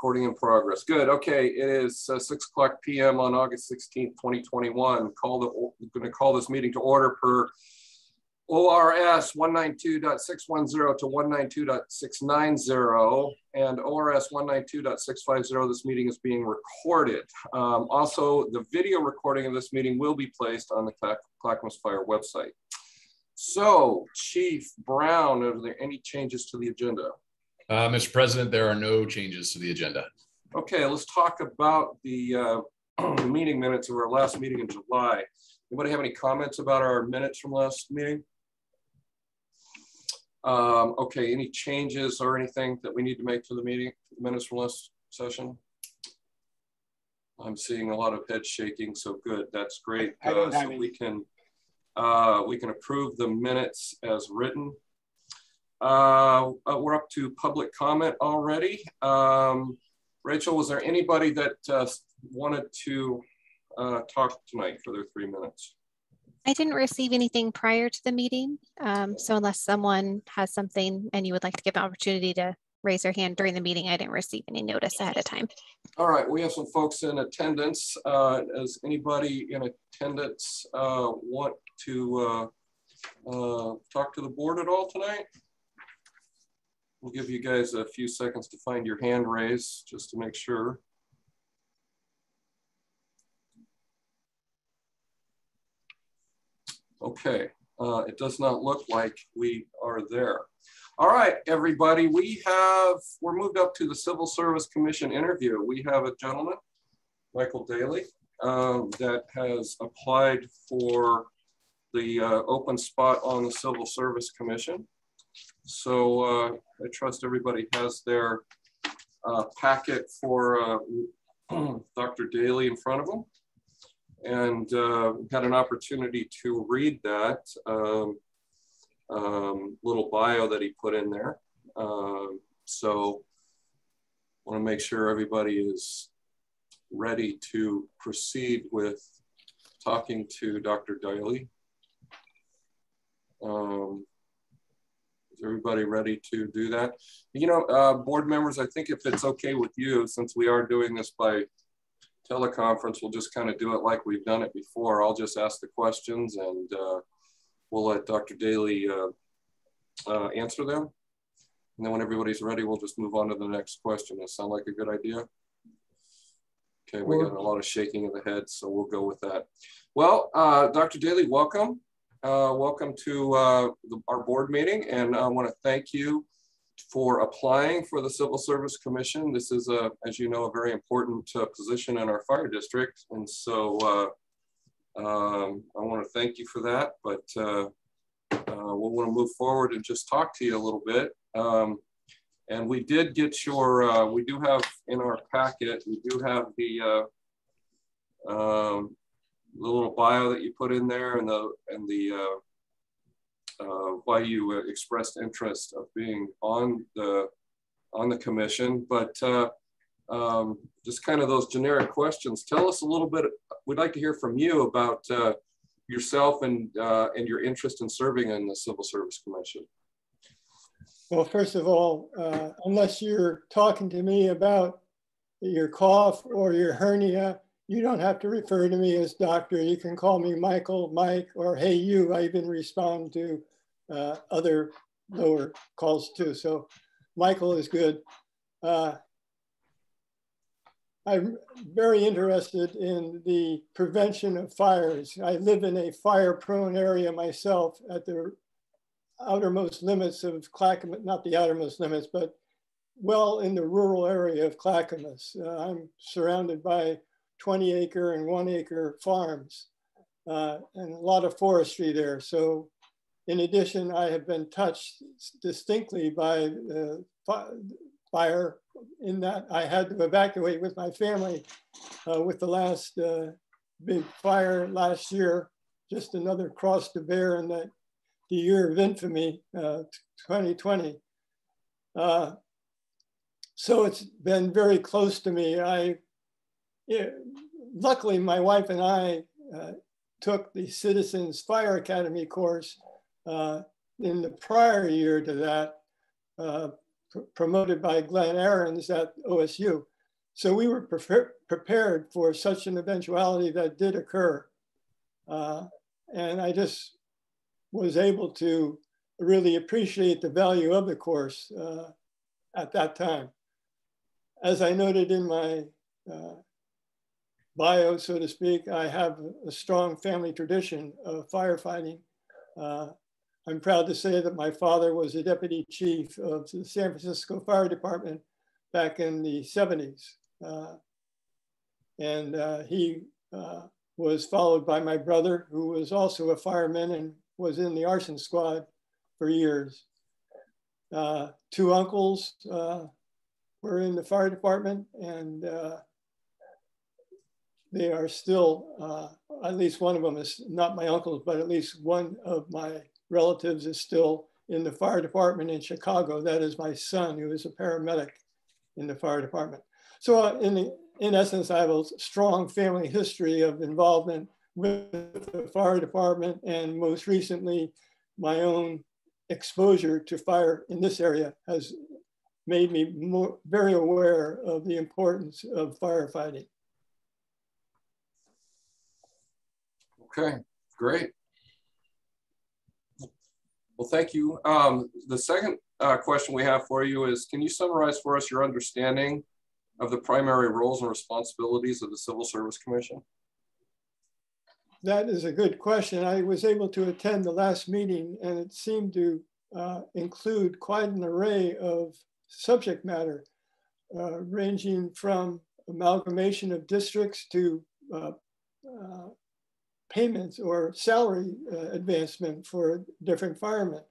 Recording in progress. Good. Okay. It is uh, 6 o'clock p.m. on August 16th, 2021. Call the, going to call this meeting to order per ORS 192.610 to 192.690 and ORS 192.650. This meeting is being recorded. Um, also, the video recording of this meeting will be placed on the Clackamas Fire website. So, Chief Brown, are there any changes to the agenda? Uh, Mr. President, there are no changes to the agenda. Okay, let's talk about the uh, meeting minutes of our last meeting in July. Anybody have any comments about our minutes from last meeting? Um, okay, any changes or anything that we need to make to the meeting minutes from last session? I'm seeing a lot of head shaking, so good. That's great. Uh, so we can uh, we can approve the minutes as written. Uh, uh, we're up to public comment already. Um, Rachel, was there anybody that uh, wanted to uh, talk tonight for their three minutes? I didn't receive anything prior to the meeting. Um, so unless someone has something and you would like to give an opportunity to raise their hand during the meeting, I didn't receive any notice ahead of time. All right, we have some folks in attendance. Uh, does anybody in attendance uh, want to talk to the board at all tonight? We'll give you guys a few seconds to find your hand raised just to make sure. Okay, uh, it does not look like we are there. All right, everybody, we have, we're moved up to the Civil Service Commission interview. We have a gentleman, Michael Daly, um, that has applied for the uh, open spot on the Civil Service Commission. So uh, I trust everybody has their uh, packet for uh, Dr. Daly in front of them. And uh, had an opportunity to read that um, um, little bio that he put in there. Um, so want to make sure everybody is ready to proceed with talking to Dr. Daly. Um, is everybody ready to do that? You know, uh, board members, I think if it's okay with you, since we are doing this by teleconference, we'll just kind of do it like we've done it before. I'll just ask the questions and uh, we'll let Dr. Daly uh, uh, answer them. And then when everybody's ready, we'll just move on to the next question. That sound like a good idea? Okay, we got a lot of shaking of the head, so we'll go with that. Well, uh, Dr. Daly, welcome. Uh, welcome to uh, the, our board meeting, and I want to thank you for applying for the Civil Service Commission. This is, a, as you know, a very important uh, position in our fire district, and so uh, um, I want to thank you for that. But uh, we'll want to move forward and just talk to you a little bit. Um, and we did get your, we do have in our packet, we do have the um, the little bio that you put in there and the and the uh, uh, why you expressed interest of being on the on the commission, but uh, um, just kind of those generic questions. Tell us a little bit. We'd like to hear from you about uh, yourself and uh, and your interest in serving in the Civil Service Commission. Well, first of all, uh, unless you're talking to me about your cough or your hernia, you don't have to refer to me as doctor. You can call me Michael, Mike, or hey you. I even respond to uh, other lower calls too. So Michael is good. Uh, I'm very interested in the prevention of fires. I live in a fire prone area myself at the outermost limits of Clackamas, not the outermost limits, but well in the rural area of Clackamas. Uh, I'm surrounded by 20 acre and one acre farms uh, and a lot of forestry there. So in addition, I have been touched distinctly by the fire in that I had to evacuate with my family uh, with the last uh, big fire last year, just another cross to bear in the, the year of infamy, 2020. Uh, uh, so it's been very close to me. I luckily, my wife and I uh, took the Citizens Fire Academy course uh, in the prior year to that, uh, pr promoted by Glenn Ahrens at OSU. so we were pre prepared for such an eventuality that did occur. Uh, and I just was able to really appreciate the value of the course uh, at that time. As I noted in my uh, bio, so to speak, I have a strong family tradition of firefighting. Uh, I'm proud to say that my father was a deputy chief of the San Francisco Fire Department back in the 70s. Uh, and uh, he uh, was followed by my brother, who was also a fireman and was in the arson squad for years. Uh, two uncles uh, were in the fire department and they are still, uh, at least one of them is not my uncles, but at least one of my relatives is still in the fire department in Chicago. That is my son, who is a paramedic in the fire department. So uh, in, the, in essence, I have a strong family history of involvement with the fire department and most recently, my own exposure to fire in this area has made me more, very aware of the importance of firefighting. Okay, great. Well, thank you. Um, the second uh, question we have for you is, can you summarize for us your understanding of the primary roles and responsibilities of the Civil Service Commission? That is a good question. I was able to attend the last meeting and it seemed to uh, include quite an array of subject matter, uh, ranging from amalgamation of districts to uh, uh payments or salary uh, advancement for different firemen.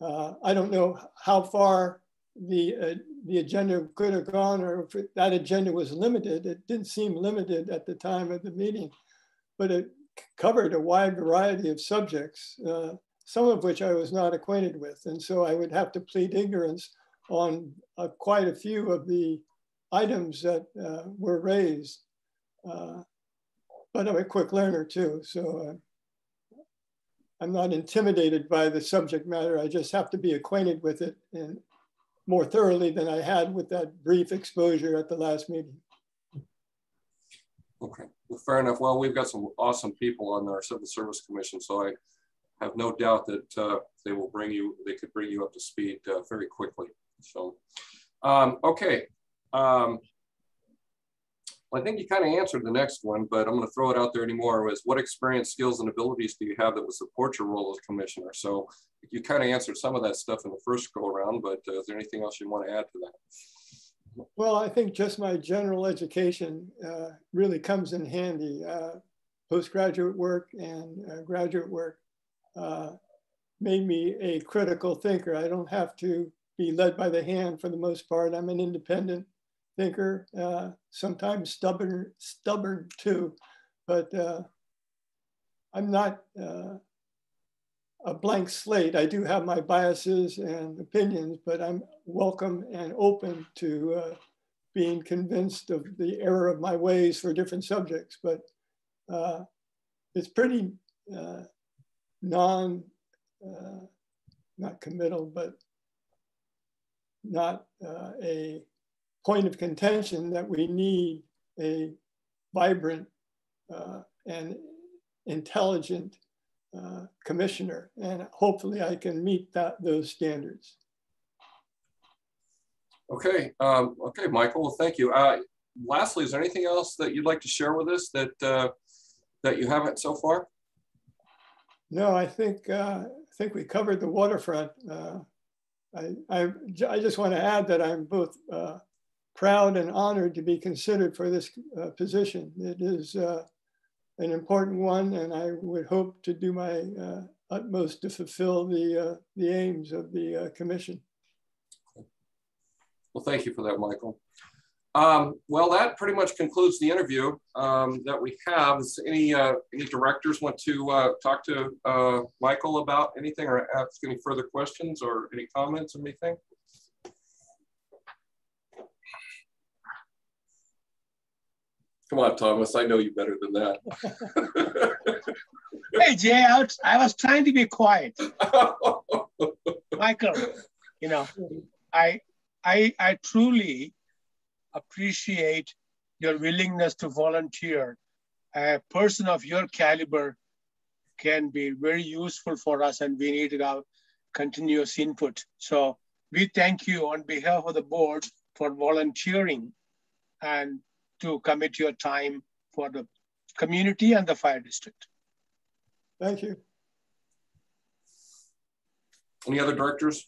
Uh, I don't know how far the, uh, the agenda could have gone or if that agenda was limited. It didn't seem limited at the time of the meeting, but it covered a wide variety of subjects, uh, some of which I was not acquainted with. And so I would have to plead ignorance on uh, quite a few of the items that uh, were raised. Uh, but I'm a quick learner too. So uh, I'm not intimidated by the subject matter. I just have to be acquainted with it and more thoroughly than I had with that brief exposure at the last meeting. Okay, well, fair enough. Well, we've got some awesome people on our Civil Service Commission, so I have no doubt that uh, they will bring you, they could bring you up to speed uh, very quickly. So, um, okay. Um, well, I think you kind of answered the next one, but I'm going to throw it out there anymore. Was what experience, skills, and abilities do you have that would support your role as commissioner? So you kind of answered some of that stuff in the first go around, but uh, is there anything else you want to add to that? Well, I think just my general education uh, really comes in handy. Uh, postgraduate work and uh, graduate work uh, made me a critical thinker. I don't have to be led by the hand for the most part. I'm an independent thinker, uh, sometimes stubborn, stubborn too, but uh, I'm not uh, a blank slate. I do have my biases and opinions, but I'm welcome and open to uh, being convinced of the error of my ways for different subjects. But uh, it's pretty uh, non, not committal, but not a point of contention that we need a vibrant uh, and intelligent uh, commissioner. And hopefully I can meet that, those standards. Okay, um, okay, Michael, well, thank you. Uh, lastly, is there anything else that you'd like to share with us that, uh, that you haven't so far? No, I think, uh, I think we covered the waterfront. Uh, I, I, I just want to add that I'm both uh, proud and honored to be considered for this uh, position. It is uh, an important one, and I would hope to do my uh, utmost to fulfill the, uh, the aims of the uh, commission. Well, thank you for that, Michael. Um, well, that pretty much concludes the interview um, that we have. Is any uh, any directors want to talk to Michael about anything or ask any further questions or any comments or anything? Come on, Thomas. I know you better than that. hey, Jay, I was, I was trying to be quiet. Michael, you know, I, I, I truly appreciate your willingness to volunteer. A person of your caliber can be very useful for us and we needed our continuous input. So we thank you on behalf of the board for volunteering and to commit your time for the community and the fire district. Thank you. Any other directors?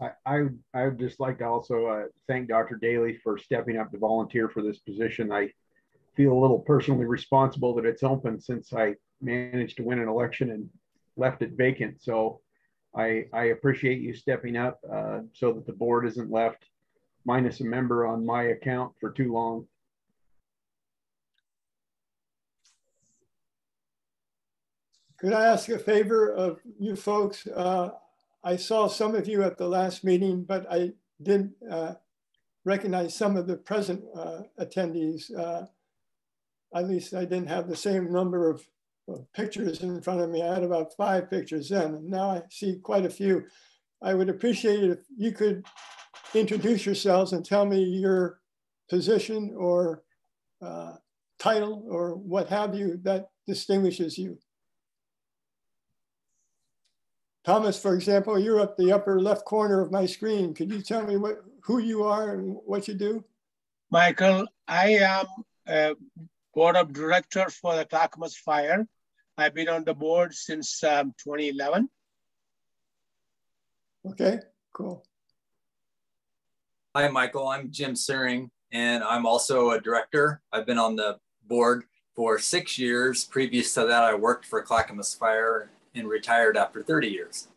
I, I, I would just like to also uh, thank Dr. Daly for stepping up to volunteer for this position. I feel a little personally responsible that it's open since I managed to win an election and left it vacant. So I, I appreciate you stepping up uh, so that the board isn't left minus a member on my account for too long. Could I ask a favor of you folks? Uh, I saw some of you at the last meeting, but I didn't uh, recognize some of the present uh, attendees. Uh, at least I didn't have the same number of, of, pictures in front of me. I had about five pictures then, and now I see quite a few. I would appreciate it if you could introduce yourselves and tell me your position or uh, title or what have you that distinguishes you. Thomas, for example, you're up the upper left corner of my screen. Could you tell me what who you are and what you do? Michael, I am a board of director for the Clackamas Fire. I've been on the board since um, 2011. Okay, cool. Hi, Michael. I'm Jim Syring, and I'm also a director. I've been on the board for six years. Previous to that, I worked for Clackamas Fire and retired after 30 years.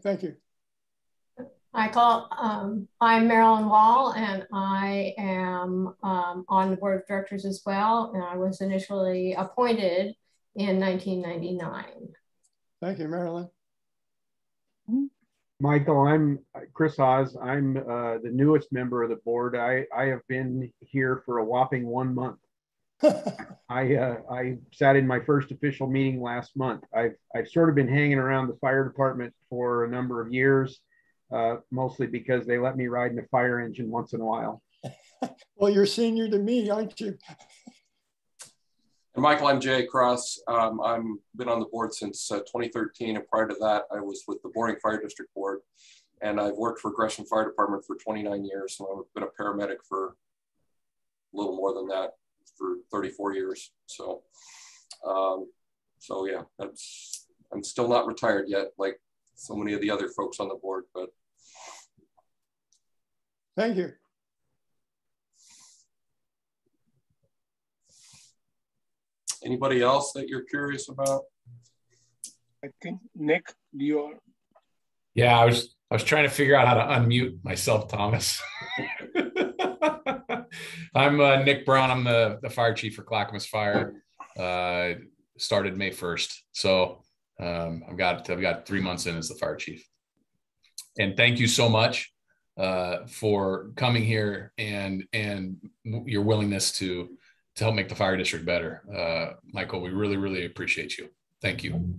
Thank you. Michael, um, I'm Marilyn Wall, and I am um, on the board of directors as well. And I was initially appointed in 1999. Thank you, Marilyn. Michael, I'm Chris Hawes. I'm uh, the newest member of the board. I, I have been here for a whopping one month. I uh, I sat in my first official meeting last month. I've I've sort of been hanging around the fire department for a number of years, uh, mostly because they let me ride in a fire engine once in a while. well, you're senior to me, aren't you? And Michael, I'm Jay Cross. Um, I've been on the board since uh, 2013, and prior to that, I was with the Boring Fire District Board, and I've worked for Gresham Fire Department for 29 years. and I've been a paramedic for a little more than that for 34 years. So, um, so yeah, that's, I'm still not retired yet, like so many of the other folks on the board, but. Thank you. Anybody else that you're curious about? I think Nick, you Yeah, I was I was trying to figure out how to unmute myself, Thomas. I'm uh, Nick Brown. I'm the, the fire chief for Clackamas Fire. Uh, started May 1st. So um, I've got I've got three months in as the fire chief. And thank you so much uh, for coming here and and your willingness to to help make the fire district better, uh, Michael. We really really appreciate you. Thank you.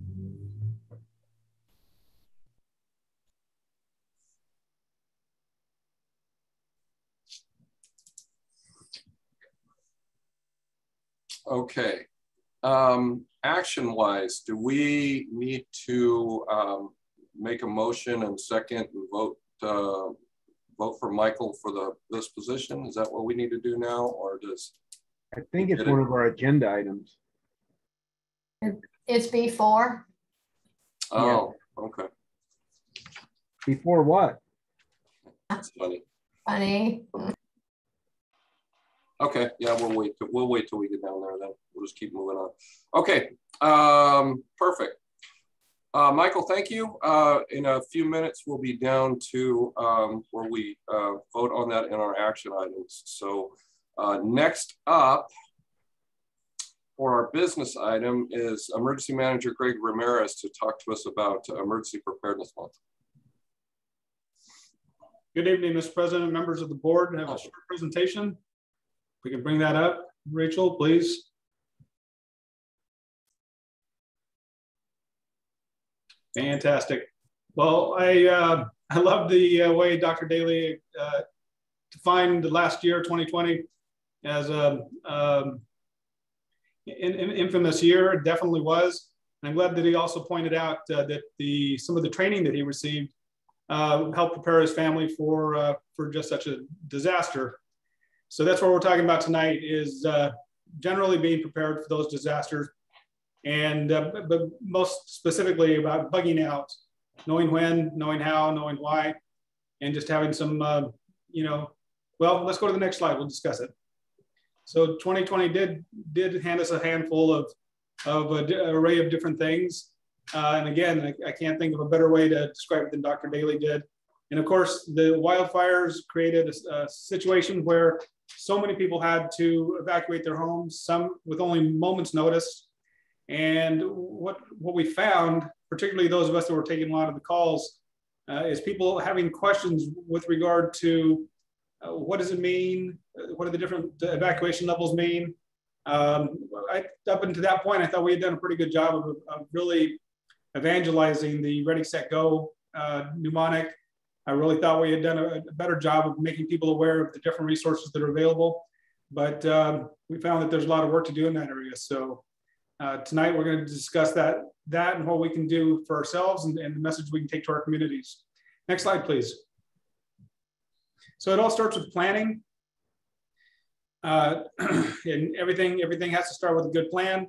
Okay. Um, action wise, do we need to um, make a motion and second and vote uh, vote for Michael for the this position? Is that what we need to do now, or does? I think it's one of our agenda items. It's before. Oh, yeah. okay. Before what? That's funny. Funny. Okay, yeah, we'll wait. We'll wait till we get down there. Then we'll just keep moving on. Okay, um, perfect. Uh, Michael, thank you. Uh, in a few minutes, we'll be down to um, where we uh, vote on that in our action items. So uh, next up for our business item is Emergency Manager Greg Ramirez to talk to us about Emergency Preparedness Month. Good evening, Mr. President, members of the board. I have a short presentation we can bring that up, Rachel, please. Fantastic. Well, I uh, I love the uh, way Dr. Daly uh, defined last year, 2020, as a um, in, in infamous year. It definitely was. And I'm glad that he also pointed out uh, that the some of the training that he received uh, helped prepare his family for uh, for just such a disaster. So that's what we're talking about tonight is uh, generally being prepared for those disasters, and uh, but most specifically about bugging out, knowing when, knowing how, knowing why, and just having some uh, you know. Well, let's go to the next slide. We'll discuss it. So 2020 did did hand us a handful of of an array of different things. Uh, and again, I, I, can't think of a better way to describe it than Dr. Daly did. And of course, the wildfires created a, a, situation where so many people had to evacuate their homes, some with only moments notice. And what, what we found, particularly those of us that were taking a lot of the calls, uh, is people having questions with regard to uh, what does it mean? What do the different evacuation levels mean? Um, I, up until that point, I thought we had done a pretty good job of, of really evangelizing the Ready, Set, Go uh, mnemonic. I really thought we had done a, a, better job of making people aware of the different resources that are available. But um, we found that there's a lot of work to do in that area. So uh, tonight we're going to discuss that, that and what we can do for ourselves and, and the message we can take to our communities. Next slide, please. So it all starts with planning. Uh, and everything, everything has to start with a good plan.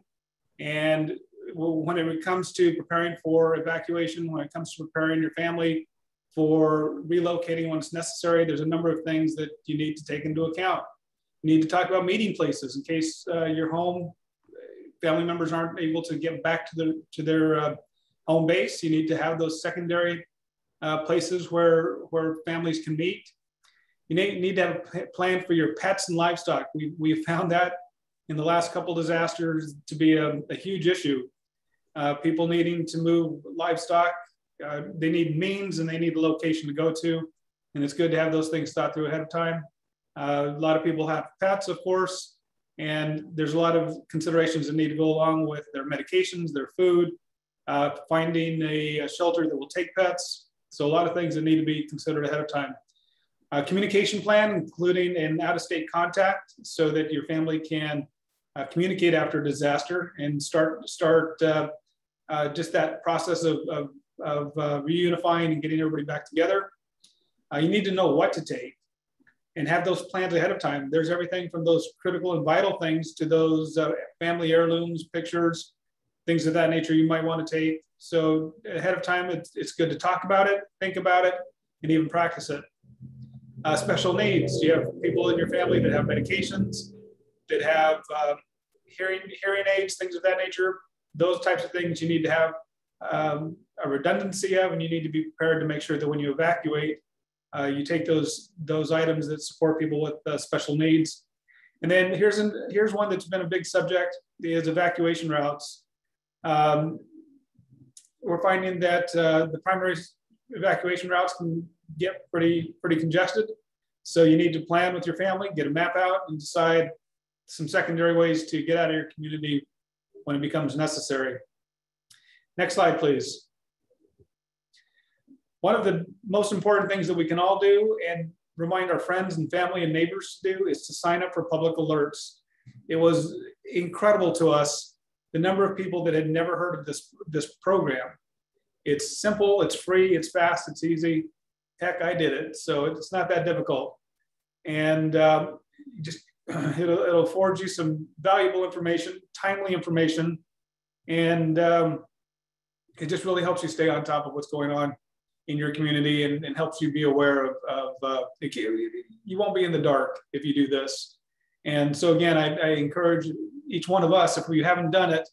And when it comes to preparing for evacuation, when it comes to preparing your family for relocating when it's necessary, there's a number of things that you need to take into account. You need to talk about meeting places in case uh, your home family members aren't able to get back to, the, to their uh, home base. You need to have those secondary uh, places where, where families can meet. You need, to have a plan for your pets and livestock. We, we found that in the last couple disasters to be a, a huge issue. Uh, people needing to move livestock, uh, they need means and they need a location to go to. And it's good to have those things thought through ahead of time. Uh, a lot of people have pets, of course, and there's a lot of considerations that need to go along with their medications, their food, uh, finding a, a shelter that will take pets. So a lot of things that need to be considered ahead of time. A communication plan, including an out-of-state contact so that your family can uh, communicate after a disaster and start, start uh, uh, just that process of, of, of uh, reunifying and getting everybody back together. Uh, you need to know what to take and have those plans ahead of time. There's everything from those critical and vital things to those family heirlooms, pictures, things of that nature you might want to take. So ahead of time, it's, it's good to talk about it, think about it, and even practice it uh, special needs. Do You have people in your family that have medications, that have um, hearing hearing aids, things of that nature. Those types of things you need to have um, a redundancy of, and you need to be prepared to make sure that when you evacuate, uh, you take those those items that support people with uh, special needs. And then here's an, here's one that's been a big subject is evacuation routes. Um, we're finding that uh, the primary evacuation routes can get pretty, pretty congested. So you need to plan with your family, get a map out and decide some secondary ways to get out of your community when it becomes necessary. Next slide, please. One of the most important things that we can all do and remind our friends and family and neighbors to do is to sign up for public alerts. It was incredible to us the number of people that had never heard of this, this program. It's simple, it's free, it's fast, it's easy heck, I did it. So it's not that difficult. And um, just it'll, it'll forward you some valuable information, timely information, and um, it just really helps you stay on top of what's going on in your community and, and helps you be aware of, of uh, you won't be in the dark if you do this. And so again, I, I encourage each one of us, if we haven't done it,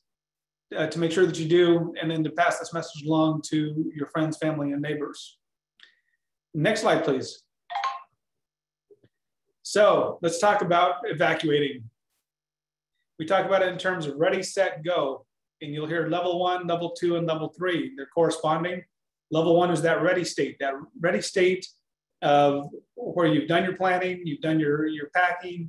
uh, to make sure that you do, and then to pass this message along to your friends, family, and neighbors. Next slide, please. So let's talk about evacuating. We talk about it in terms of ready, set, go. And you'll hear level one, level two, and level three. They're corresponding. Level one is that ready state, that ready state of where you've done your planning, you've done your, your packing,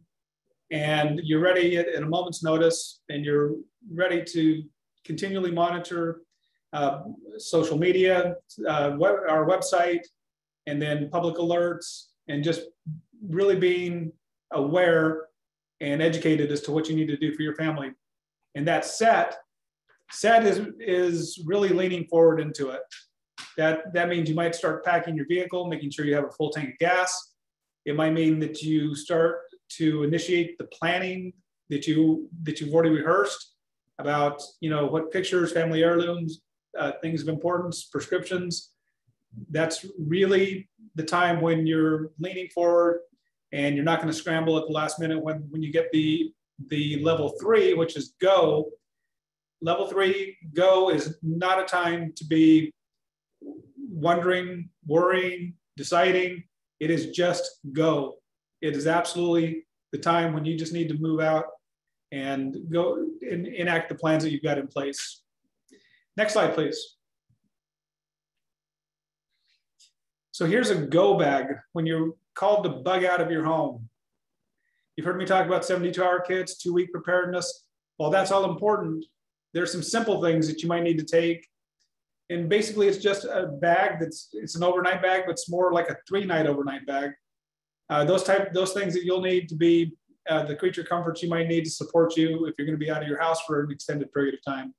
and you're ready at, at a moment's notice, and you're ready to continually monitor uh, social media, uh, web, our website, and then public alerts and just really being aware and educated as to what you need to do for your family. And that set, set is, is really leaning forward into it. That, that means you might start packing your vehicle, making sure you have a full tank of gas. It might mean that you start to initiate the planning that you that you've already rehearsed about you know what pictures, family heirlooms, uh, things of importance, prescriptions. That's really the time when you're leaning forward and you're not going to scramble at the last minute when when you get the the level three, which is go. Level three, go is not a time to be wondering, worrying, deciding. It is just go. It is absolutely the time when you just need to move out and go and enact the plans that you've got in place. Next slide, please. So here's a go bag when you're called to bug out of your home. You've heard me talk about 72 hour kits, two week preparedness. While that's all important, there's some simple things that you might need to take. And basically it's just a bag that's, it's an overnight bag, but it's more like a three night overnight bag. Uh, those type, those things that you'll need to be uh, the creature comforts you might need to support you if you're going to be out of your house for an extended period of time.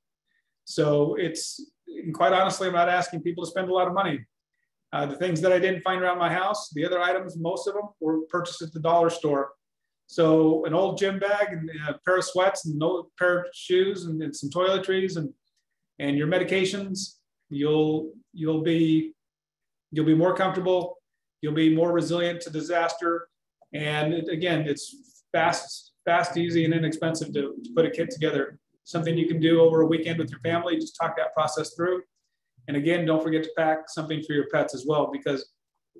So it's, quite honestly, I'm not asking people to spend a lot of money. Uh, the things that I didn't find around my house, the other items, most of them were purchased at the dollar store. So an old gym bag and a pair of sweats and a pair of shoes and, and some toiletries and and your medications, you'll you'll be you'll be more comfortable. You'll be more resilient to disaster. And it, again, it's fast, fast, easy, and inexpensive to, to put a kit together. Something you can do over a weekend with your family, just talk that process through. And again, don't forget to pack something for your pets as well, because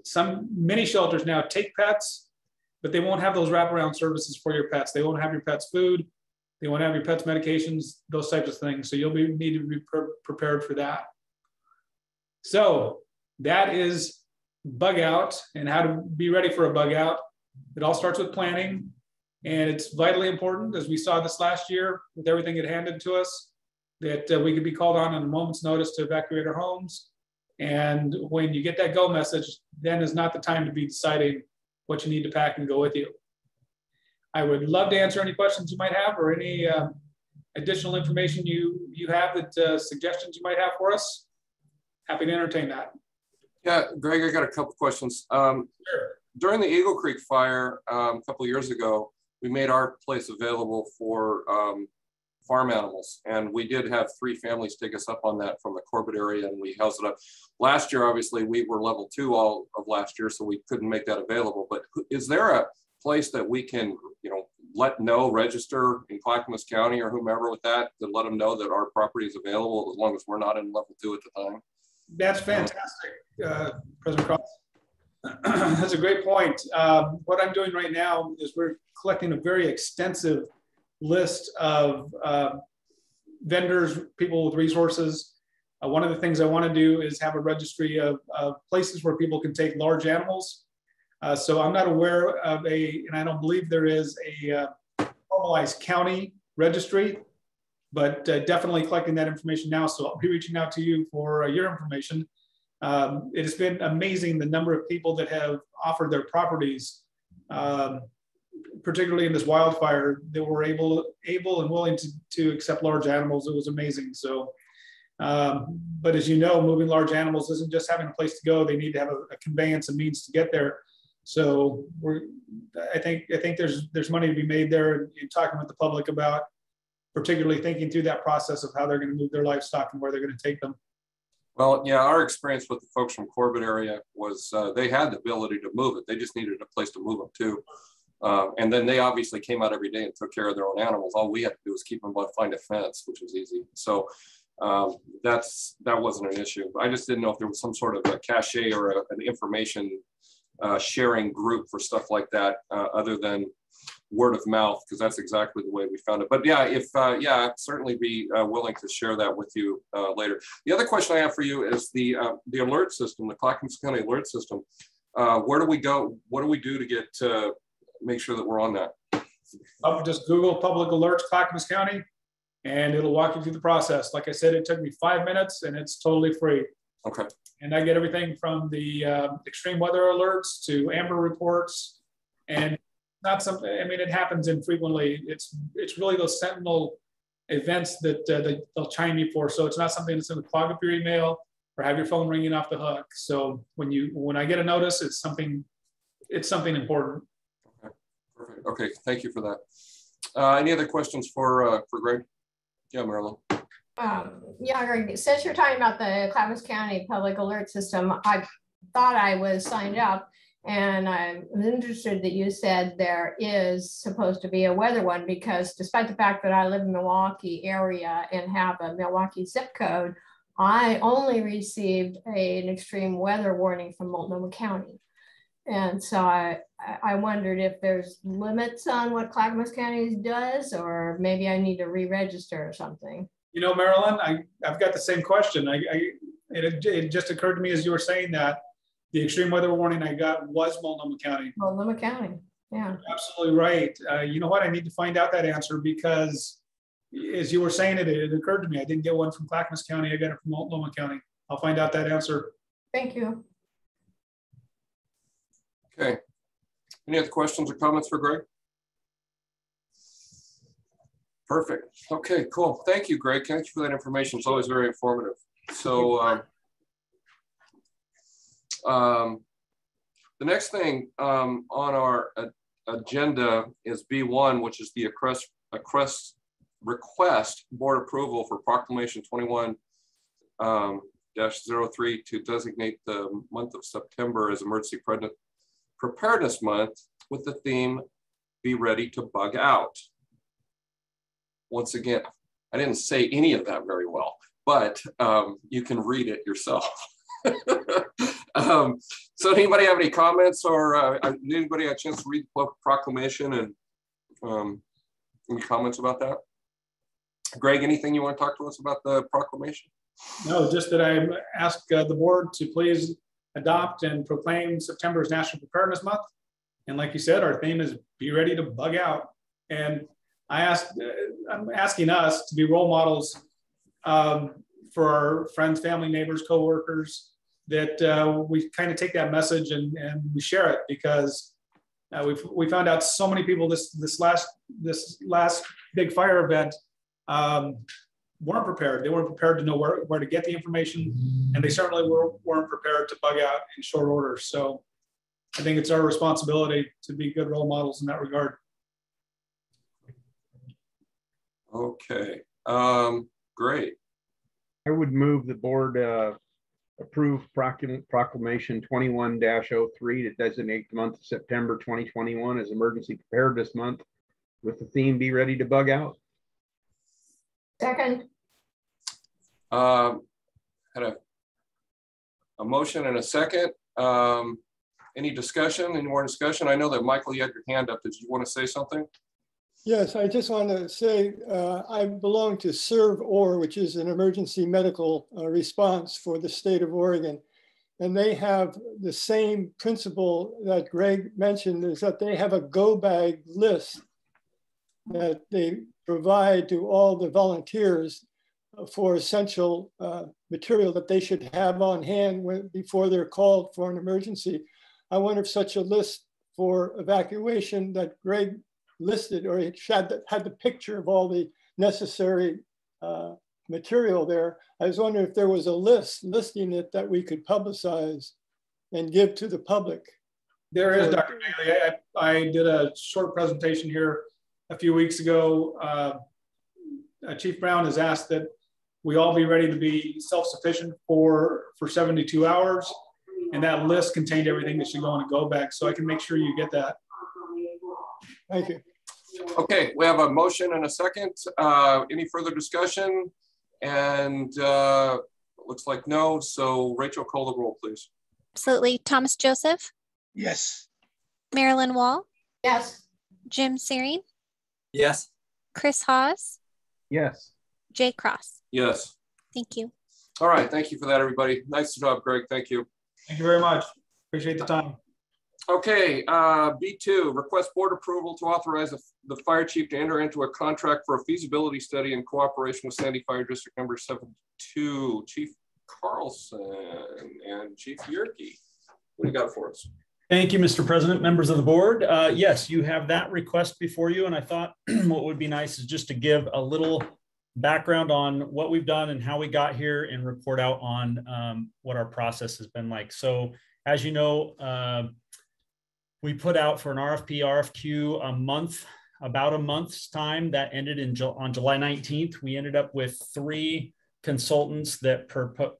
some many shelters now take pets, but they won't have those wraparound services for your pets. They won't have your pet's food. They won't have your pet's medications, those types of things. So you'll be need to be pre prepared for that. So that is bug out and how to be ready for a bug out. It all starts with planning. And it's vitally important, as we saw this last year with everything it handed to us, that uh, we could be called on on a moment's notice to evacuate our homes. And when you get that go message, then is not the time to be deciding what you need to pack and go with you. I would love to answer any questions you might have or any uh, additional information you, you have that uh, suggestions you might have for us. Happy to entertain that. Yeah, Greg, I got a couple questions. Um, sure. During the Eagle Creek fire um, a couple years ago, we made our place available for um, farm animals. And we did have three families take us up on that from the Corbett area and we housed it up. Last year, obviously, we were level two all of last year, so we couldn't make that available. But is there a place that we can, you know, let know, register in Clackamas County or whomever with that, to let them know that our property is available as long as we're not in level two at the time? That's fantastic, uh, President Cross. That's a great point. Um, what I'm doing right now is we're collecting a very extensive list of uh, vendors, people with resources. Uh, one of the things I want to do is have a registry of, of places where people can take large animals. Uh, so I'm not aware of a, and I don't believe there is a uh, formalized county registry, but uh, definitely collecting that information now. So I'll be reaching out to you for uh, your information. Um, it has been amazing the number of people that have offered their properties um, particularly in this wildfire, they were able able and willing to, to accept large animals. It was amazing. So, um, but as you know, moving large animals isn't just having a place to go. They need to have a, a conveyance and means to get there. So we're, I think, I think there's there's money to be made there in, in talking with the public about, particularly thinking through that process of how they're going to move their livestock and where they're going to take them. Well, yeah, our experience with the folks from Corbett area was uh, they had the ability to move it. They just needed a place to move them to. Uh, and then they obviously came out every day and took care of their own animals. All we had to do was keep them by find a fence, which was easy. So um, that's that wasn't an issue. I just didn't know if there was some sort of a cache or a, an information uh, sharing group for stuff like that, uh, other than word of mouth, because that's exactly the way we found it. But yeah, if uh, yeah, I'd certainly be uh, willing to share that with you uh, later. The other question I have for you is the the alert system, the Clackamas County alert system. where do we go? What do we do to get make sure that we're on that. Just Google public alerts Clackamas County and it'll walk you through the process. Like I said, it took me five minutes and it's totally free. Okay. And I get everything from the uh, extreme weather alerts to amber reports And not something, I mean, it happens infrequently. It's, it's really those sentinel events that, uh, that they'll chime you for. So it's not something that's going to clog up your email or have your phone ringing off the hook. So when you, when I get a notice, it's something, it's something important. Perfect. Okay, thank you for that. Uh, any other questions for, uh, for Greg? Yeah, Marilyn. Um, yeah, Greg, since you're talking about the Clackamas County Public Alert System, I thought I was signed up and I'm interested that you said there is supposed to be a weather one because despite the fact that I live in the Milwaukie area and have a Milwaukie zip code, I only received a, an extreme weather warning from Multnomah County. And so I, I wondered if there's limits on what Clackamas County does, or maybe I need to re-register or something. You know, Marilyn, I, I've got the same question. I, I it, it just occurred to me as you were saying that the extreme weather warning I got was Multnomah County. Multnomah County, yeah. Absolutely right. Uh, you know what? I need to find out that answer because as you were saying it, it occurred to me. I didn't get one from Clackamas County. I got it from Multnomah County. I'll find out that answer. Thank you. Okay. Any other questions or comments for Greg? Perfect. Okay, cool. Thank you, Greg. Thank you for that information. It's always very informative. So um, um, the next thing um, on our uh, agenda is B1, which is the request, request, request board approval for proclamation 21 um, 03 to designate the month of September as emergency preparedness month with the theme be ready to bug out. Once again, I didn't say any of that very well, but um, you can read it yourself. um, so anybody have any comments or uh, uh anybody have a chance to read the proclamation and um, any comments about that? Greg, anything you want to talk to us about the proclamation? No, just that I ask uh, the board to please adopt and proclaim September as National Preparedness Month. And like you said, our theme is be ready to bug out. And I asked, uh, I'm asking us to be role models um, for our friends, family, neighbors, coworkers, that uh, we kind of take that message and, and we share it because uh, we've we found out so many people this this last this last big fire event um, weren't prepared. They weren't prepared to know where, where to get the information, and they certainly were, weren't prepared to bug out in short order. So I think it's our responsibility to be good role models in that regard. Okay, um, great. I would move the board uh, approve proclamation 21-03 to designate the month of September 2021 as emergency preparedness month with the theme be ready to bug out. Second. Um, had a, a motion and a second. Um, any discussion, any more discussion? I know that Michael, you had your hand up. Did you want to say something? Yes, I just want to say uh, I belong to SERV-OR, which is an emergency medical uh, response for the state of Oregon. And they have the same principle that Greg mentioned is that they have a go bag list that they provide to all the volunteers for essential uh, material that they should have on hand when, before they're called for an emergency. I wonder if such a list for evacuation that Greg listed or it had the, had the picture of all the necessary uh, material there. I was wondering if there was a list listing it that we could publicize and give to the public. There is, Dr. Daly. I, I did a short presentation here a few weeks ago. Uh, uh, Chief Brown has asked that we all be ready to be self-sufficient for, for 72 hours. And that list contained everything that should go in a go bag. So I can make sure you get that. Thank you. Okay, we have a motion and a second. Uh, any further discussion? And uh, looks like no. So Rachel, call the roll, please. Absolutely. Thomas Joseph? Yes. Marilyn Wall? Yes. Jim Syring? Yes. Chris Hawes? Yes. Jay Cross? Yes. Thank you. All right. Thank you for that, everybody. Nice job, Greg. Thank you. Thank you very much. Appreciate the time. Okay, uh, B2, request board approval to authorize the fire chief to enter into a contract for a feasibility study in cooperation with Sandy Fire District number 72. Chief Carlson and Chief Yerke. What do you got for us? Thank you, Mr. President, members of the board. Uh, yes, you have that request before you. And I thought what would be nice is just to give a little background on what we've done and how we got here and report out on um, what our process has been like. So as you know, uh, we put out for an RFP, RFQ a month, about a month's time that ended in on July 19th. We ended up with three consultants that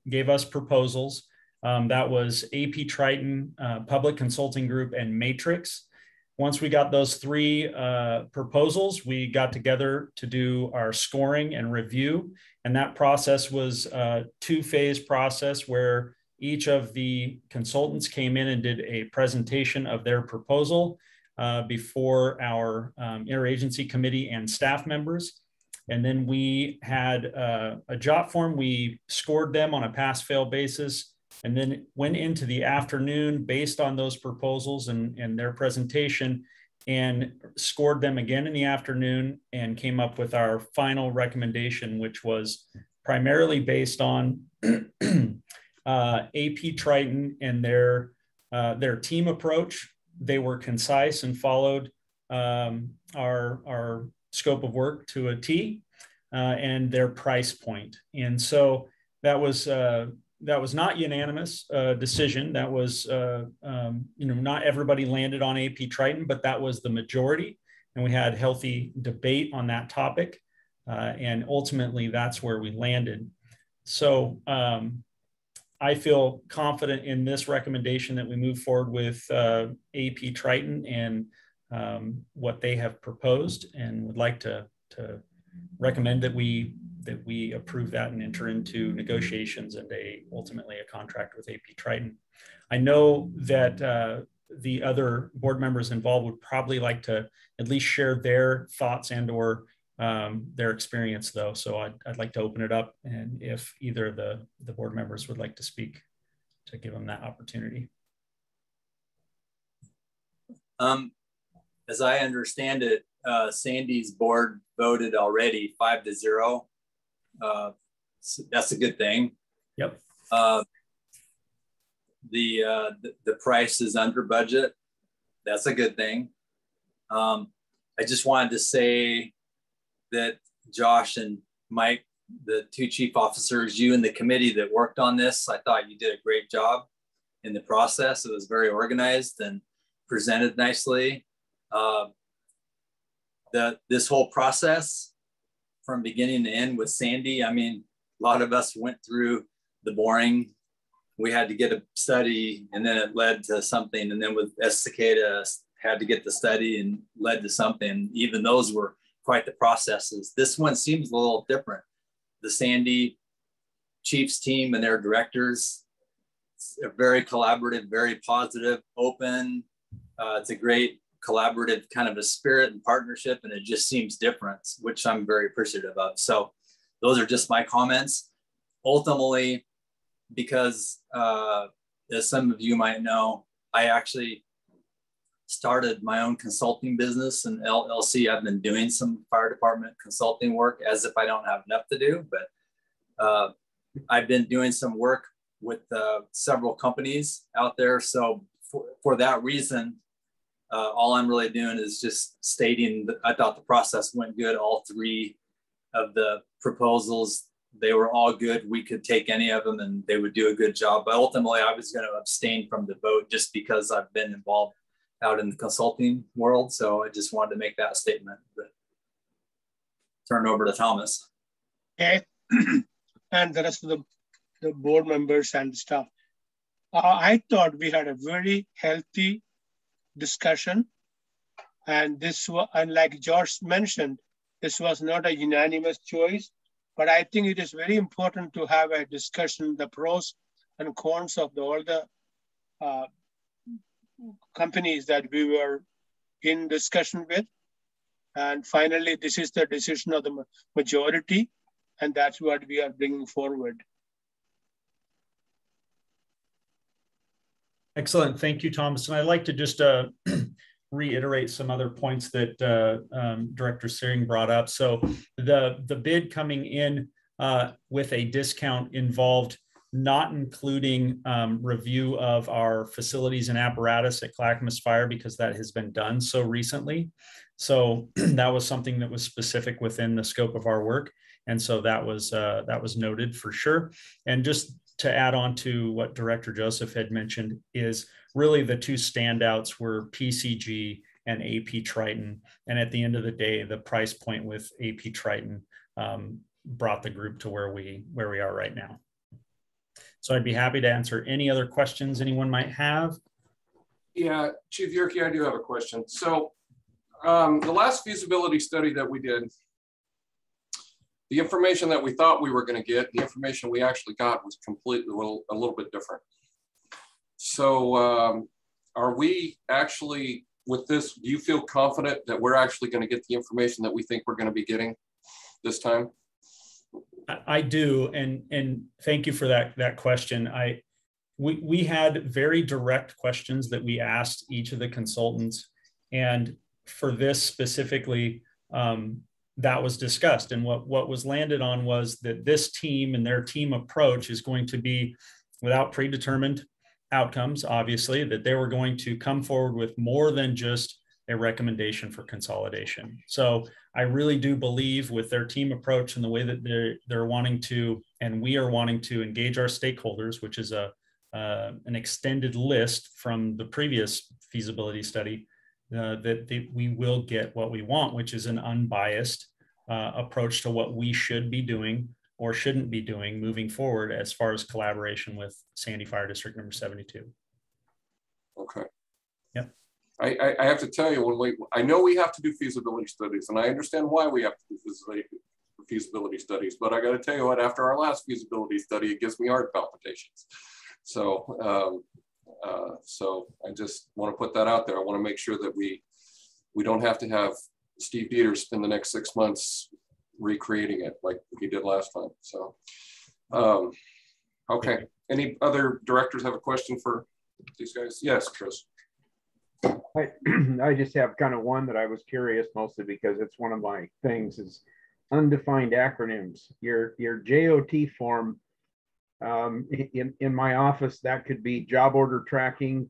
gave us proposals. Um, that was AP Triton, uh, Public Consulting Group, and Matrix. Once we got those three uh, proposals, we got together to do our scoring and review. And that process was a two phase process where each of the consultants came in and did a presentation of their proposal uh, before our um, interagency committee and staff members. And then we had uh, a job form. We scored them on a pass fail basis and then went into the afternoon based on those proposals and, and their presentation and scored them again in the afternoon and came up with our final recommendation, which was primarily based on uh, AP Triton and their, uh, their team approach. They were concise and followed um, our, our scope of work to a T uh, and their price point. And so that was uh, that was not unanimous uh, decision. That was, uh, um, you know, not everybody landed on AP Triton, but that was the majority. And we had healthy debate on that topic. Uh, and ultimately, that's where we landed. So um, I feel confident in this recommendation that we move forward with uh, AP Triton and um, what they have proposed and would like to, to recommend that we that we approve that and enter into negotiations and a ultimately a contract with AP Triton. I know that uh, the other board members involved would probably like to at least share their thoughts and or um, their experience though. So I'd, I'd like to open it up and if either of the, the board members would like to speak to give them that opportunity. Um, as I understand it, uh, Sandy's board voted already five to zero uh, that's a good thing. Yep. Uh, the, uh, the, the price is under budget. That's a good thing. Um, I just wanted to say that Josh and Mike, the two chief officers, you and the committee that worked on this, I thought you did a great job in the process. It was very organized and presented nicely. Uh, the, this whole process from beginning to end with Sandy. I mean, a lot of us went through the Boring. We had to get a study and then it led to something. And then with Estacada, had to get the study and led to something. Even those were quite the processes. This one seems a little different. The Sandy Chiefs team and their directors are very collaborative, very positive, open. Uh, it's a great collaborative kind of a spirit and partnership, and it just seems different, which I'm very appreciative of. So those are just my comments. Ultimately, because uh, as some of you might know, I actually started my own consulting business and LLC. I've been doing some fire department consulting work as if I don't have enough to do, but uh, I've been doing some work with uh, several companies out there. So for, for that reason, uh, all I'm really doing is just stating that I thought the process went good. All three of the proposals, they were all good. We could take any of them and they would do a good job. But ultimately, I was going to abstain from the vote just because I've been involved out in the consulting world. So I just wanted to make that statement. But turn over to Thomas. Okay. and the rest of the, the board members and staff. Uh, I thought we had a very healthy discussion. And this, and like George mentioned, this was not a unanimous choice, but I think it is very important to have a discussion, the pros and cons of the, all the uh, companies that we were in discussion with. And finally, this is the decision of the majority, and that's what we are bringing forward. Excellent. Thank you, Thomas. And I'd like to just uh, reiterate some other points that uh, um, Director Syring brought up. So the, the bid coming in uh, with a discount involved not including um, review of our facilities and apparatus at Clackamas Fire because that has been done so recently. So that was something that was specific within the scope of our work. And so that was uh, that was noted for sure. And just to add on to what Director Joseph had mentioned is really the two standouts were PCG and AP Triton. And at the end of the day, the price point with AP Triton um, brought the group to where we where we are right now. So I'd be happy to answer any other questions anyone might have. Yeah, Chief Yerke, I do have a question. So um, the last feasibility study that we did, the information that we thought we were going to get, the information we actually got was completely a little, a little bit different. So um, are we actually, with this, do you feel confident that we're actually going to get the information that we think we're going to be getting this time? I do, and and thank you for that that question. I we we had very direct questions that we asked each of the consultants, and for this specifically, um, that was discussed. And what what was landed on was that this team and their team approach is going to be without predetermined outcomes. Obviously, that they were going to come forward with more than just a recommendation for consolidation. So I really do believe with their team approach and the way that they're they're wanting to, and we are wanting to engage our stakeholders, which is a uh, an extended list from the previous feasibility study, uh, that they, we will get what we want, which is an unbiased uh, approach to what we should be doing or shouldn't be doing moving forward as far as collaboration with Sandy Fire District number 72. Okay. Yep. I, I, have to tell you, when we, I know we have to do feasibility studies, and I understand why we have to do feasibility, feasibility studies, but I got to tell you what, after our last feasibility study, it gives me heart palpitations. So, um, uh, so I just want to put that out there. I want to make sure that we, we don't have to have Steve Dieter spend the next six months recreating it like he did last time. So, um, okay. Any other directors have a question for these guys? Yes, Chris. I, I just have kind of one that I was curious mostly because it's one of my things is undefined acronyms. Your your JOT form um, in, in my office, that could be job order tracking.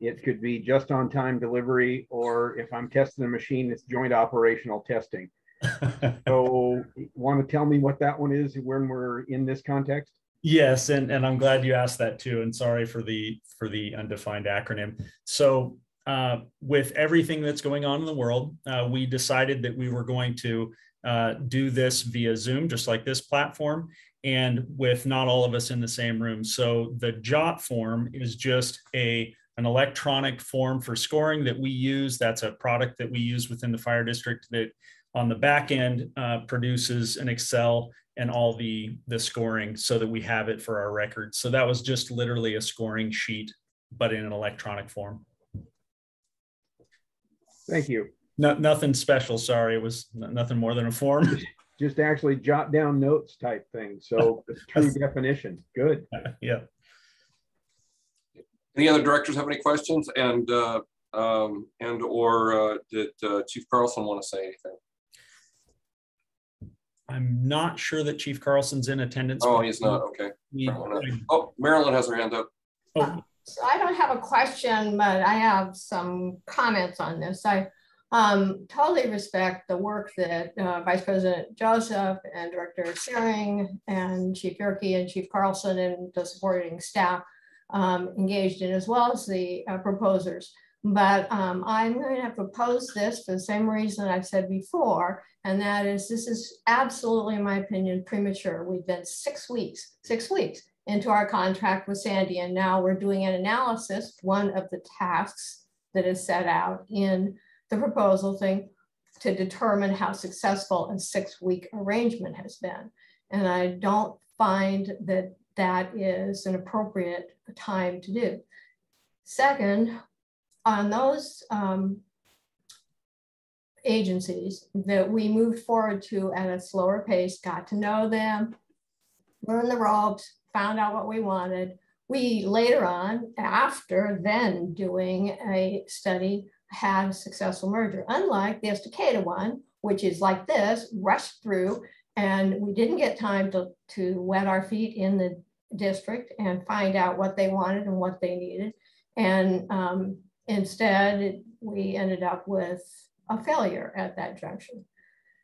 It could be just on time delivery, or if I'm testing a machine, it's joint operational testing. so want to tell me what that one is when we're in this context? Yes, and, and I'm glad you asked that too. And sorry for the for the undefined acronym. So uh, with everything that's going on in the world, uh, we decided that we were going to uh, do this via Zoom, just like this platform, and with not all of us in the same room. So the JOT form is just a an electronic form for scoring that we use. That's a product that we use within the fire district that on the back end uh, produces an Excel and all the the scoring so that we have it for our records. So that was just literally a scoring sheet, but in an electronic form. Thank you. No, nothing special. Sorry, it was nothing more than a form. Just actually jot down notes type thing. So it's true definition. Good. yeah. Any other directors have any questions? And uh, um, and or uh, did uh, Chief Carlson want to say anything? I'm not sure that Chief Carlson's in attendance. Oh, he's not. Okay. oh, Marilyn has her hand up. Oh. So I don't have a question, but I have some comments on this. I um, totally respect the work that uh, Vice President Joseph and Director Syring and Chief Yerke and Chief Carlson and the supporting staff um, engaged in, as well as the uh, proposers. But um, I'm going to propose this for the same reason I've said before, and that is this is absolutely, in my opinion, premature. We've been six weeks, six weeks into our contract with Sandy. And now we're doing an analysis, one of the tasks that is set out in the proposal thing to determine how successful a six week arrangement has been. And I don't find that that is an appropriate time to do. Second, on those um, agencies that we moved forward to at a slower pace, got to know them, learned the ropes, found out what we wanted. We later on, after then doing a study, had a successful merger, unlike the Estacada one, which is like this, rushed through, and we didn't get time to, to wet our feet in the district and find out what they wanted and what they needed. And um, instead, we ended up with a failure at that junction.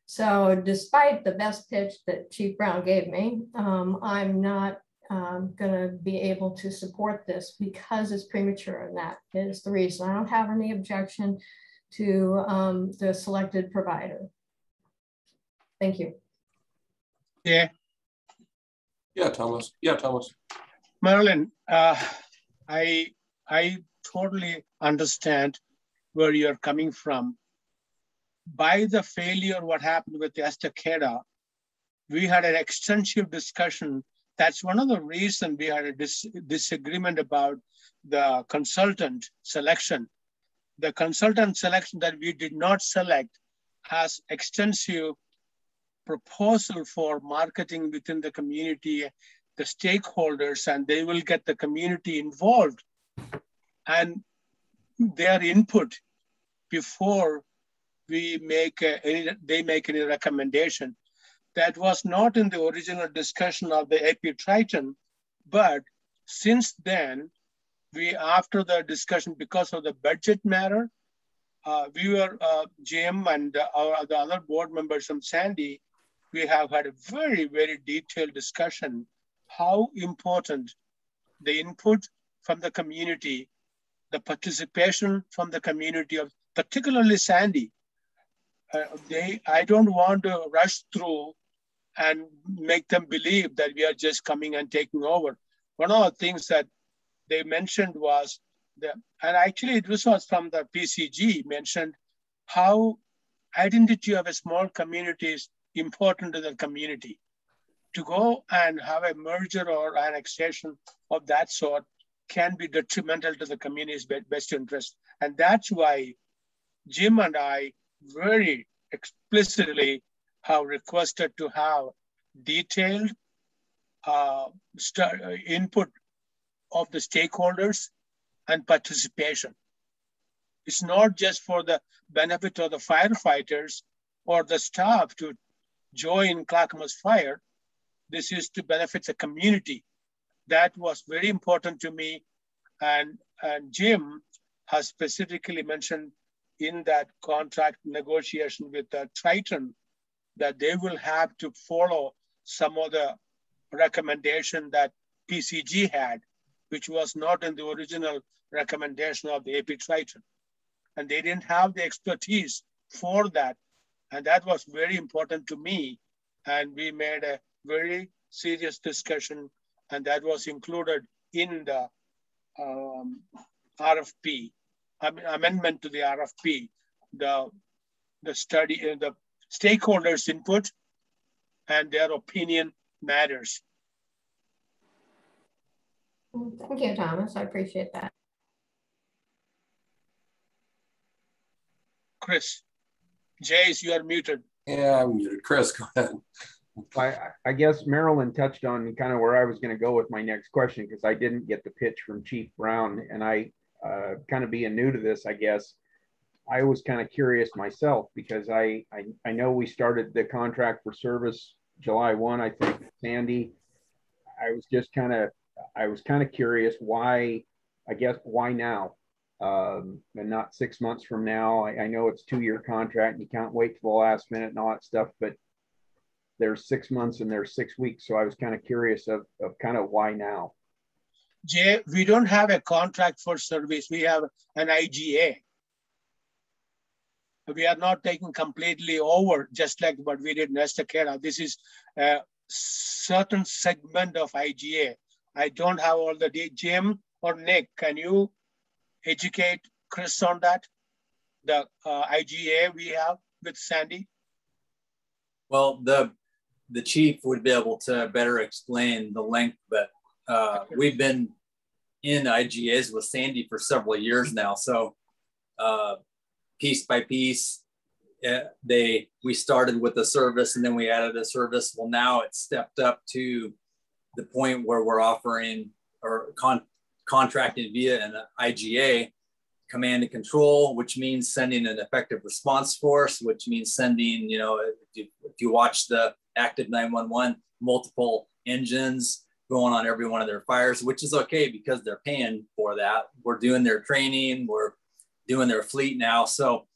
So despite the best pitch that Chief Brown gave me, um, I'm not um, going to be able to support this because it's premature. And that is the reason I don't have any objection to um, the selected provider. Thank you. Yeah. Yeah, Thomas. Yeah, Thomas. Marilyn, uh, I I totally understand where you're coming from. By the failure, what happened with the Estacada, we had an extensive discussion. That's one of the reasons we had a dis disagreement about the consultant selection. The consultant selection that we did not select has extensive proposal for marketing within the community, the stakeholders, and they will get the community involved and their input before we make a, any, they make any recommendation. That was not in the original discussion of the AP Triton, but since then, we after the discussion because of the budget matter, uh, we were uh, Jim and uh, our, the other board members from Sandy we have had a very, very detailed discussion how important the input from the community, the participation from the community of particularly Sandy. Uh, they, I don't want to rush through and make them believe that we are just coming and taking over. One of the things that they mentioned was that, and actually it was from the PCG mentioned how identity of a small community is important to the community. To go and have a merger or annexation of that sort can be detrimental to the community's best interest. And that's why Jim and I very explicitly have requested to have detailed uh, input of the stakeholders and participation. It's not just for the benefit of the firefighters or the staff to join Clackamas Fire, this is to benefit the community. That was very important to me. And, and Jim has specifically mentioned in that contract negotiation with uh, Triton that they will have to follow some of the recommendation that PCG had, which was not in the original recommendation of the AP Triton. And they didn't have the expertise for that and that was very important to me. And we made a very serious discussion, and that was included in the um, RFP, amendment to the RFP, the, the study, uh, the stakeholders' input and their opinion matters. Thank you, Thomas. I appreciate that. Chris. Jace, you are muted. Yeah, I'm muted. Chris, go ahead. I, I guess Marilyn touched on kind of where I was going to go with my next question because I didn't get the pitch from Chief Brown. And I, uh, kind of being new to this, I guess, I was kind of curious myself because I, I, I know we started the contract for service July 1, I think, Sandy. I was just kind of, I was kind of curious why, I guess, why now? um, and not six months from now. I, I know it's two year contract and you can't wait to the last minute and all that stuff, but there's six months and there's six weeks. So I was kind of curious of, of kind of why now. Jay, we don't have a contract for service. We have an IGA. We are not taking completely over, just like what we did in Estacada. This is a certain segment of IGA. I don't have all the Jim or Nick. Can you educate Chris on that? The uh, IGA we have with Sandy? Well, the the chief would be able to better explain the length, but uh, we've been in IGAs with Sandy for several years now. So uh, piece by piece, uh, they we started with a service and then we added a service. Well, now it's stepped up to the point where we're offering or con contracted via an IGA, command and control, which means sending an effective response force, which means sending, you know, if you, if you watch the active 911, multiple engines, going on every one of their fires, which is okay because they're paying for that. We're doing their training, we're doing their fleet now. So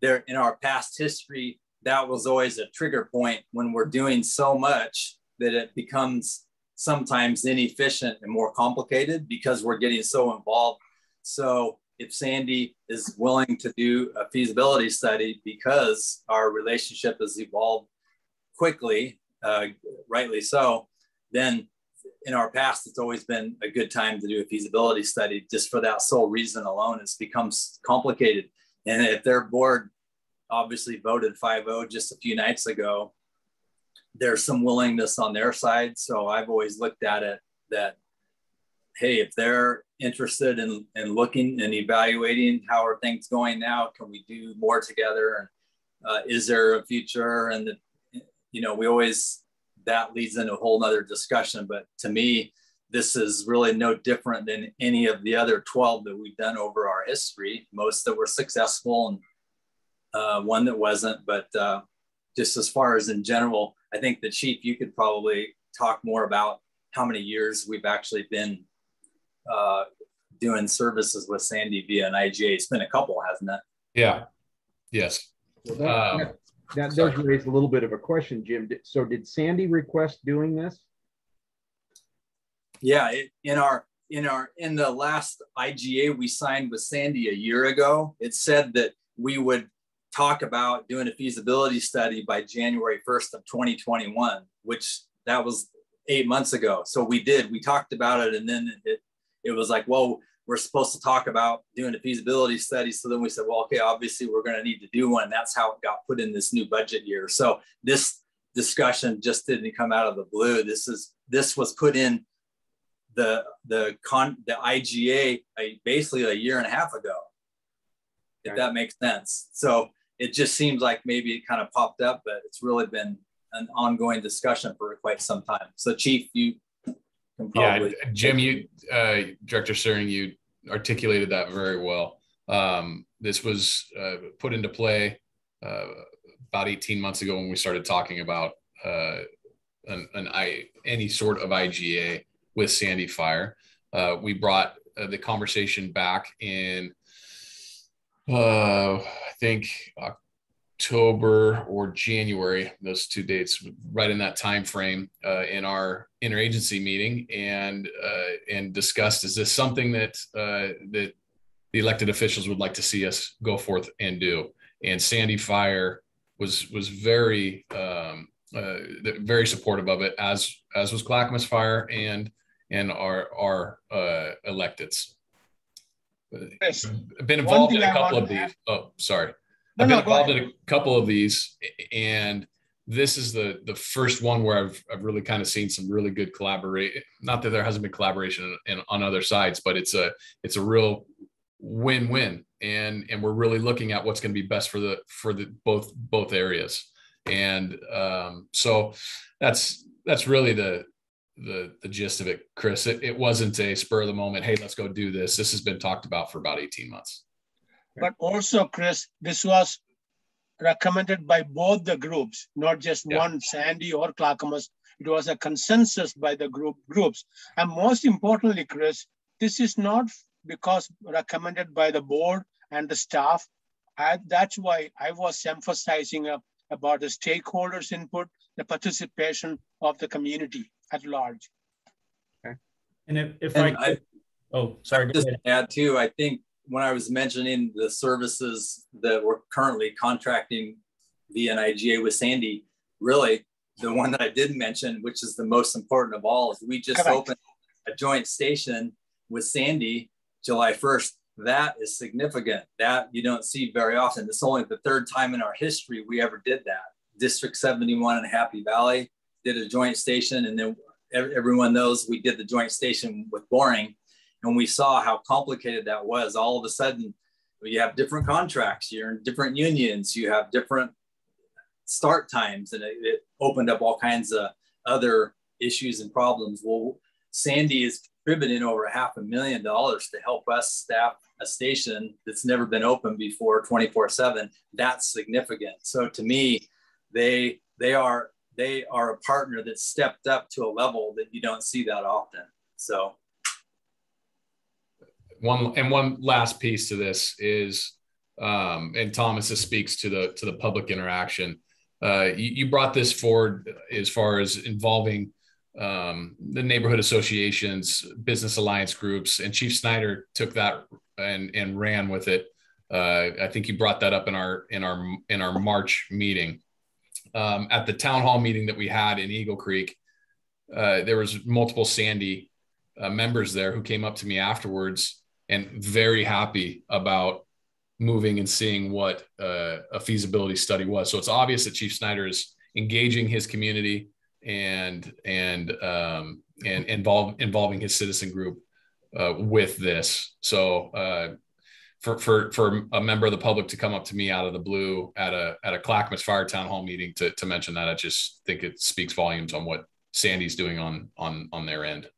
there in our past history, that was always a trigger point when we're doing so much that it becomes sometimes inefficient and more complicated because we're getting so involved. So if Sandy is willing to do a feasibility study because our relationship has evolved quickly, uh, rightly so, then in our past, it's always been a good time to do a feasibility study just for that sole reason alone. It's becomes complicated. And if their board obviously voted 5-0 just a few nights ago, there's some willingness on their side. So I've always looked at it that, hey, if they're interested in, in looking and evaluating how are things going now, can we do more together? And uh, is there a future? And, the, you know, we always, that leads into a whole nother discussion. But to me, this is really no different than any of the other 12 that we've done over our history. Most that were successful and uh, one that wasn't. But uh, just as far as in general, I think the chief, you could probably talk more about how many years we've actually been uh, doing services with Sandy via an IGA. It's been a couple, hasn't it? Yeah. Yes. Well, that, um, that, does raise a little bit of a question, Jim. So did Sandy request doing this? Yeah, it, in our in our in the last IGA we signed with Sandy a year ago, it said that we would talk about doing a feasibility study by January 1st of 2021, which that was eight months ago. So we did, we talked about it and then it, it was like, well, we're supposed to talk about doing a feasibility study. So then we said, well, okay, obviously we're going to need to do one. That's how it got put in this new budget year. So this discussion just didn't come out of the blue. This is, this was put in the, the con, the IGA a, basically a year and a half ago, if right. that makes sense. So it just seems like maybe it kind of popped up, but it's really been an ongoing discussion for quite some time. So, Chief, you probably. Yeah, Jim, you, uh, Director Syring, you articulated that very well. Um, this was uh, put into play uh, about 18 months ago when we started talking about uh, an, an I, any sort of IGA with Sandy Fire. Uh, we brought uh, the conversation back in uh, I think October or January, those two dates, right in that time frame, uh, in our interagency meeting, and uh, and discussed is this something that uh, that the elected officials would like to see us go forth and do. And Sandy Fire was was very um, uh, very supportive of it, as as was Clackamas Fire and and our our uh, electeds. Chris, been involved in a couple of these. Oh, sorry. No, I've been no, involved in a couple of these, and this is the the first one where I've I've really kind of seen some really good collaboration. Not that there hasn't been collaboration in, on other sides, but it's a it's a real win-win, and and we're really looking at what's going to be best for the for the both both areas, and um, so that's that's really the the the gist of it, Chris. It, it wasn't a spur of the moment. Hey, let's go do this. This has been talked about for about eighteen months. But also, Chris, this was recommended by both the groups, not just yeah. one Sandy or Clackamas. It was a consensus by the group groups. And most importantly, Chris, this is not because recommended by the board and the staff. I, that's why I was emphasizing uh, about the stakeholders' input, the participation of the community at large. Okay. And if, if and I, could, I, oh, sorry. Just add too, I think when I was mentioning the services that we're currently contracting via NIGA with Sandy, really the one that I didn't mention, which is the most important of all, is we just Correct. opened a joint station with Sandy July 1st. That is significant. That you don't see very often. It's only the third time in our history we ever did that. District 71 in Happy Valley did a joint station, and then everyone knows we did the joint station with Boring, and we saw how complicated that was. All of a sudden, you have different contracts, you're in different unions, you have different start times, and it, it opened up all kinds of other issues and problems. Well, Sandy is contributing over half a million dollars to help us staff a station that's never been open before 24 7 that's significant so to me they they are they are a partner that stepped up to a level that you don't see that often. So one and one last piece to this is um, and Thomas this speaks to the to the public interaction. Uh, you, you, brought this forward as far as involving um, the neighborhood associations, business alliance groups, and Chief Snyder took that and and ran with it. Uh, I think you brought that up in our in our in our March meeting um, at the town hall meeting that we had in Eagle Creek. Uh, there was multiple Sandy uh, members there who came up to me afterwards and very happy about moving and seeing what uh, a feasibility study was. So it's obvious that Chief Snyder is engaging his community and and um, and involve, involving his citizen group uh, with this. So uh, for for for a member of the public to come up to me out of the blue at a at a Clackamas Fire Town Hall meeting to to mention that, I just think it speaks volumes on what Sandy's doing on on on their end.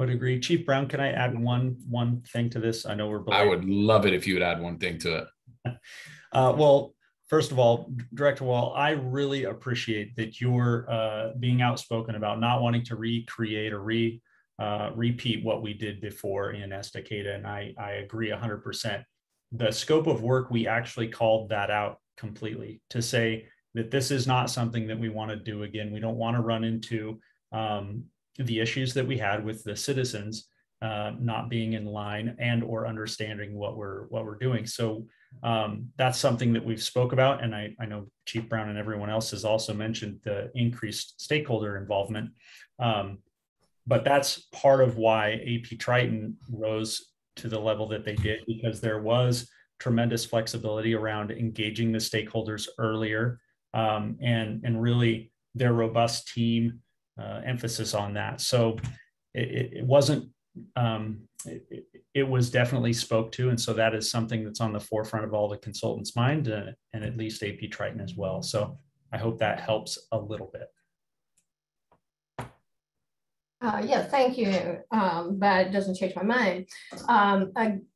I would agree. Chief Brown, can I add one one thing to this? I know we're. Below. I would love it if you would add one thing to it. Uh, well, first of all, Director Wall, I really appreciate that you're uh, being outspoken about not wanting to recreate or re uh, repeat what we did before in Estacada, and I I agree 100%. The scope of work we actually called that out completely to say that this is not something that we want to do again. We don't want to run into um, the issues that we had with the citizens uh, not being in line and or understanding what we're what we're doing. So um, that's something that we've spoke about, and I, I know Chief Brown and everyone else has also mentioned the increased stakeholder involvement. Um, but that's part of why AP Triton rose to the level that they did because there was tremendous flexibility around engaging the stakeholders earlier um, and and really their robust team uh, emphasis on that. So it, it wasn't, um, it, it, was definitely spoke to. And so that is something that's on the forefront of all the consultants' mind uh, and at least AP Triton as well. So I hope that helps a little bit. Uh, yeah, thank you, um, but it doesn't change my mind. Um,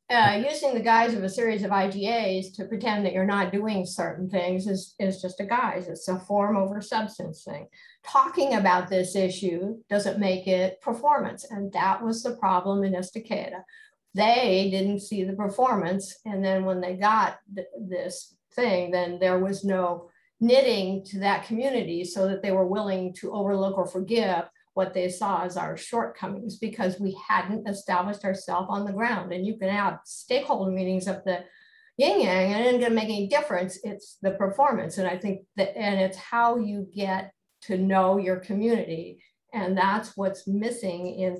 uh, using the guise of a series of IGAs to pretend that you're not doing certain things is, is just a guise. It's a form over substance thing. Talking about this issue doesn't make it performance. And that was the problem in Estacada. They didn't see the performance. And then when they got th this thing, then there was no knitting to that community so that they were willing to overlook or forgive what they saw as our shortcomings because we hadn't established ourselves on the ground. And you can have stakeholder meetings of the yin yang and it isn't going to make any difference. It's the performance. And I think that, and it's how you get to know your community. And that's what's missing in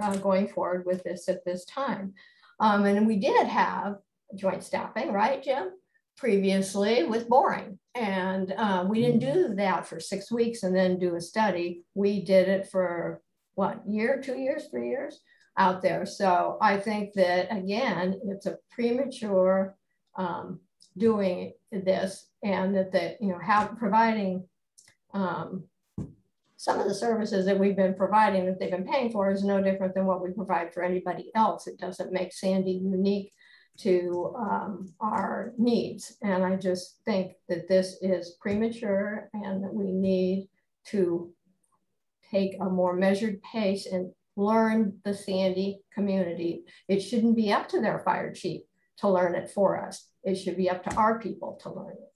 uh, going forward with this at this time. Um, and we did have joint staffing, right, Jim? Previously with Boring. And um, we didn't do that for six weeks and then do a study. We did it for what, year, two years, three years out there. So I think that, again, it's a premature um, doing this and that the, you know, have providing um, some of the services that we've been providing that they've been paying for is no different than what we provide for anybody else. It doesn't make Sandy unique to um, our needs. And I just think that this is premature and that we need to take a more measured pace and learn the Sandy community. It shouldn't be up to their fire chief to learn it for us. It should be up to our people to learn it.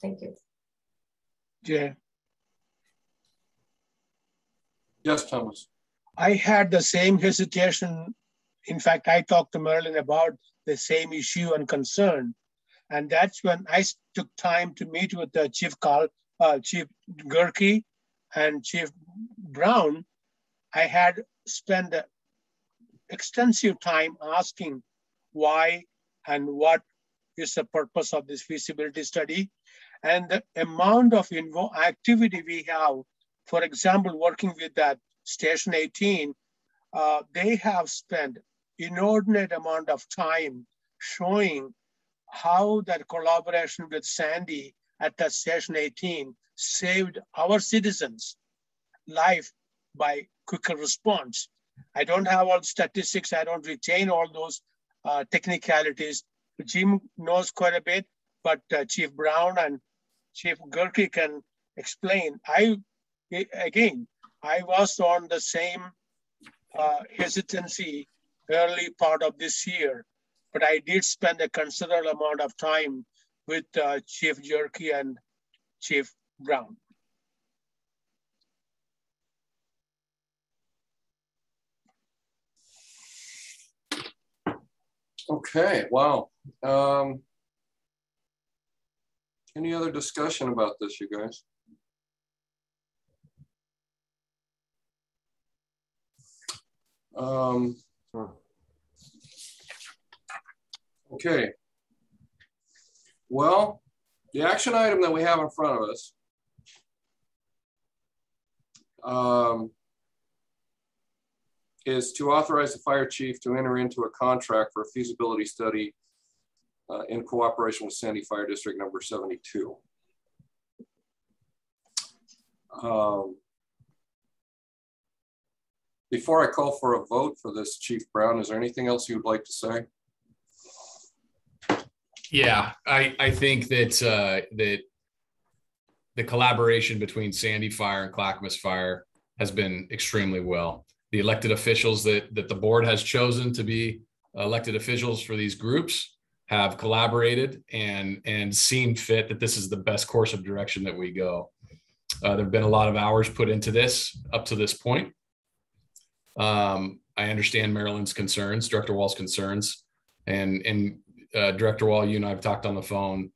Thank you. Yeah. Yes, Thomas. I had the same hesitation in fact, I talked to Marilyn about the same issue and concern. And that's when I took time to meet with Chief Carl, uh, Chief Gehrke and Chief Brown. I had spent extensive time asking why and what is the purpose of this feasibility study and the amount of activity we have. For example, working with that Station 18, uh, they have spent inordinate amount of time showing how that collaboration with Sandy at that session 18 saved our citizens' life by quicker response. I don't have all the statistics. I don't retain all those uh, technicalities. Jim knows quite a bit, but uh, Chief Brown and Chief Gehrke can explain. I, again, I was on the same uh, hesitancy early part of this year, but I did spend a considerable amount of time with uh, Chief Gehrke and Chief Brown. Okay, wow. Um, any other discussion about this, you guys? Um, okay. Well, the action item that we have in front of us um, is to authorize the fire chief to enter into a contract for a feasibility study uh, in cooperation with Sandy Fire District number 72. Um, before I call for a vote for this, Chief Brown, is there anything else you'd like to say? Yeah, I, I think that uh, that the collaboration between Sandy Fire and Clackamas Fire has been extremely well. The elected officials that that the board has chosen to be elected officials for these groups have collaborated and and seen fit that this is the best course of direction that we go. Uh, there have been a lot of hours put into this up to this point. Um, I understand Marilyn's concerns, Director Wall's concerns, and and uh, Director Wall, you and I have talked on the phone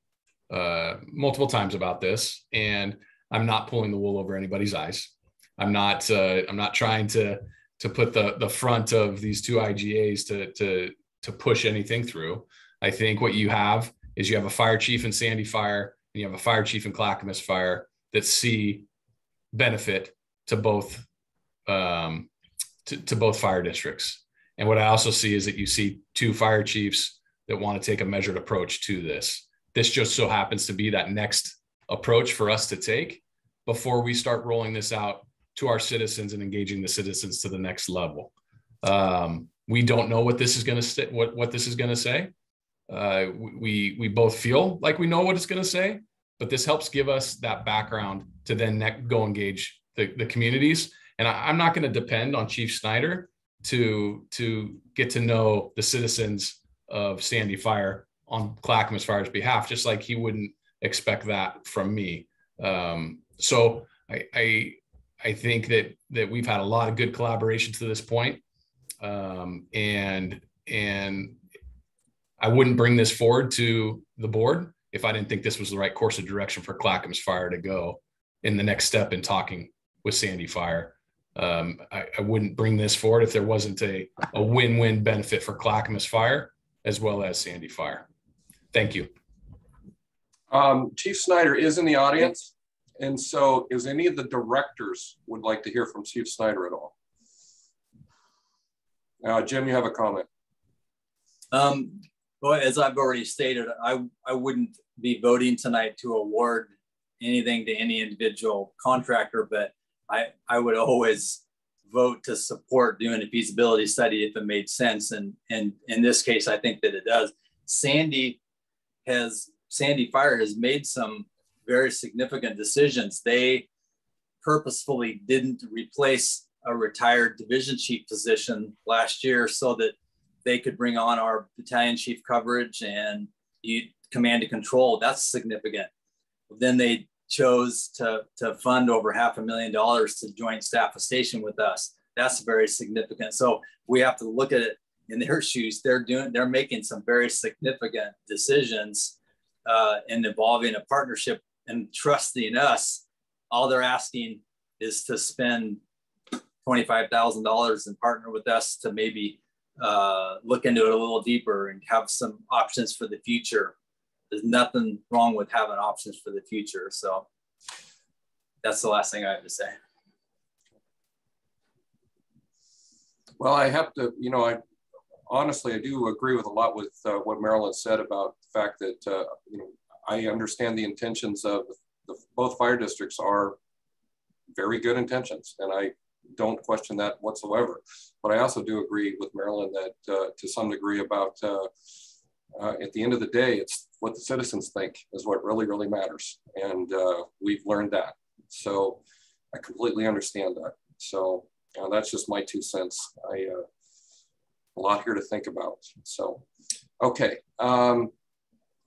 uh, multiple times about this, and I'm not pulling the wool over anybody's eyes. I'm not. Uh, I'm not trying to to put the the front of these two IGAs to to to push anything through. I think what you have is you have a fire chief in Sandy Fire and you have a fire chief in Clackamas Fire that see benefit to both um, to, to both fire districts. And what I also see is that you see two fire chiefs that want to take a measured approach to this. This just so happens to be that next approach for us to take before we start rolling this out to our citizens and engaging the citizens to the next level. Um, we don't know what this is going to st- what what this is going to say. Uh, we we both feel like we know what it's going to say, but this helps give us that background to then ne- go engage the, the communities and I, am not going to depend on Chief Snyder to to get to know the citizens of Sandy Fire on Clackamas Fire's behalf, just like he wouldn't expect that from me. Um, so I, I, I think that that we've had a lot of good collaboration to this point, um, and and I wouldn't bring this forward to the board if I didn't think this was the right course of direction for Clackamas Fire to go in the next step in talking with Sandy Fire um, I, I, wouldn't bring this forward if there wasn't a, a win-win benefit for Clackamas Fire as well as Sandy Fire. Thank you. Um, Chief Snyder is in the audience. And so is any of the directors would like to hear from Chief Snyder at all? Uh, Jim, you have a comment. Um, well, as I've already stated, I, I wouldn't be voting tonight to award anything to any individual contractor, but I, I would always vote to support doing a feasibility study if it made sense. And, and in this case, I think that it does. Sandy has, Sandy Fire has made some very significant decisions. They purposefully didn't replace a retired division chief position last year so that they could bring on our battalion chief coverage and you command and control. That's significant. Then they chose to, to fund over half a million dollars to joint staff a station with us. That's very significant. So we have to look at it in their shoes. They're doing, they're making some very significant decisions uh, in involving a partnership and trusting us. All they're asking is to spend $25,000 and partner with us to maybe uh, look into it a little deeper and have some options for the future there's nothing wrong with having options for the future. So that's the last thing I have to say. Well, I have to, you know, I honestly, I do agree with a lot with uh, what Marilyn said about the fact that, uh, you know, I understand the intentions of the, both fire districts are very good intentions, and I don't question that whatsoever. But I also do agree with Marilyn that uh, to some degree about uh, at the end of the day, it's what the citizens think is what really, really matters. And uh, we've learned that. So I completely understand that. So uh, that's just my two cents. I uh, a lot here to think about. So, okay. Um,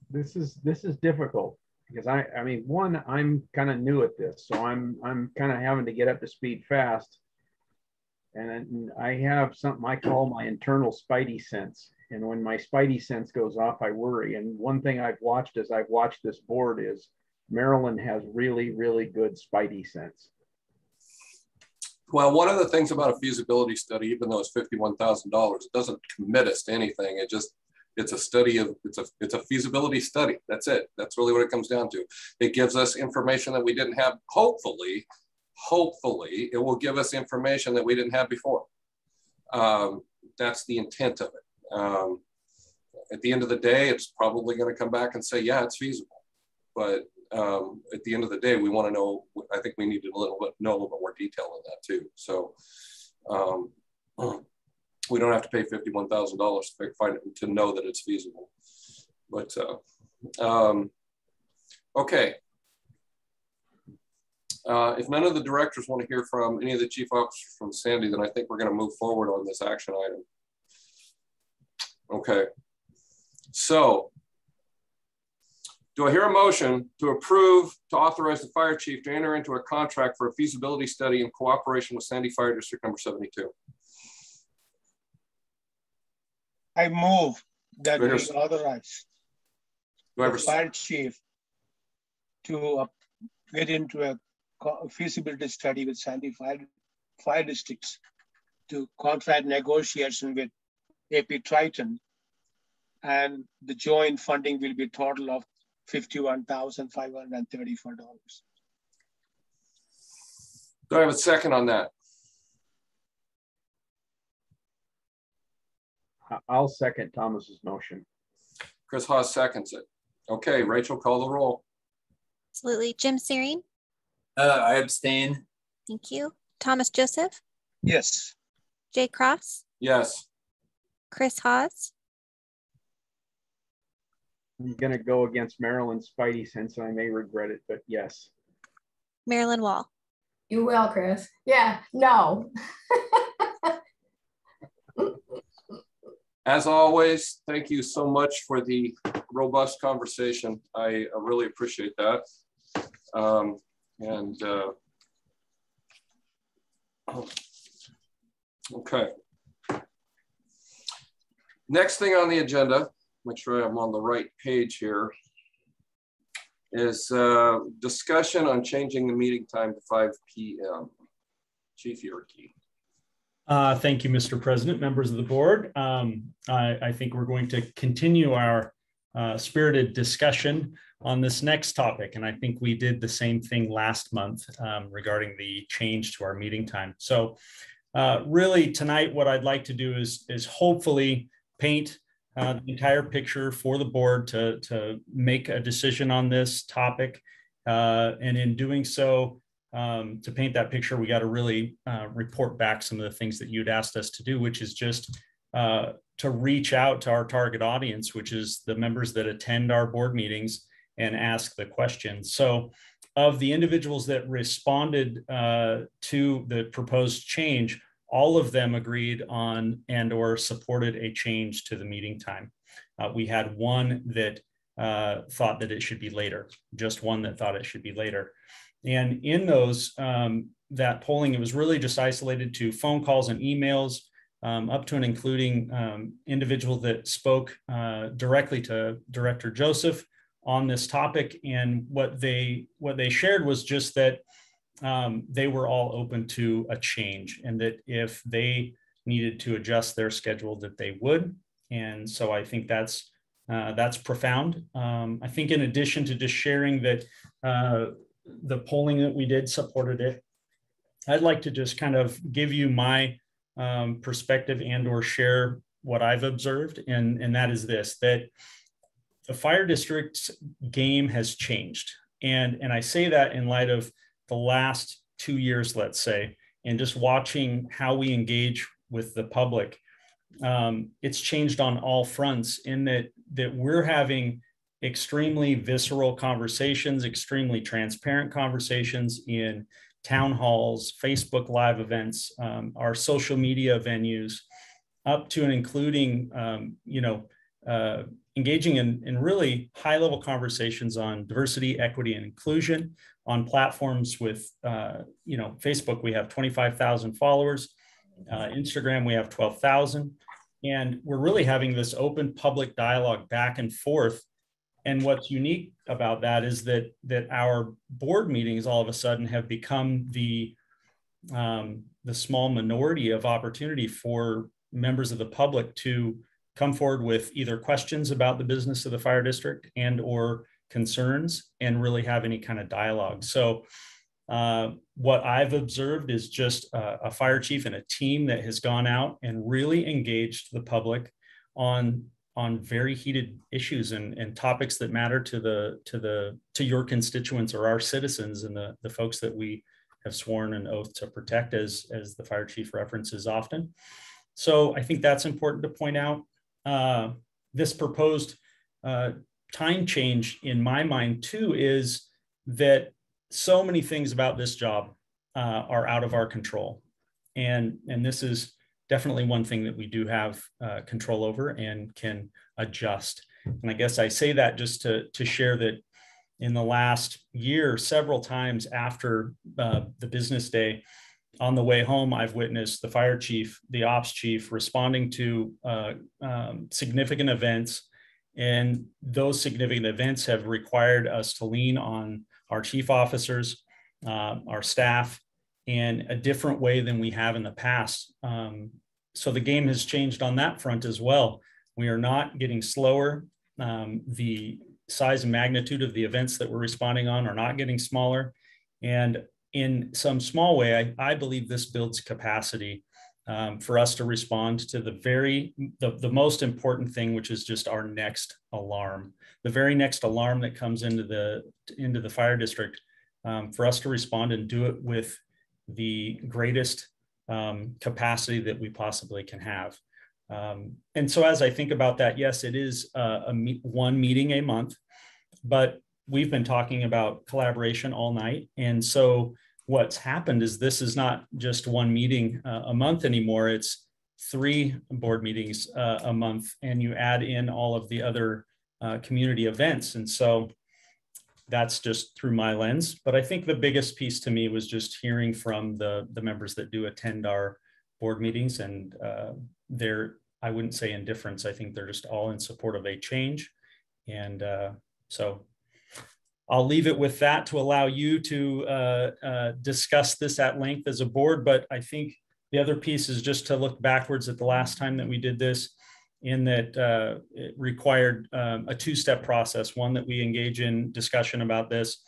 this is this is difficult because I I mean one I'm kind of new at this, so I'm I'm kind of having to get up to speed fast, and I have something I call my internal spidey sense. And when my spidey sense goes off, I worry. And one thing I've watched as I've watched this board is Marilyn has really, really good spidey sense. Well, one of the things about a feasibility study, even though it's $51,000, it doesn't commit us to anything. It just, it's a study of, it's a, it's a feasibility study. That's it. That's really what it comes down to. It gives us information that we didn't have. Hopefully, hopefully it will give us information that we didn't have before. Um, that's the intent of it. Um, at the end of the day, it's probably going to come back and say, yeah, it's feasible. But um, at the end of the day, we want to know, I think we need to a little bit, know a little bit more detail on that too. So um, we don't have to pay $51,000 to find it, to know that it's feasible. But uh, um, okay. Uh, if none of the directors want to hear from any of the chief officers from Sandy, then I think we're going to move forward on this action item. Okay. So do I hear a motion to approve to authorize the fire chief to enter into a contract for a feasibility study in cooperation with Sandy Fire District number 72? I move that we authorize the fire chief to uh, get into a feasibility study with Sandy Fire, fire Districts to contract negotiation with AP Triton and the joint funding will be total of $51,534. Do I have a second on that? I'll second Thomas's motion. Chris Hawes seconds it. Okay, Rachel, call the roll. Absolutely. Jim Syring? Uh, I abstain. Thank you. Thomas Joseph? Yes. Jay Cross? Yes. Chris Hawes? I'm going to go against Marilyn's Spidey sense, and I may regret it, but yes. Marilyn Wall. You will, Chris. Yeah, no. As always, thank you so much for the robust conversation. I really appreciate that. Um, and uh, okay. Next thing on the agenda make sure I'm on the right page here, is uh, discussion on changing the meeting time to 5 p.m. Chief Gehrke. Uh, thank you, Mr. President, members of the board. Um, I, I, think we're going to continue our uh, spirited discussion on this next topic. And I think we did the same thing last month um, regarding the change to our meeting time. So uh, really tonight, what I'd like to do is, is hopefully paint uh, the entire picture for the board to, to make a decision on this topic. Uh, and in doing so, um, to paint that picture, we got to really uh, report back some of the things that you'd asked us to do, which is just uh, to reach out to our target audience, which is the members that attend our board meetings and ask the questions. So of the individuals that responded uh, to the proposed change, all of them agreed on and or supported a change to the meeting time. Uh, we had one that uh, thought that it should be later, just one that thought it should be later. And in those, um, that polling, it was really just isolated to phone calls and emails, um, up to and including um, individuals that spoke uh, directly to Director Joseph on this topic. And what they what they shared was just that um, they were all open to a change and that if they needed to adjust their schedule that they would. And so i think that's uh, that's profound. Um, i think in addition to just sharing that uh, the polling that we did supported it i'd like to just kind of give you my um, perspective and or share what i've observed. And and that is this that the fire district's game has changed. And and i say that in light of the last two years, let's say, and just watching how we engage with the public, um, it's changed on all fronts in that that we're having extremely visceral conversations, extremely transparent conversations in town halls, Facebook live events, um, our social media venues, up to and including, um, you know, uh, engaging in, in really high level conversations on diversity, equity, and inclusion on platforms with, uh, you know, Facebook, we have 25,000 followers. Uh, Instagram, we have 12,000. And we're really having this open public dialogue back and forth. And what's unique about that is that that our board meetings all of a sudden have become the um, the small minority of opportunity for members of the public to come forward with either questions about the business of the fire district and or concerns and really have any kind of dialogue. So uh, what I've observed is just a, a, fire chief and a team that has gone out and really engaged the public on on very heated issues and, and topics that matter to the to the to your constituents or our citizens and the, the folks that we have sworn an oath to protect as as the fire chief references often. So I think that's important to point out. Uh, this proposed uh, time change in my mind too is that so many things about this job uh, are out of our control. And, and this is definitely one thing that we do have uh, control over and can adjust. And I guess I say that just to, to share that in the last year, several times after uh, the business day, on the way home, I've witnessed the fire chief, the ops chief responding to uh, um, significant events. And those significant events have required us to lean on our chief officers, uh, our staff, in a different way than we have in the past. Um, so the game has changed on that front as well. We are not getting slower. Um, the size and magnitude of the events that we're responding on are not getting smaller. And in some small way, I, I believe this builds capacity um, for us to respond to the very, the, the most important thing, which is just our next alarm. The very next alarm that comes into the, into the fire district um, for us to respond and do it with the greatest um, capacity that we possibly can have. Um, and so as I think about that, yes, it is a, a me one meeting a month, but we've been talking about collaboration all night. And so what's happened is this is not just one meeting uh, a month anymore. It's three board meetings uh, a month, and you add in all of the other uh, community events. And so that's just through my lens. But I think the biggest piece to me was just hearing from the, the members that do attend our board meetings and uh, they're, I wouldn't say indifference. I think they're just all in support of a change. And uh, so I'll leave it with that to allow you to uh, uh, discuss this at length as a board. But I think the other piece is just to look backwards at the last time that we did this in that uh, it required um, a two-step process, one that we engage in discussion about this,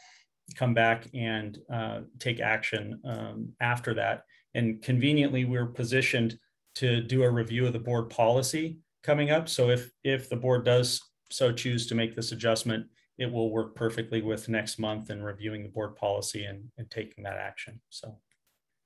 come back and uh, take action um, after that. And conveniently, we're positioned to do a review of the board policy coming up. So if, if the board does so choose to make this adjustment, it will work perfectly with next month and reviewing the board policy and, and taking that action. So.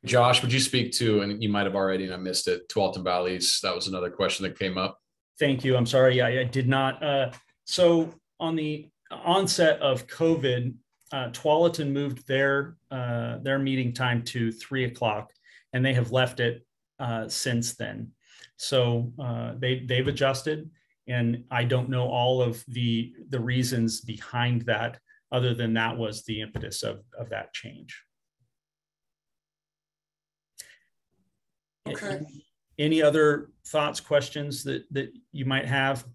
Josh, would you speak to, and you might have already and I missed it, Tualatin Valley's, that was another question that came up. Thank you. I'm sorry. I, I did not. Uh, so on the onset of COVID, uh, Tualatin moved their uh, their meeting time to three o'clock, and they have left it uh, since then. So uh, they they've adjusted and I don't know all of the the reasons behind that, other than that was the impetus of of that change. Okay. Any other thoughts, questions that that you might have?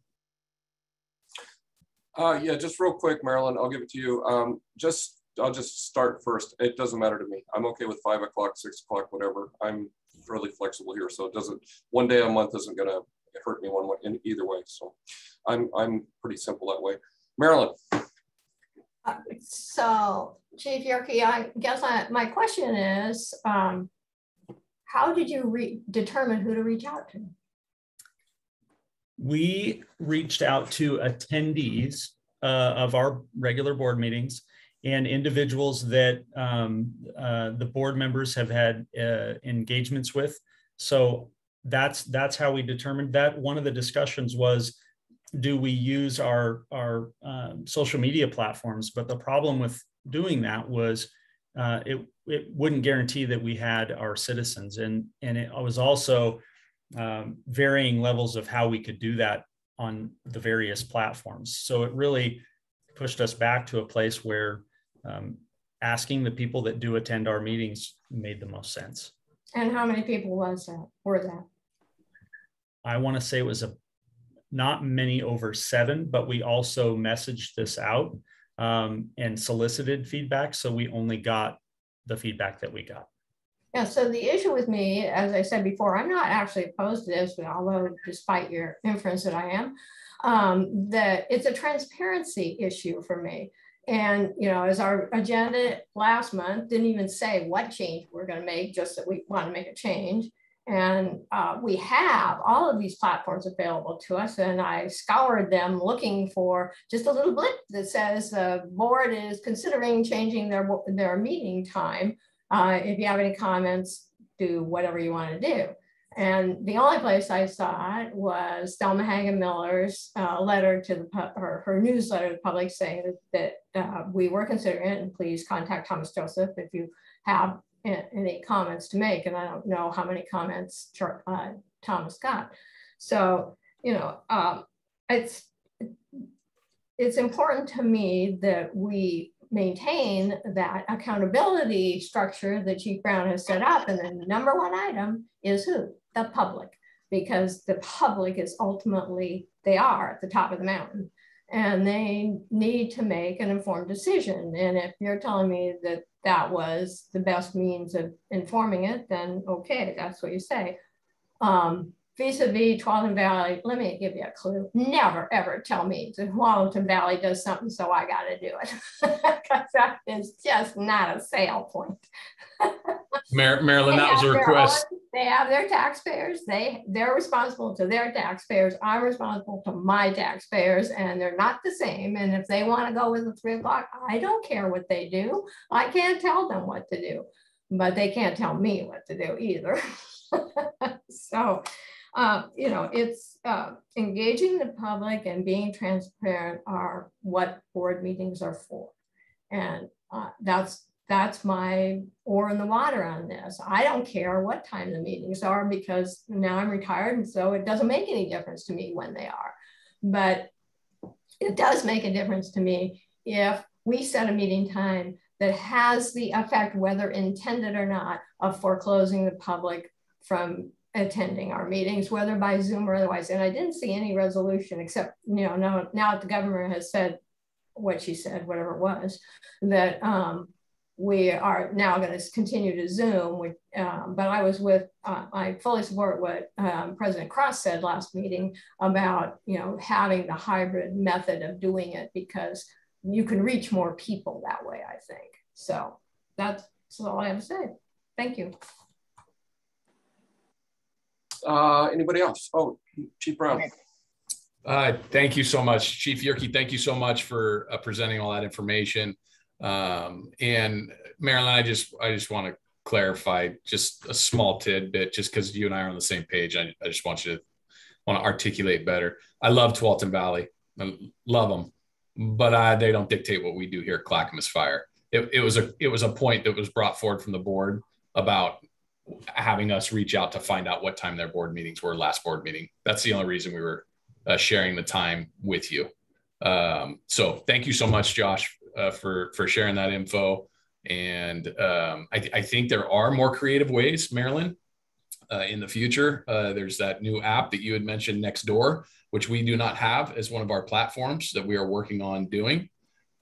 Uh, yeah, just real quick, Marilyn, I'll give it to you. Um, just I'll just start first. It doesn't matter to me. I'm okay with five o'clock, six o'clock, whatever. I'm fairly flexible here, so it doesn't. One day a month isn't going to hurt me one way in either way. So I'm I'm pretty simple that way. Marilyn. Uh, so Chief Gehrke, I guess I, my question is, um, how did you determine who to reach out to? We reached out to attendees uh, of our regular board meetings and individuals that um, uh, the board members have had uh, engagements with. So that's that's how we determined that. One of the discussions was, do we use our our um, social media platforms? But the problem with doing that was uh, it it wouldn't guarantee that we had our citizens, and and it was also um, varying levels of how we could do that on the various platforms. So it really pushed us back to a place where um, asking the people that do attend our meetings made the most sense. And how many people was that? Were that? I want to say it was a not many over seven, but we also messaged this out um, and solicited feedback. So we only got the feedback that we got. Yeah, so the issue with me, as I said before, I'm not actually opposed to this, but although despite your inference that I am, um, that it's a transparency issue for me. And, you know, as our agenda last month didn't even say what change we're going to make, just that we want to make a change. And uh, we have all of these platforms available to us. And I scoured them looking for just a little blip that says the board is considering changing their, their meeting time. Uh, if you have any comments, do whatever you want to do. And the only place I saw it was Thelma Haggenmiller's uh, letter to the her, her newsletter to the public saying that, that uh, we were considering it and please contact Thomas Joseph if you have any comments to make. And I don't know how many comments uh, Thomas got. So, you know, um, it's, it's important to me that we maintain that accountability structure that Chief Browne has set up. And the number one item is who? The public, because the public is ultimately, they are at the top of the mountain and they need to make an informed decision. And if you're telling me that that was the best means of informing it, then okay, that's what you say. Um, vis-a-vis Tualatin Valley, let me give you a clue. Never ever tell me that Tualatin Valley does something, so I got to do it. Because that is just not a sale point. Mar Marilyn, that was a request. Own, they have their taxpayers. They they're responsible to their taxpayers. I'm responsible to my taxpayers, and they're not the same. And if they want to go with the three o'clock, I don't care what they do. I can't tell them what to do, but they can't tell me what to do either. so uh, you know, it's uh, engaging the public and being transparent are what board meetings are for. And uh, that's that's my oar in the water on this. I don't care what time the meetings are because now I'm retired and so it doesn't make any difference to me when they are. But it does make a difference to me if we set a meeting time that has the effect, whether intended or not, of foreclosing the public from attending our meetings, whether by Zoom or otherwise. And I didn't see any resolution except, you know, now, now the governor has said what she said, whatever it was, that um, we are now going to continue to Zoom. With, um, but I was with, uh, I fully support what um, President Cross said last meeting about, you know, having the hybrid method of doing it because you can reach more people that way, I think. So that's, that's all I have to say. Thank you. Uh, anybody else? Oh, Chief Browne. Uh, thank you so much, Chief Gehrke. Thank you so much for uh, presenting all that information. Um, and Marilyn, I just I just want to clarify just a small tidbit, just because you and I are on the same page. I, I just want you to want to articulate better. I love Tualatin Valley, I love them, but uh, they don't dictate what we do here at Clackamas Fire. It, it was a it was a point that was brought forward from the board about having us reach out to find out what time their board meetings were last board meeting. That's the only reason we were uh, sharing the time with you. Um, so thank you so much, Josh, uh, for for sharing that info. And um, I, I, think there are more creative ways, Marilyn, uh, in the future. Uh, there's that new app that you had mentioned, Nextdoor, which we do not have as one of our platforms that we are working on doing.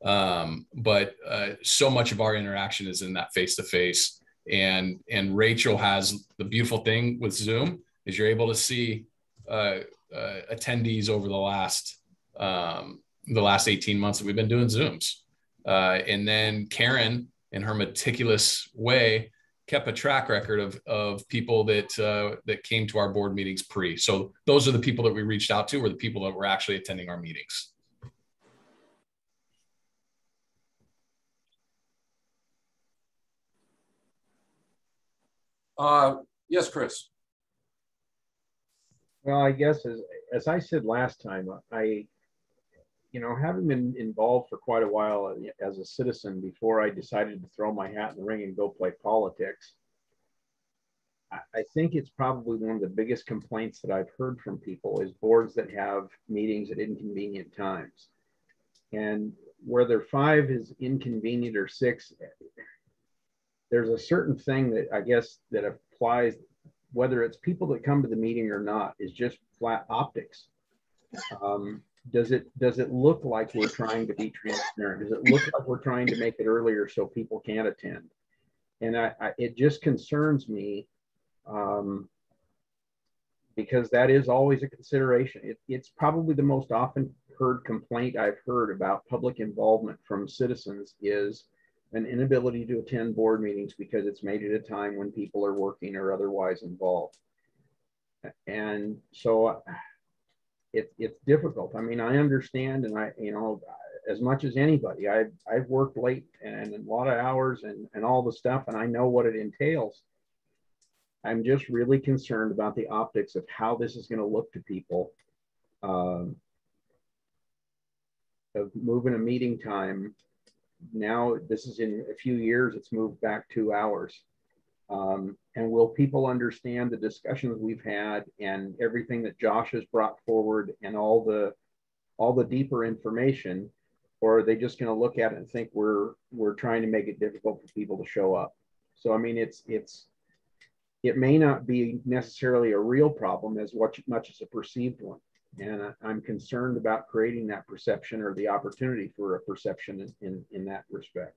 Um, but uh, so much of our interaction is in that face to face and and Rachel has the beautiful thing with Zoom is you're able to see uh, uh, attendees over the last um, the last 18 months that we've been doing Zooms, uh, and then Karen in her meticulous way kept a track record of of people that uh, that came to our board meetings pre. So those are the people that we reached out to, were the people that were actually attending our meetings. Uh, yes, Chris. Well, I guess as, as I said last time, I, you know, having been involved for quite a while as a citizen before I decided to throw my hat in the ring and go play politics, I think it's probably one of the biggest complaints that I've heard from people is boards that have meetings at inconvenient times. And whether five is inconvenient or six, there's a certain thing that I guess that applies, whether it's people that come to the meeting or not, is just flat optics. Um, does it does it look like we're trying to be transparent? Does it look like we're trying to make it earlier so people can't attend? And I, I it just concerns me um, because that is always a consideration. It, it's probably the most often heard complaint I've heard about public involvement from citizens is an inability to attend board meetings because it's made at a time when people are working or otherwise involved. And so it, it's difficult. I mean, I understand, and I, you know, as much as anybody, I've, I've worked late and a lot of hours and, and all the stuff, and I know what it entails. I'm just really concerned about the optics of how this is going to look to people. Um, of moving a meeting time. Now, this is in a few years, it's moved back two hours. Um, and will people understand the discussions we've had and everything that Josh has brought forward and all the all the deeper information, or are they just going to look at it and think we're we're trying to make it difficult for people to show up? So I mean, it's it's it may not be necessarily a real problem as much as a perceived one. And I'm concerned about creating that perception or the opportunity for a perception in, in, in that respect.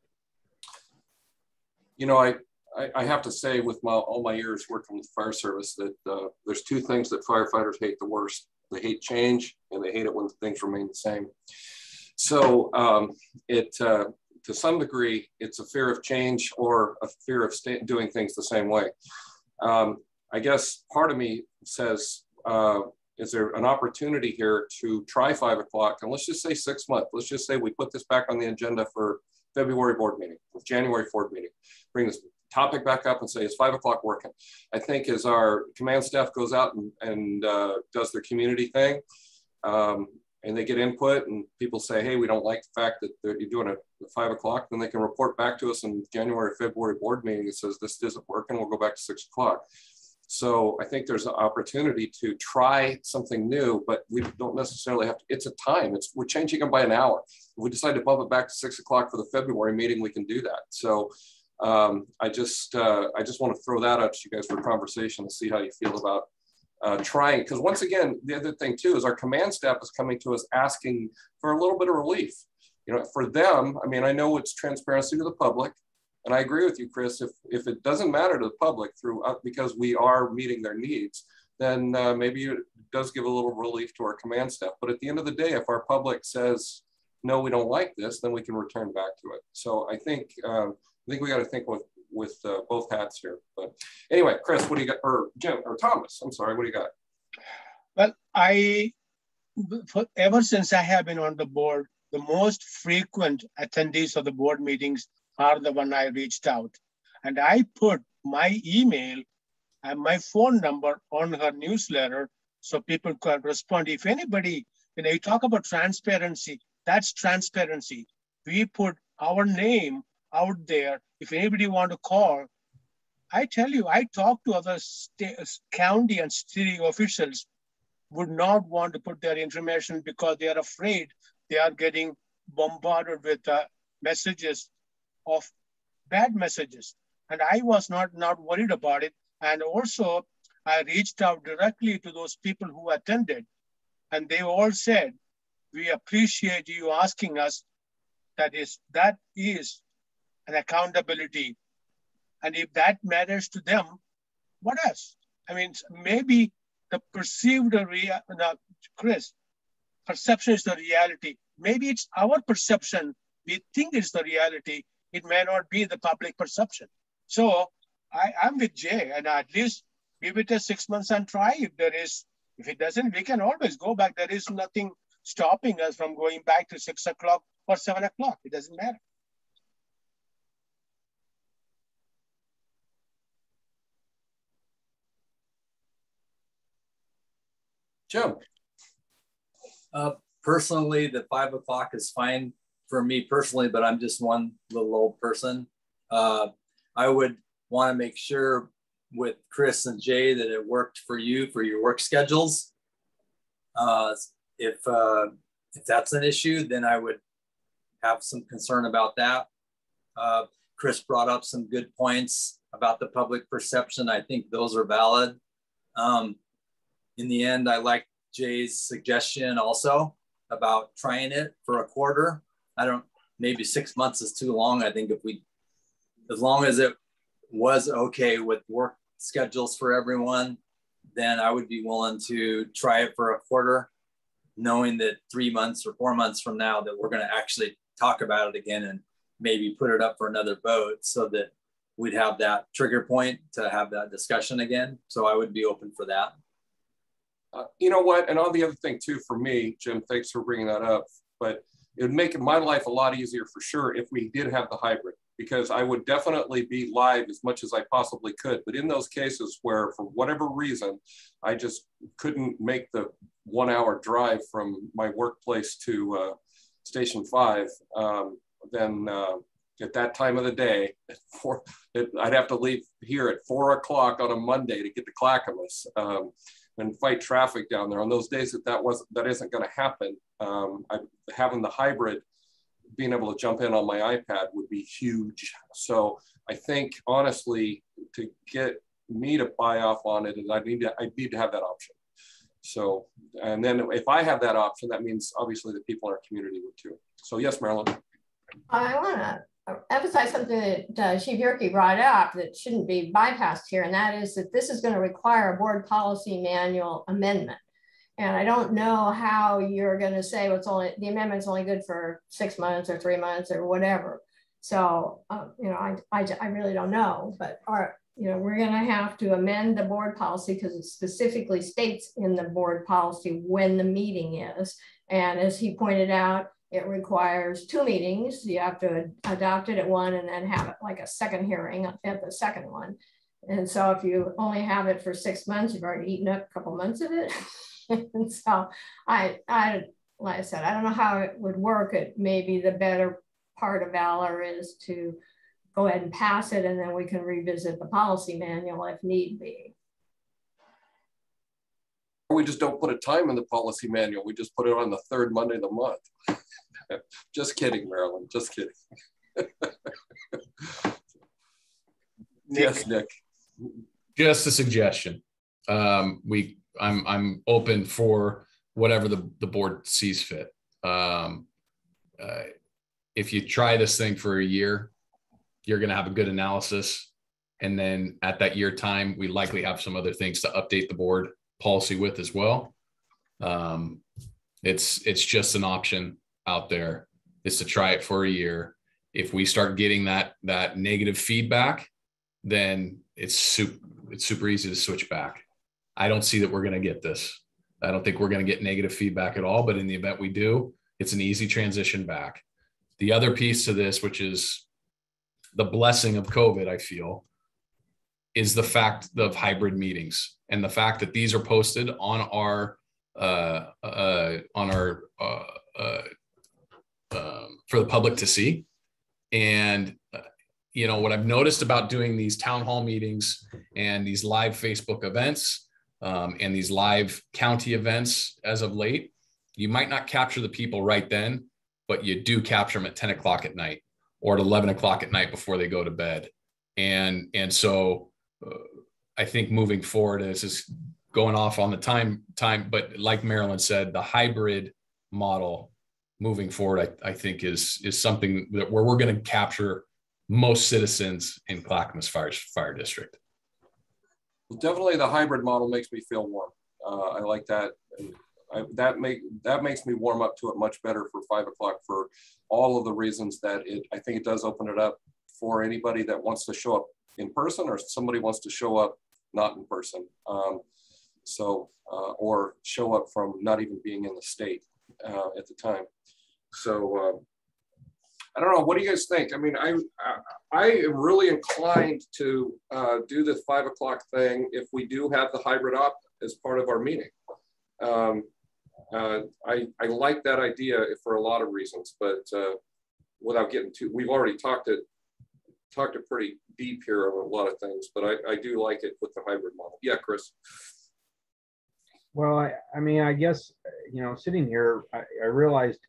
You know, I, I, I, have to say with my, all my years working with fire service that uh, there's two things that firefighters hate the worst. They hate change and they hate it when things remain the same. So um, it, uh, to some degree, it's a fear of change or a fear of doing things the same way. Um, I guess part of me says, uh, is there an opportunity here to try five o'clock? And let's just say six months. Let's just say we put this back on the agenda for February board meeting, January 4th meeting. Bring this topic back up and say, is five o'clock working? I think as our command staff goes out and, and uh, does their community thing, um, and they get input and people say, hey, we don't like the fact that you're doing it at five o'clock, then they can report back to us in January, February board meeting that says this isn't working, we'll go back to six o'clock. So I think there's an opportunity to try something new, but we don't necessarily have to, it's a time, it's we're changing them by an hour. If we decide to bump it back to six o'clock for the February meeting, we can do that. So um, I just uh, I just want to throw that out to you guys for conversation and see how you feel about uh, trying. Because once again, the other thing too is our command staff is coming to us asking for a little bit of relief. You know, for them, I mean, I know it's transparency to the public, and I agree with you, Chris. If if it doesn't matter to the public through uh, because we are meeting their needs, then uh, maybe it does give a little relief to our command staff. But at the end of the day, if our public says no, we don't like this, then we can return back to it. So I think um, I think we got to think with with uh, both hats here. But anyway, Chris, what do you got? Or Jim or Thomas? I'm sorry, what do you got? Well, I for, ever since I have been on the board, the most frequent attendees of the board meetings are the one I reached out, and I put my email and my phone number on her newsletter so people can respond. If anybody, you know, you talk about transparency, that's transparency. We put our name out there. If anybody want to call, I tell you, I talk to other state, county and city officials would not want to put their information because they are afraid they are getting bombarded with uh, messages of bad messages. And I was not, not worried about it. And also, I reached out directly to those people who attended, and they all said, "We appreciate you asking us. That is that is and accountability. And if that matters to them, what else? I mean, maybe the perceived rea- no, Chris, perception is the reality. Maybe it's our perception. We think it's the reality. It may not be the public perception. So I, I'm with Jay, and at least give it a six months and try. If there is, if it doesn't, we can always go back. There is nothing stopping us from going back to six o'clock or seven o'clock. It doesn't matter. Joe. Uh, personally, the five o'clock is fine for me personally, but I'm just one little old person. Uh, I would want to make sure with Chris and Jay that it worked for you for your work schedules. Uh, if uh, if that's an issue, then I would have some concern about that. Uh, Chris brought up some good points about the public perception. I think those are valid. Um, in the end, I like Jay's suggestion also about trying it for a quarter. I don't, maybe six months is too long. I think if we, as long as it was okay with work schedules for everyone, then I would be willing to try it for a quarter, knowing that three months or four months from now that we're going to actually talk about it again and maybe put it up for another vote so that we'd have that trigger point to have that discussion again. So I would be open for that. Uh, you know what? And on the other thing too, for me, Jim, thanks for bringing that up. But it would make my life a lot easier for sure if we did have the hybrid, because I would definitely be live as much as I possibly could. But in those cases where, for whatever reason, I just couldn't make the one hour drive from my workplace to uh, Station 5, um, then uh, at that time of the day, four, it, I'd have to leave here at four o'clock on a Monday to get to Clackamas. Um, and fight traffic down there. On those days that that wasn't that isn't going to happen, um, I, having the hybrid, being able to jump in on my iPad would be huge. So I think honestly, to get me to buy off on it, and I need to I need to have that option. So and then if I have that option, that means obviously the people in our community would too. So yes, Marilyn. I want to emphasize something that uh, Chief Gehrke brought up that shouldn't be bypassed here, and that is that this is going to require a board policy manual amendment. And I don't know how you're going to say what's only the amendment's only good for six months or three months or whatever. So, uh, you know, I, I, I really don't know, but our, you know, we're going to have to amend the board policy because it specifically states in the board policy when the meeting is. And as he pointed out, it requires two meetings. You have to adopt it at one and then have it like a second hearing at the second one. And so if you only have it for six months, you've already eaten up a couple months of it. and so I, I, like I said, I don't know how it would work. It maybe the better part of Valor is to go ahead and pass it and then we can revisit the policy manual if need be. We just don't put a time in the policy manual. We just put it on the third Monday of the month. Just kidding, Marilyn. Just kidding. yes, Nick. Just a suggestion. Um, we, I'm, I'm open for whatever the, the board sees fit. Um, uh, if you try this thing for a year, you're going to have a good analysis. And then at that year time, we likely have some other things to update the board policy with as well. Um, it's it's just an option out there is to try it for a year. If we start getting that that negative feedback, then it's super it's super easy to switch back. I don't see that we're going to get this. I don't think we're going to get negative feedback at all, but in the event we do, it's an easy transition back. The other piece to this, which is the blessing of COVID, I feel, is the fact of hybrid meetings and the fact that these are posted on our uh, uh, on our uh, uh um, for the public to see. And uh, you know what I've noticed about doing these town hall meetings and these live Facebook events um, and these live county events as of late, you might not capture the people right then, but you do capture them at 10 o'clock at night or at 11 o'clock at night before they go to bed. And and so uh, I think moving forward, this is going off on the time time, but like Marilyn said, the hybrid model moving forward, I, I think is is something that where we're going to capture most citizens in Clackamas Fire Fire District. Definitely, the hybrid model makes me feel warm. Uh, I like that. I, that make that makes me warm up to it much better for five o'clock for all of the reasons that it. I think it does open it up for anybody that wants to show up in person or somebody wants to show up not in person. Um, so uh, or show up from not even being in the state uh, at the time. So uh, I don't know. What do you guys think? I mean, I I am really inclined to uh, do the five o'clock thing if we do have the hybrid op as part of our meeting. Um, uh, I, I like that idea for a lot of reasons, but uh, without getting too, we've already talked it, talked it pretty deep here on a lot of things, but I, I do like it with the hybrid model. Yeah, Chris. Well, I, I mean, I guess, you know, sitting here, I, I realized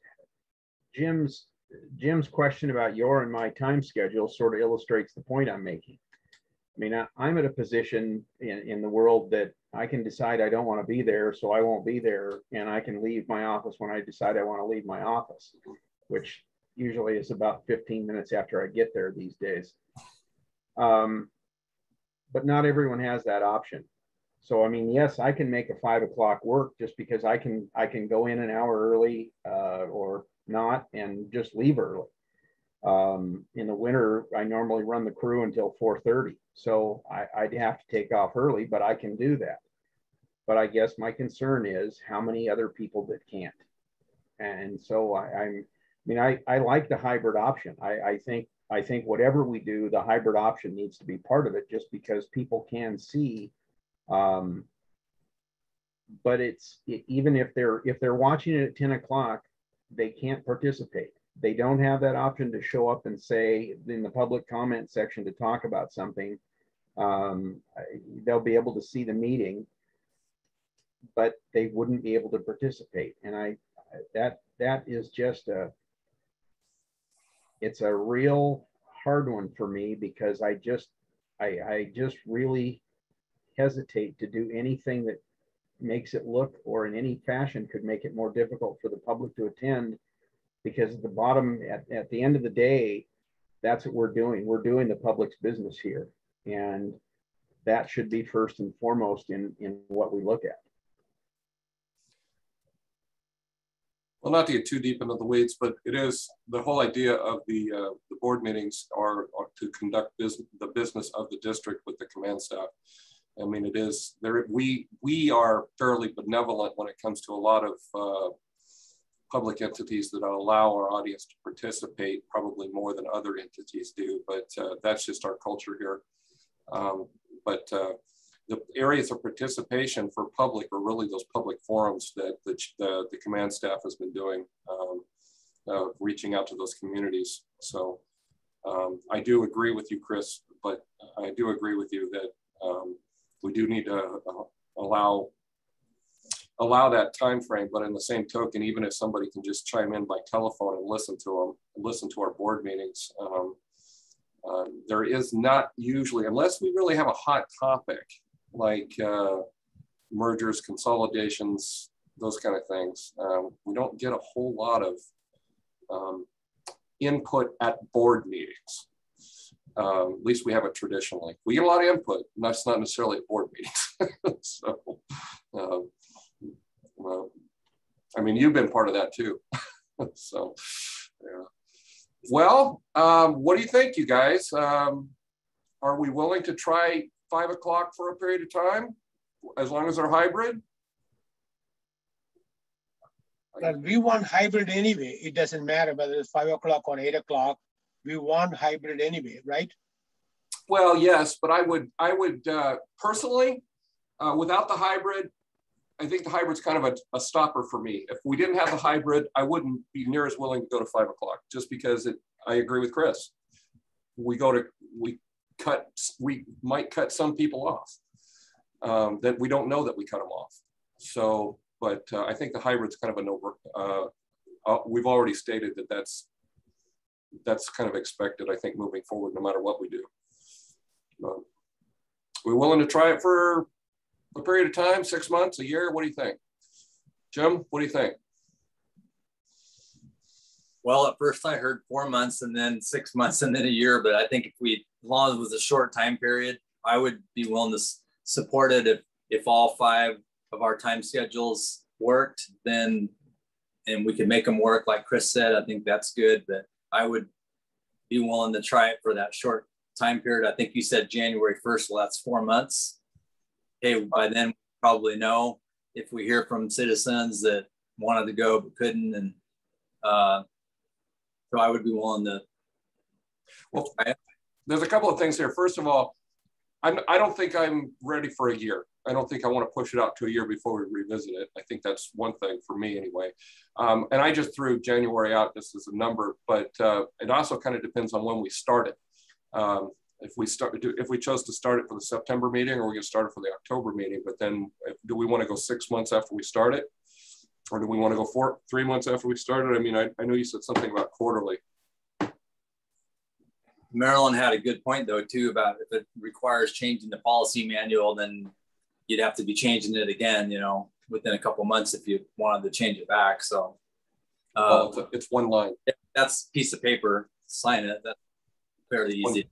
Jim's Jim's question about your and my time schedule sort of illustrates the point I'm making. I mean, I, I'm at a position in, in the world that I can decide I don't want to be there, so I won't be there, and I can leave my office when I decide I want to leave my office, which usually is about 15 minutes after I get there these days. Um, but not everyone has that option. So I mean, yes, I can make a five o'clock work just because I can I can go in an hour early uh, or not and just leave early. Um, in the winter, I normally run the crew until 4:30, so I, I'd have to take off early, but I can do that. But I guess my concern is how many other people that can't. And so I, I'm, I mean, I, I like the hybrid option. I, I think I think whatever we do, the hybrid option needs to be part of it, just because people can see. Um, but it's even if they're if they're watching it at 10 o'clock, they can't participate they don't have that option to show up and say in the public comment section to talk about something. Um, they'll be able to see the meeting, but they wouldn't be able to participate. And I, that, that is just a, it's a real hard one for me because I just, I, I just really hesitate to do anything that makes it look or in any fashion could make it more difficult for the public to attend because at the bottom, at, at the end of the day, that's what we're doing. We're doing the public's business here. And that should be first and foremost in, in what we look at. Well, not to get too deep into the weeds, but it is the whole idea of the uh, the board meetings are, are to conduct business, the business of the district with the command staff. I mean, it is there. We we are fairly benevolent when it comes to a lot of uh, public entities that allow our audience to participate probably more than other entities do, but uh, that's just our culture here. Um, but uh, the areas of participation for public are really those public forums that the, the, the command staff has been doing, um, reaching out to those communities. So um, I do agree with you, Chris, but I do agree with you that um, we do need to uh, allow allow that time frame. But in the same token, even if somebody can just chime in by telephone and listen to them, listen to our board meetings, um, uh, there is not usually, unless we really have a hot topic like uh, mergers, consolidations, those kind of things, um, we don't get a whole lot of um, input at board meetings. Um, at least we have it traditionally. We get a lot of input, and that's not necessarily at board meetings. so, um, well, I mean, you've been part of that too. so, yeah. Well, um, what do you think, you guys? Um, are we willing to try five o'clock for a period of time, as long as they're hybrid? Well, we want hybrid anyway. It doesn't matter whether it's five o'clock or eight o'clock. We want hybrid anyway, right? Well, yes, but I would, I would uh, personally, uh, without the hybrid, I think the hybrid's kind of a, a, stopper for me. If we didn't have the hybrid, I wouldn't be near as willing to go to five o'clock just because it, I agree with Chris. We go to, we cut, we might cut some people off um, that we don't know that we cut them off. So, but uh, I think the hybrid's kind of a no, uh, uh, we've already stated that that's, that's kind of expected, I think, moving forward, no matter what we do. Um, we're willing to try it for a period of time, six months, a year? What do you think? Jim, what do you think? Well, at first I heard four months and then six months and then a year, but I think if we, as long as it was a short time period, I would be willing to support it if, if all five of our time schedules worked, then, and we could make them work, like Chris said, I think that's good, but I would be willing to try it for that short time period. I think you said January 1st, well, that's four months hey, by then we probably know if we hear from citizens that wanted to go but couldn't, and uh, so I would be willing to. Well, there's a couple of things here. First of all, I'm, I don't think I'm ready for a year. I don't think I want to push it out to a year before we revisit it. I think that's one thing for me anyway. Um, and I just threw January out just as a number, but uh, it also kind of depends on when we start it. Um, if we start, if we chose to start it for the September meeting, or we can start it for the October meeting. But then, do we want to go six months after we start it, or do we want to go four, three months after we started? I mean, I, I know you said something about quarterly. Marilyn had a good point though too about if it requires changing the policy manual, then you'd have to be changing it again, you know, within a couple months if you wanted to change it back. So uh, well, it's one line. That's piece of paper. Sign it. That's fairly easy.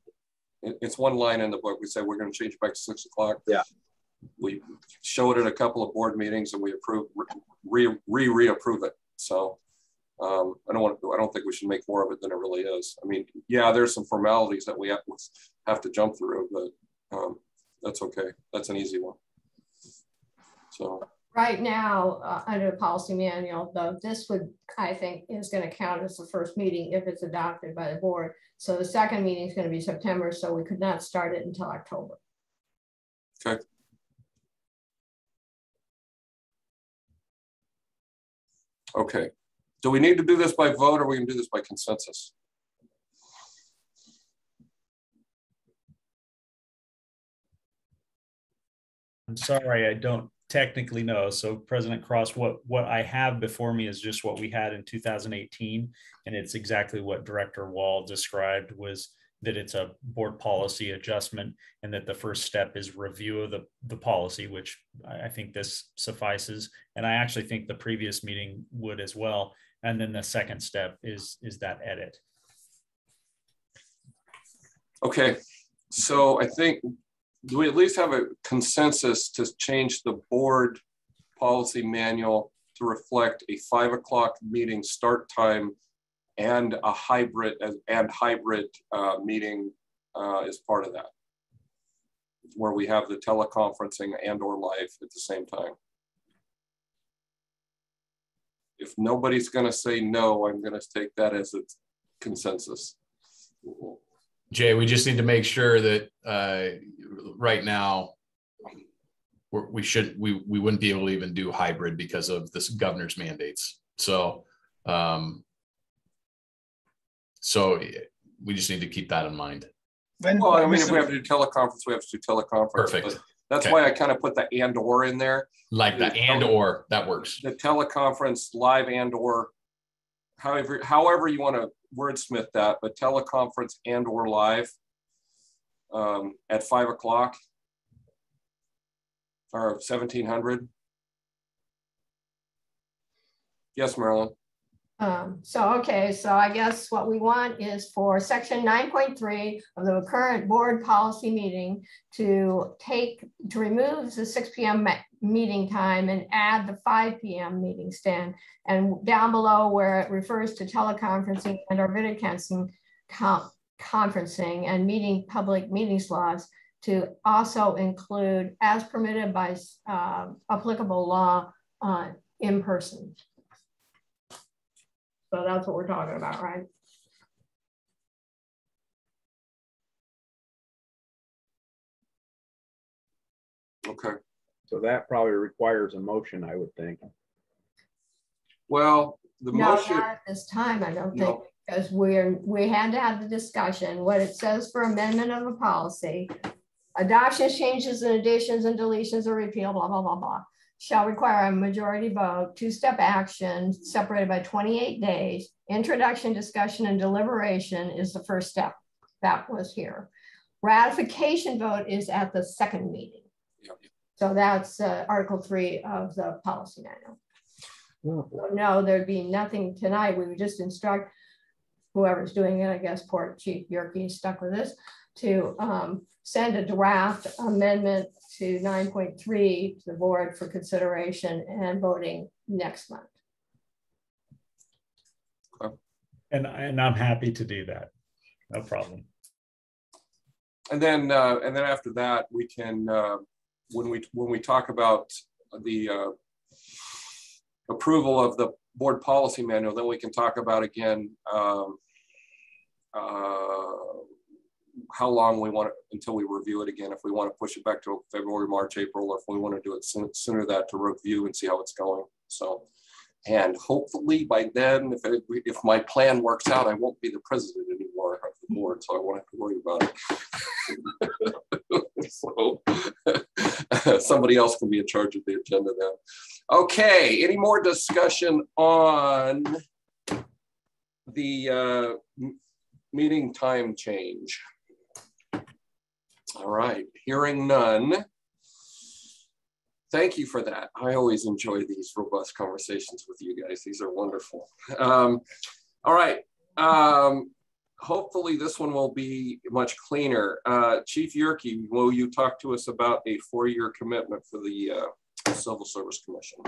One, it's one line in the book. We say we're going to change it back to six o'clock. Yeah. We show it at a couple of board meetings and we approve re re reapprove it. So um, I don't want to, I don't think we should make more of it than it really is. I mean, yeah, there's some formalities that we have, have to jump through, but um, that's okay. That's an easy one. So right now, uh, under the policy manual, though, this would, I think, is going to count as the first meeting if it's adopted by the board. So the second meeting is going to be September, so we could not start it until October. Okay. Okay. Do we need to do this by vote or we can do this by consensus? I'm sorry, I don't technically no. So President Cross, what, what I have before me is just what we had in 2018. And it's exactly what Director Wall described was that it's a board policy adjustment and that the first step is review of the, the policy, which I think this suffices. And I actually think the previous meeting would as well and then the second step is is that edit okay so i think do we at least have a consensus to change the board policy manual to reflect a five o'clock meeting start time and a hybrid and hybrid uh, meeting uh, as part of that where we have the teleconferencing and or live at the same time if nobody's going to say no, I'm going to take that as a consensus. Jay, we just need to make sure that uh, right now we're, we should we we wouldn't be able to even do hybrid because of this governor's mandates. So, um, so we just need to keep that in mind. Well, I mean, if we have to do teleconference, we have to do teleconference. Perfect. That's okay. why I kind of put the and or in there. Like the, the and or that works. The teleconference live and or however however you want to wordsmith that, but teleconference and or live um, at five o'clock or seventeen hundred. Yes, Marilyn. Um, so, okay, so I guess what we want is for section 9.3 of the current board policy meeting to take, to remove the 6 p.m. meeting time and add the 5 p.m. meeting stand. And down below where it refers to teleconferencing and or video conferencing and meeting public meeting slots to also include as permitted by uh, applicable law uh, in person. So that's what we're talking about, right? Okay. So that probably requires a motion, I would think. Well, the no, motion. Not at this time, I don't think, because we're we had to have the discussion. What it says for amendment of a policy, adoptions, changes, and additions and deletions or repeal, blah blah blah blah shall require a majority vote, two-step action separated by 28 days. Introduction, discussion, and deliberation is the first step. That was here. Ratification vote is at the second meeting. Yep. So that's uh, Article 3 of the policy manual. So no, there'd be nothing tonight. We would just instruct whoever's doing it, I guess poor Chief Gehrke stuck with this, to um, send a draft amendment to 9.3 to the board for consideration and voting next month. And, and I'm happy to do that. No problem. And then uh, and then after that, we can uh, when we when we talk about the uh, approval of the board policy manual, then we can talk about again um, uh, how long we want it until we review it again. If we want to push it back to February, March, April, or if we want to do it sooner, sooner that to review and see how it's going. So, and hopefully by then, if, it, if my plan works out, I won't be the president anymore of the board, so I won't have to worry about it. so somebody else can be in charge of the agenda then. Okay, any more discussion on the uh, meeting time change? All right, hearing none. Thank you for that. I always enjoy these robust conversations with you guys. These are wonderful. Um, all right. Um, hopefully this one will be much cleaner. Uh, Chief Gehrke, will you talk to us about a four-year commitment for the uh, Civil Service Commission?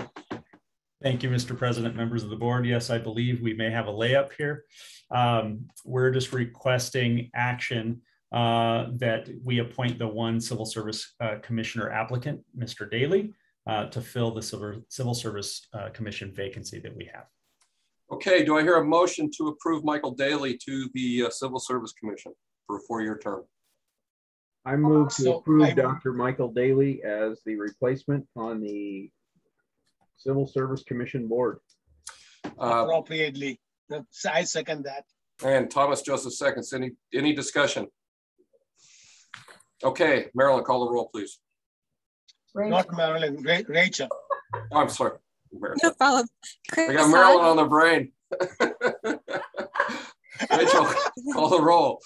Thank you, Mr. President, members of the board. Yes, I believe we may have a layup here. Um, we're just requesting action uh, that we appoint the one Civil Service uh, Commissioner applicant, Mr. Daly, uh, to fill the Civil, Civil Service uh, Commission vacancy that we have. Okay, do I hear a motion to approve Michael Daly to the uh, Civil Service Commission for a four-year term? I move to approve Dr. Michael Daly as the replacement on the Civil Service Commission Board. Uh, appropriately. I second that. and Thomas Joseph seconds. Any, any discussion? Okay, Marilyn, call the roll, please. Not Marilyn, Ra- Rachel. Oh, I'm sorry. Marilyn. No problem. I got Marilyn Hahn, on the brain. Rachel, call the roll.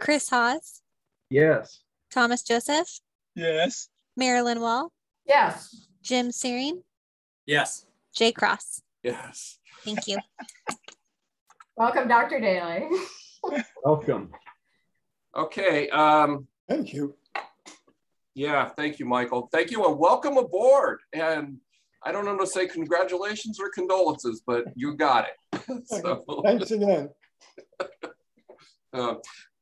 Chris Hawes, Yes. Thomas Joseph, Yes. Marilyn Wall, Yes. Jim Syring, Yes. Jay Cross. Yes. Thank you. Welcome, Dr. Daly. Welcome. Okay, um, Thank you. yeah, thank you, Michael. Thank you and welcome aboard. And I don't know to say congratulations or condolences, but you got it. So, Thanks again. uh,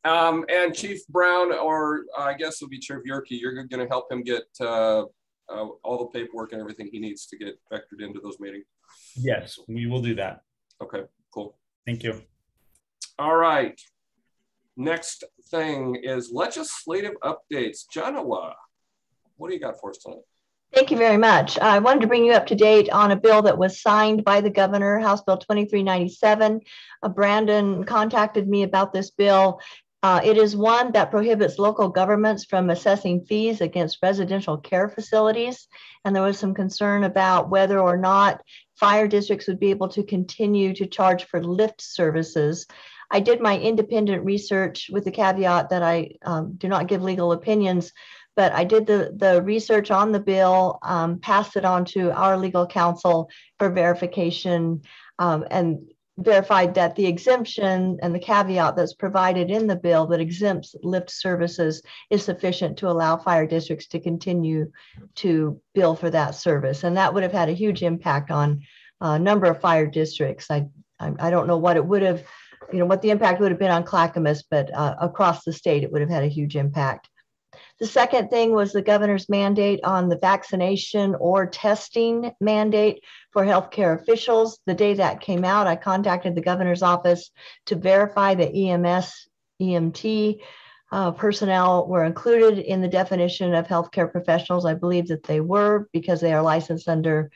um, and Chief Browne, or I guess it'll be Chief Gehrke, you're gonna help him get uh, uh, all the paperwork and everything he needs to get vectored into those meetings. Yes, we will do that. Okay, cool. Thank you. All right. Next thing is legislative updates. Genoa, what do you got for us tonight? Thank you very much. I wanted to bring you up to date on a bill that was signed by the governor, House Bill 2397. Uh, Brandon contacted me about this bill. Uh, it is one that prohibits local governments from assessing fees against residential care facilities. And there was some concern about whether or not fire districts would be able to continue to charge for lift services. I did my independent research with the caveat that I um, do not give legal opinions, but I did the, the research on the bill, um, passed it on to our legal counsel for verification, um, and verified that the exemption and the caveat that's provided in the bill that exempts lift services is sufficient to allow fire districts to continue to bill for that service. And that would have had a huge impact on a number of fire districts. I, I, I don't know what it would have, you know, what the impact would have been on Clackamas, but uh, across the state, it would have had a huge impact. The second thing was the governor's mandate on the vaccination or testing mandate for healthcare officials. The day that came out, I contacted the governor's office to verify that EMS, EMT uh, personnel were included in the definition of healthcare professionals. I believe that they were because they are licensed under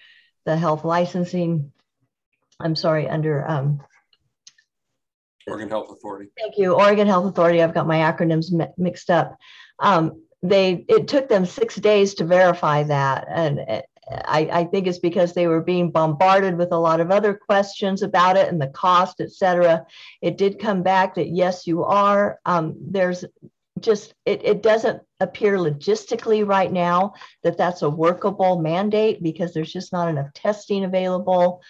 the health licensing. I'm sorry, under um, Oregon Health Authority. Thank you, Oregon Health Authority. I've got my acronyms mi- mixed up. Um, they it took them six days to verify that, and uh, I, I think it's because they were being bombarded with a lot of other questions about it and the cost, et cetera. It did come back that yes, you are. Um, there's just it, it doesn't appear logistically right now that that's a workable mandate because there's just not enough testing available.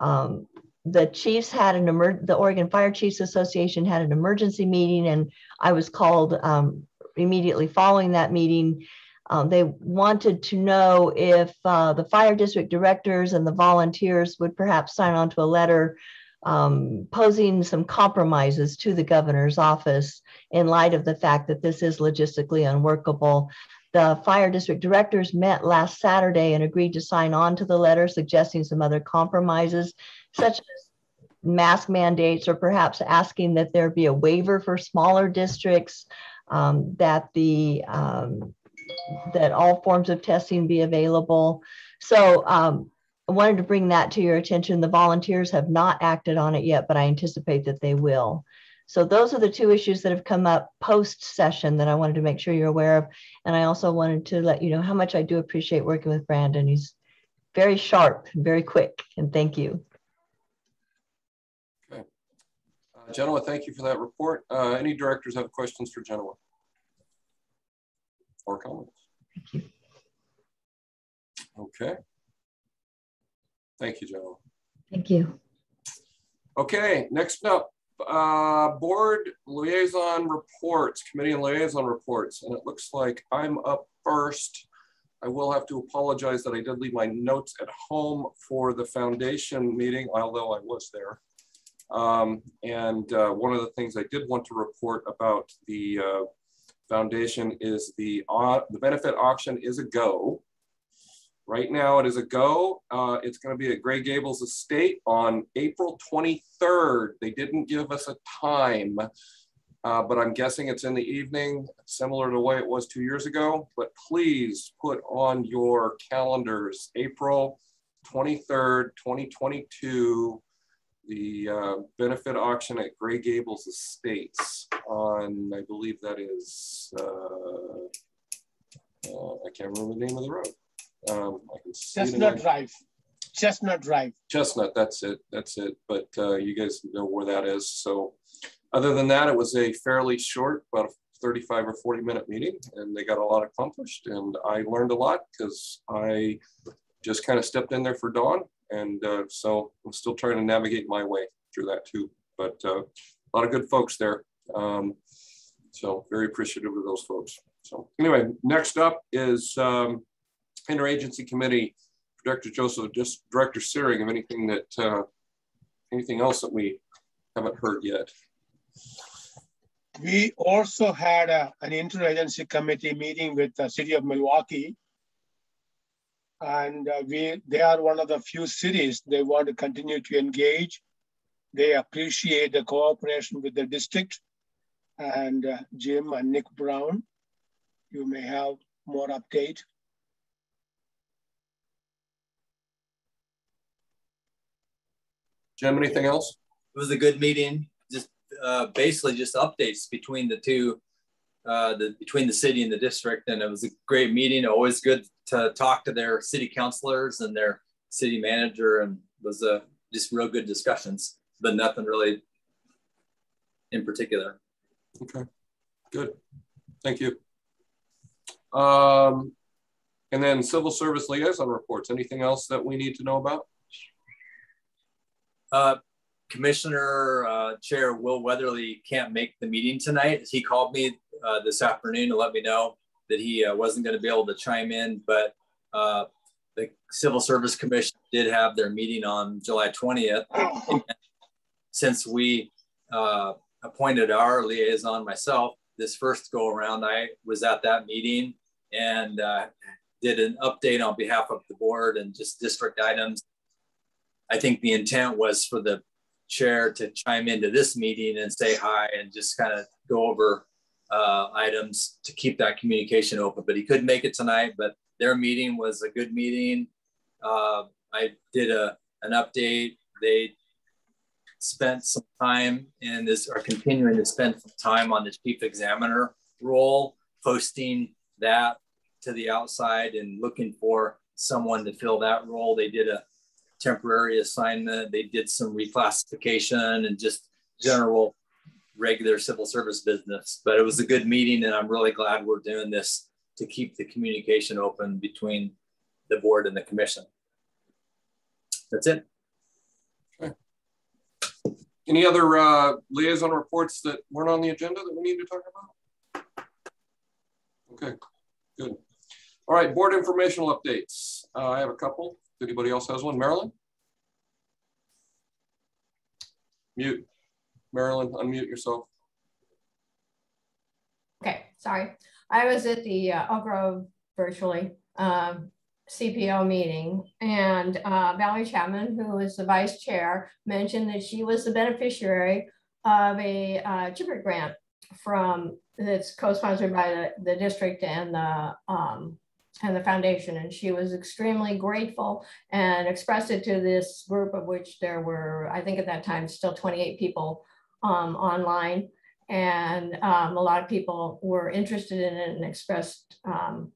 Um, the chiefs had an emer- the Oregon Fire Chiefs Association had an emergency meeting, and I was called um, immediately following that meeting. Um, they wanted to know if uh, the fire district directors and the volunteers would perhaps sign on to a letter um, posing some compromises to the governor's office in light of the fact that this is logistically unworkable. The fire district directors met last Saturday and agreed to sign on to the letter, suggesting some other compromises, such as mask mandates or perhaps asking that there be a waiver for smaller districts um, that the um, that all forms of testing be available. So um, I wanted to bring that to your attention. The volunteers have not acted on it yet, but I anticipate that they will. So those are the two issues that have come up post session that I wanted to make sure you're aware of. And I also wanted to let you know how much I do appreciate working with Brandon. He's very sharp, very quick, and thank you. Okay. Uh, Genoa, thank you for that report. Uh, any directors have questions for Genoa? Or comments? Thank you. Okay. Thank you, Genoa. Thank you. Okay, next up, uh, board liaison reports, committee and liaison reports. And it looks like I'm up first. I will have to apologize that I did leave my notes at home for the foundation meeting, although I was there. Um, and uh, one of the things I did want to report about the uh, foundation is the, uh, the benefit auction is a go. Right now it is a go. Uh, it's going to be at Gray Gables Estate on April 23rd. They didn't give us a time, uh, but I'm guessing it's in the evening, similar to the way it was two years ago. But please put on your calendars, April 23rd, 2022, the uh, benefit auction at Gray Gables Estates on, I believe that is, uh, uh, I can't remember the name of the road. Um, I can see Chestnut Drive. Chestnut Drive. Chestnut, that's it. That's it. But uh, you guys know where that is. So, other than that, it was a fairly short, about a 35 or 40 minute meeting, and they got a lot accomplished. And I learned a lot because I just kind of stepped in there for Dawn. And uh, so I'm still trying to navigate my way through that too. But uh, a lot of good folks there. Um, so, very appreciative of those folks. So, anyway, next up is. Um, interagency committee, Director Joseph, just Director Syring, of anything that, uh, anything else that we haven't heard yet. We also had a, an interagency committee meeting with the city of Milwaukie. And uh, we, they are one of the few cities they want to continue to engage. They appreciate the cooperation with the district and uh, Jim and Nick Browne. You may have more update. Jim, anything else? It was a good meeting. Just uh, basically just updates between the two, uh, the between the city and the district, and it was a great meeting. Always good to talk to their city councilors and their city manager, and was a uh, just real good discussions. But nothing really in particular. Okay, good. Thank you. Um, and then civil service liaison reports. Anything else that we need to know about? Uh, Commissioner uh, Chair Will Weatherly can't make the meeting tonight. He called me uh, this afternoon to let me know that he uh, wasn't going to be able to chime in, but uh, the Civil Service Commission did have their meeting on July 20th. And since we uh, appointed our liaison myself, this first go around, I was at that meeting and did an update on behalf of the board and just district items I think the intent was for the chair to chime into this meeting and say hi and just kind of go over uh, items to keep that communication open. But he couldn't make it tonight, but their meeting was a good meeting. Uh, I did a, an update. They spent some time and this are continuing to spend some time on the chief examiner role, posting that to the outside and looking for someone to fill that role. They did a temporary assignment. They did some reclassification and just general regular civil service business. But it was a good meeting, and I'm really glad we're doing this to keep the communication open between the board and the commission. That's it. Okay. Any other uh, liaison reports that weren't on the agenda that we need to talk about? Okay, good. All right, board informational updates. Uh, I have a couple anybody else has one? Marilyn? Mute. Marilyn, unmute yourself. Okay, sorry. I was at the uh, Grove virtually um, CPO meeting, and uh, Valerie Chapman, who is the vice chair, mentioned that she was the beneficiary of a uh, grant from that's co-sponsored by the, the district and the um, and the foundation. And she was extremely grateful and expressed it to this group of which there were, I think at that time, still 28 people um, online. And um, a lot of people were interested in it and expressed um,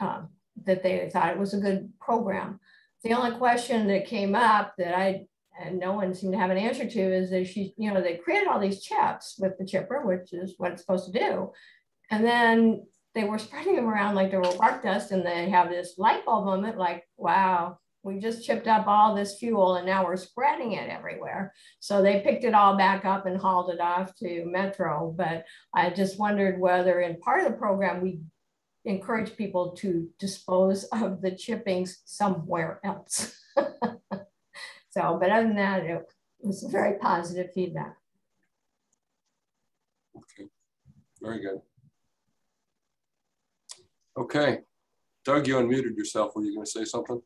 uh, that they thought it was a good program. The only question that came up that I and no one seemed to have an answer to is that she, you know, they created all these chips with the chipper, which is what it's supposed to do. And then they were spreading them around like they were bark dust and they have this light bulb moment like, wow, we just chipped up all this fuel and now we're spreading it everywhere. So they picked it all back up and hauled it off to Metro. But I just wondered whether in part of the program we encourage people to dispose of the chippings somewhere else. so, but other than that, it was very positive feedback. Okay, very good. Okay, Doug, you unmuted yourself. Were you going to say something?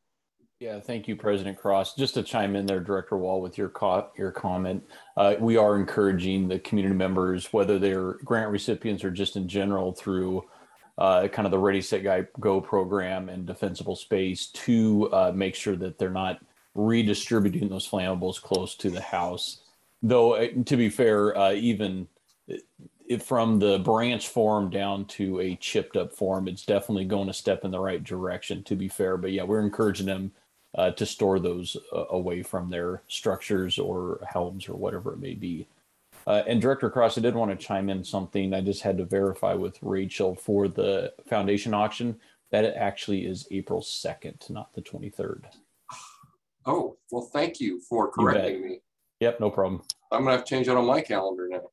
Yeah, thank you, President Cross. Just to chime in there, Director Wall, with your co your comment, uh, we are encouraging the community members, whether they're grant recipients or just in general through uh, kind of the Ready Set Guy Go program and defensible space, to uh, make sure that they're not redistributing those flammables close to the house. Though, uh, to be fair, uh, even from the branch form down to a chipped up form, it's definitely going to step in the right direction, to be fair. But yeah, we're encouraging them uh, to store those uh, away from their structures or helms or whatever it may be. Uh, and Director Cross, I did want to chime in something. I just had to verify with Rachel for the foundation auction that it actually is April 2nd, not the 23rd. Oh, well, thank you for correcting me. Yep, no problem. I'm going to have to change it on my calendar now.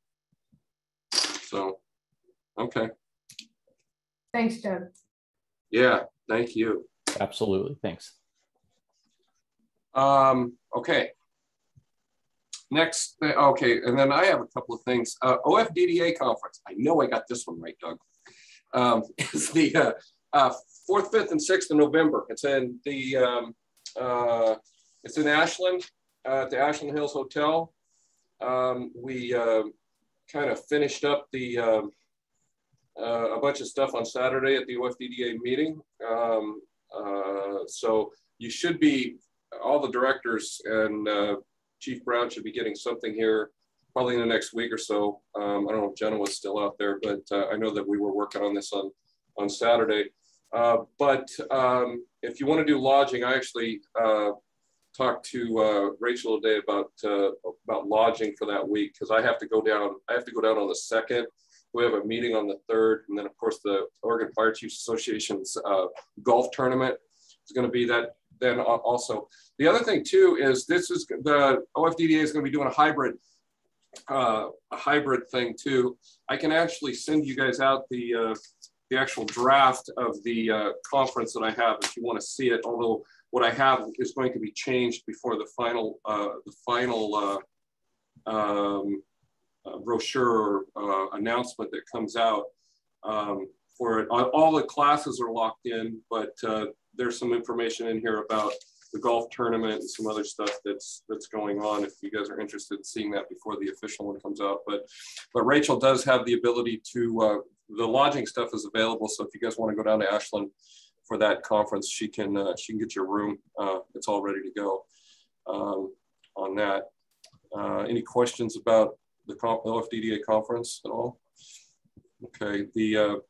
So, okay. Thanks, Doug. Yeah, thank you. Absolutely. Thanks. Um, okay. Next, okay, and then I have a couple of things. Uh, OFDDA conference. I know I got this one right, Doug. Um, it's the uh, uh, 4th, 5th, and 6th of November. It's in the um, uh, it's in Ashland uh, at the Ashland Hills Hotel. Um, we uh, kind of finished up the um, uh, a bunch of stuff on Saturday at the OFDDA meeting. Um, uh, so you should be, all the directors and uh, Chief Browne should be getting something here probably in the next week or so. Um, I don't know if Jenna was still out there, but uh, I know that we were working on this on, on Saturday. Uh, but um, if you want to do lodging, I actually uh, talked to uh, Rachel today about about lodging for that week because I have to go down. I have to go down on the second. We have a meeting on the third, and then of course the Oregon Fire Chiefs Association's uh, golf tournament is going to be that. Then also the other thing too is this is the OFDDA is going to be doing a hybrid uh, a hybrid thing too. I can actually send you guys out the uh, the actual draft of the uh, conference that I have if you want to see it. Although what I have is going to be changed before the final uh, the final uh, um, uh, brochure uh, announcement that comes out um, for it. All the classes are locked in, but uh, there's some information in here about the golf tournament and some other stuff that's that's going on. If you guys are interested in seeing that before the official one comes out, but but Rachel does have the ability to. Uh, the lodging stuff is available, so if you guys want to go down to Ashland for that conference, she can uh, she can get your room. Uh, it's all ready to go um, on that. Uh, any questions about the OFDDA conference at all? Okay. The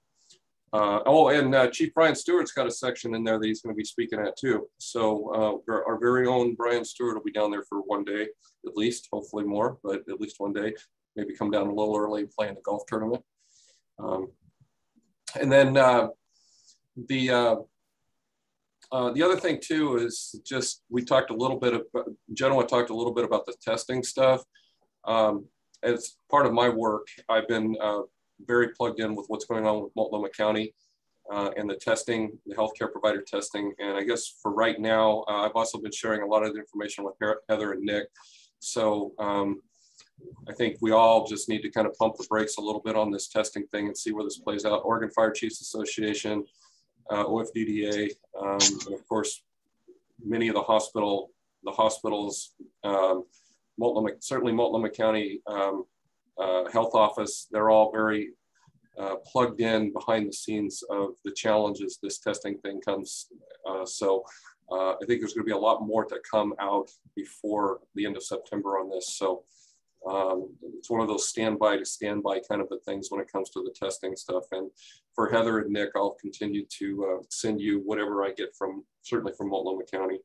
uh, uh, oh, and uh, Chief Brian Stewart's got a section in there that he's going to be speaking at too. So our very own Brian Stewart will be down there for one day at least, hopefully more, but at least one day. Maybe come down a little early and play in the golf tournament. Um, and then the uh, uh, the other thing too is just we talked a little bit of Genoa talked a little bit about the testing stuff. Um, as part of my work, I've been uh, very plugged in with what's going on with Multnomah County uh, and the testing, the healthcare provider testing. And I guess for right now, uh, I've also been sharing a lot of the information with Heather and Nick. So um, I think we all just need to kind of pump the brakes a little bit on this testing thing and see where this plays out. Oregon Fire Chiefs Association, uh, OFDDA, um, and of course, many of the hospital, the hospitals, um, Multnomah, certainly Multnomah County um, uh, health office. They're all very uh, plugged in behind the scenes of the challenges this testing thing comes. Uh, so uh, I think there's going to be a lot more to come out before the end of September on this. So um, it's one of those standby to standby kind of the things when it comes to the testing stuff. And for Heather and Nick, I'll continue to uh, send you whatever I get from certainly from Multnomah County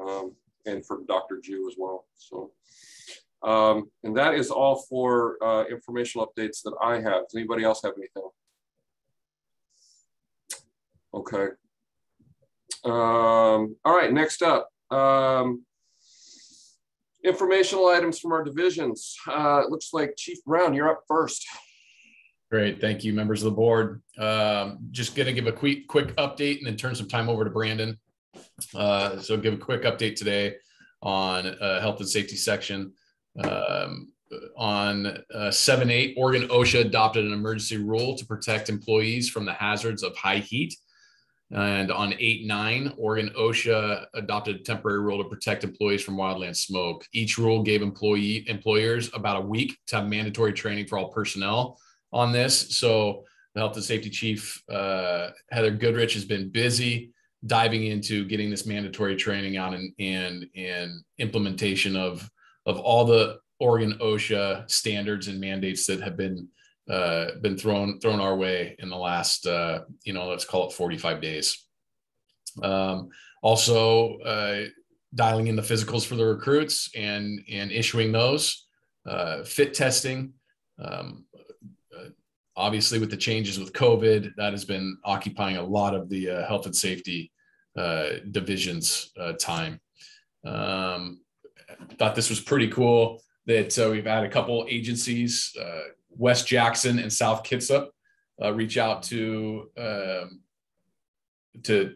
um, and from Dr. Jew as well. So. Um, and that is all for uh, informational updates that I have. Does anybody else have anything? Okay. Um, all right, next up. Um, informational items from our divisions. Uh, it looks like Chief Browne, you're up first. Great, thank you, members of the board. Um, just going to give a quick quick update and then turn some time over to Brandon. Uh, so give a quick update today on uh, health and safety section. Um, on uh, 7 8, Oregon OSHA adopted an emergency rule to protect employees from the hazards of high heat. And on 8 9, Oregon OSHA adopted a temporary rule to protect employees from wildland smoke. Each rule gave employee employers about a week to have mandatory training for all personnel on this. So the health and safety chief, uh, Heather Goodrich, has been busy diving into getting this mandatory training out and, and, and implementation of of all the Oregon OSHA standards and mandates that have been uh, been thrown thrown our way in the last uh, you know let's call it 45 days. Um, also, uh, dialing in the physicals for the recruits and and issuing those uh, fit testing. Um, uh, obviously, with the changes with COVID, that has been occupying a lot of the uh, health and safety division's time. Um, thought this was pretty cool that uh, we've had a couple agencies, uh, West Jackson and South Kitsap, uh, reach out to um, to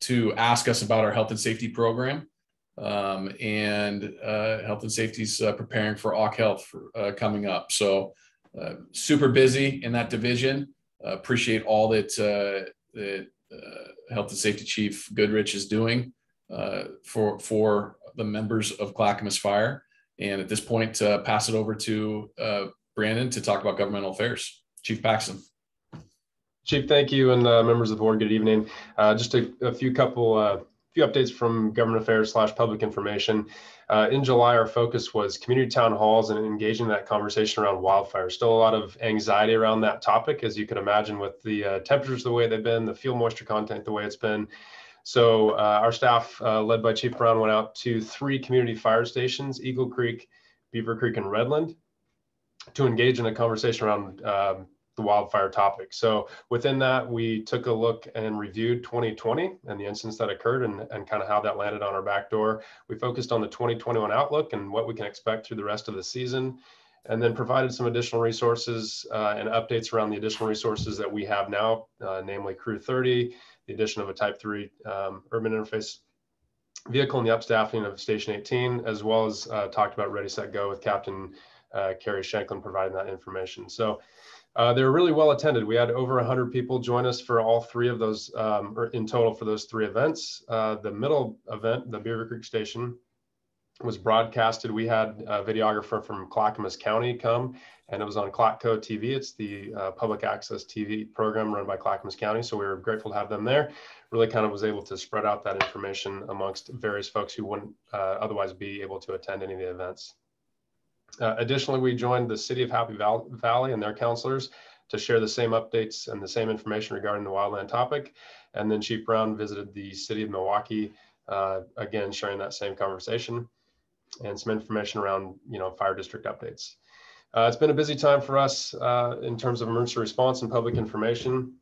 to ask us about our health and safety program. Um, and uh, health and safety is uh, preparing for AUK Health for, uh, coming up. So super busy in that division. appreciate all that that health and safety chief Goodrich is doing for for the members of Clackamas Fire. And at this point, uh, pass it over to uh, Brandon to talk about governmental affairs. Chief Paxton. Chief, thank you, and uh, members of the board. Good evening. Uh, just a, a, few couple uh, few updates from government affairs slash public information. Uh, in July, our focus was community town halls and engaging that conversation around wildfire. Still a lot of anxiety around that topic, as you can imagine, with the temperatures the way they've been, the fuel moisture content the way it's been. So uh, our staff, uh, led by Chief Browne, went out to three community fire stations, Eagle Creek, Beaver Creek, and Redland, to engage in a conversation around um, the wildfire topic. So within that, we took a look and reviewed 2020 and the incidents that occurred and, and kind of how that landed on our back door. We focused on the 2021 outlook and what we can expect through the rest of the season and then provided some additional resources uh, and updates around the additional resources that we have now, uh, namely Crew 30, the addition of a Type 3 um, urban interface vehicle and the upstaffing of Station 18, as well as uh, talked about Ready, Set, Go with Captain uh, Carrie Shanklin providing that information. So uh, they were really well attended. We had over 100 people join us for all three of those, um, or in total for those three events. Uh, the middle event, the Beaver Creek Station, was broadcasted. We had a videographer from Clackamas County come and it was on Clacco TV. It's the uh, public access TV program run by Clackamas County. So we were grateful to have them there. Really kind of was able to spread out that information amongst various folks who wouldn't uh, otherwise be able to attend any of the events. Uh, additionally, we joined the City of Happy Val Valley and their counselors to share the same updates and the same information regarding the wildland topic. And then Chief Browne visited the City of Milwaukie, uh, again, sharing that same conversation and some information around, you know, fire district updates. Uh, it's been a busy time for us uh, in terms of emergency response and public information.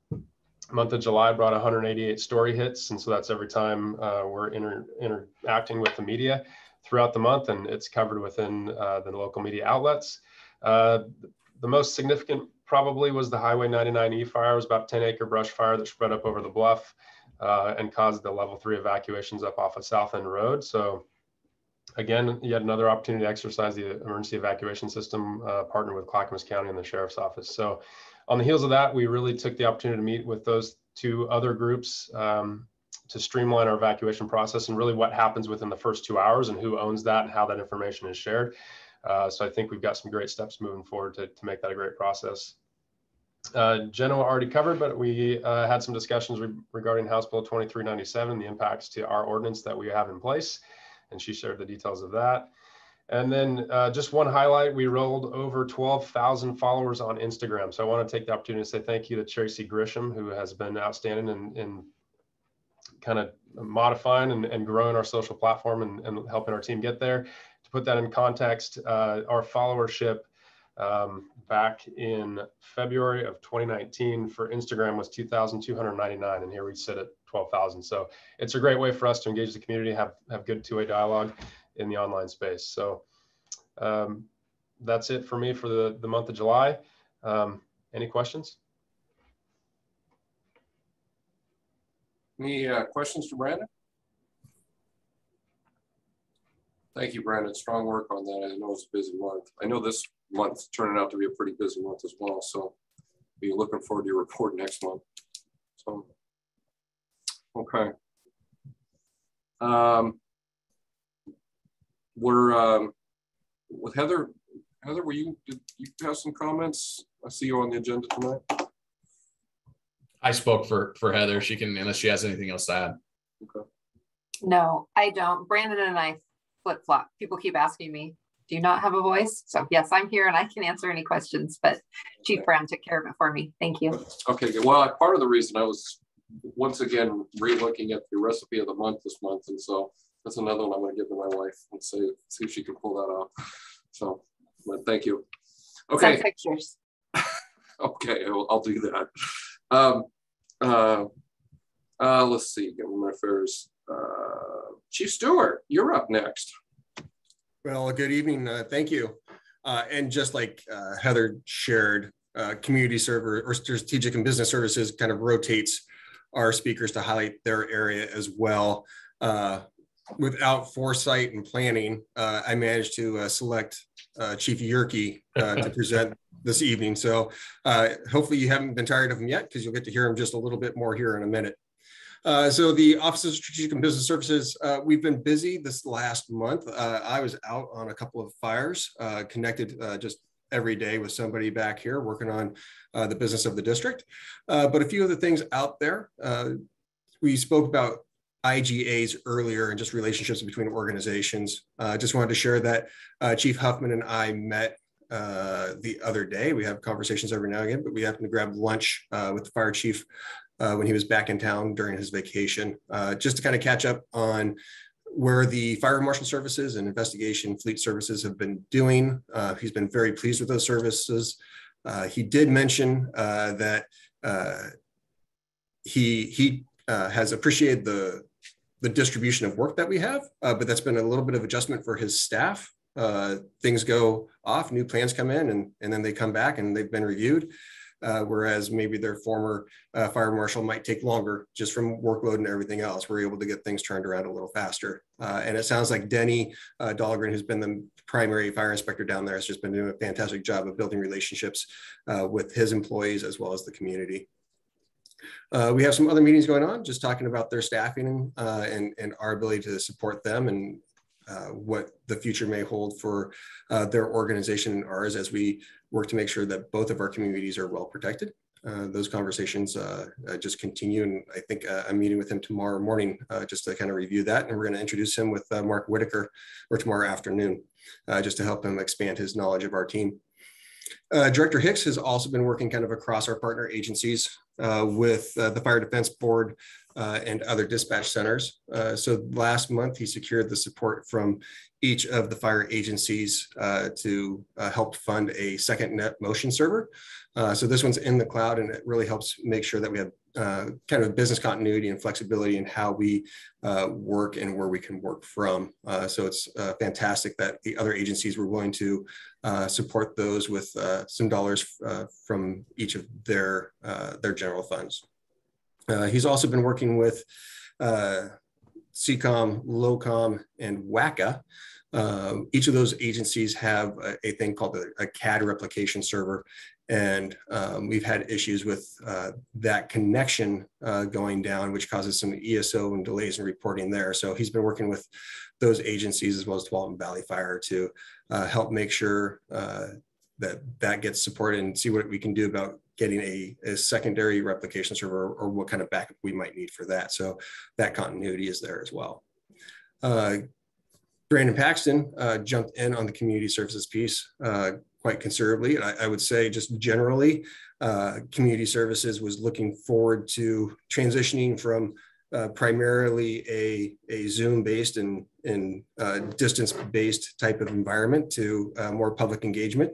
Month of July brought 188 story hits, and so that's every time uh, we're inter interacting with the media throughout the month, and it's covered within uh, the local media outlets. Uh, the most significant probably was the Highway 99E fire. It was about 10 acre brush fire that spread up over the bluff uh, and caused the level three evacuations up off of South End Road. So again, yet another opportunity to exercise the emergency evacuation system, uh, partner with Clackamas County and the Sheriff's Office. So on the heels of that, we really took the opportunity to meet with those two other groups um, to streamline our evacuation process and really what happens within the first two hours and who owns that and how that information is shared. Uh, so I think we've got some great steps moving forward to, to make that a great process. Uh, Genoa already covered, but we uh, had some discussions re regarding House Bill 2397, the impacts to our ordinance that we have in place, and she shared the details of that. And then uh, just one highlight, we rolled over 12,000 followers on Instagram. So I want to take the opportunity to say thank you to Tracy Grisham, who has been outstanding in, in kind of modifying and, and growing our social platform and, and helping our team get there. To put that in context, uh, our followership um, back in February of 2019 for Instagram was 2,299, and here we sit at 12,000. So it's a great way for us to engage the community, have have good two-way dialogue in the online space. So um, that's it for me for the the month of July. Um, any questions? Any uh, questions for Brandon? Thank you, Brandon. Strong work on that. I know it's a busy month. I know this month turning out to be a pretty busy month as well. So be looking forward to your report next month. So, okay. Um, we're um, with Heather. Heather, were you, did you have some comments? I see you on the agenda tonight. I spoke for for Heather. She can unless she has anything else to add. Okay. No, I don't. Brandon and I flip flop. People keep asking me, do you not have a voice? So yes, I'm here and I can answer any questions, but Chief Browne took care of it for me. Thank you. Okay, good. Well, part of the reason I was once again re-looking at the recipe of the month this month. And so that's another one I'm gonna give to my wife and say, see if she can pull that off. So, but thank you. Okay. Send pictures. Okay, I'll, I'll do that. Um, uh, uh, let's see, government affairs. Uh, Chief Stewart, you're up next. Well, good evening. Uh, thank you. Uh, and just like uh, Heather shared, uh, community server or strategic and business services kind of rotates our speakers to highlight their area as well. Uh, without foresight and planning, uh, I managed to uh, select uh, Chief Gehrke uh, to present this evening. So uh, hopefully you haven't been tired of him yet because you'll get to hear him just a little bit more here in a minute. Uh, so the Office of Strategic and Business Services, uh, we've been busy this last month. Uh, I was out on a couple of fires, uh, connected just every day with somebody back here working on the business of the district. but a few of the things out there, we spoke about IGAs earlier and just relationships between organizations. I just wanted to share that Chief Huffman and I met uh, the other day. We have conversations every now and again, but we happened to grab lunch uh, with the fire chief uh, when he was back in town during his vacation, uh, just to kind of catch up on where the fire marshal services and investigation fleet services have been doing. Uh, he's been very pleased with those services. he did mention that he he has appreciated the the distribution of work that we have, but that's been a little bit of adjustment for his staff uh, things go off, new plans come in, and, and then they come back and they've been reviewed. Uh, whereas maybe their former uh, fire marshal might take longer just from workload and everything else. We're able to get things turned around a little faster. Uh, and it sounds like Denny uh, Dahlgren, who's been the primary fire inspector down there, has just been doing a fantastic job of building relationships uh, with his employees as well as the community. Uh, we have some other meetings going on, just talking about their staffing uh, and, and our ability to support them and uh, what the future may hold for uh, their organization and ours as we work to make sure that both of our communities are well protected. Uh, those conversations uh, uh, just continue. And I think I'm meeting with him tomorrow morning just to kind of review that. And we're going to introduce him with Mark Whitaker or tomorrow afternoon just to help him expand his knowledge of our team. Director Hicks has also been working kind of across our partner agencies with the Fire Defense Board uh, and other dispatch centers. Uh, so last month, he secured the support from each of the fire agencies uh, to uh, help fund a second NetMotion server. Uh, so this one's in the cloud and it really helps make sure that we have uh, kind of business continuity and flexibility in how we work and where we can work from. so it's fantastic that the other agencies were willing to support those with some dollars from each of their, their general funds. Uh, he's also been working with uh, CCOM, LOCOM, and WACA. Uh, each of those agencies have a, a thing called a, a, CAD replication server. And um, we've had issues with uh, that connection uh, going down, which causes some ESO and delays in reporting there. So he's been working with those agencies as well as Tualatin Valley Fire to uh, help make sure uh, that that gets supported and see what we can do about getting a, a secondary replication server or, or, what kind of backup we might need for that. So that continuity is there as well. Uh, Brandon Paxton uh, jumped in on the community services piece uh, quite considerably. I, I, would say just generally, uh, community services was looking forward to transitioning from uh, primarily a, a Zoom based and, and uh, distance based type of environment to uh, more public engagement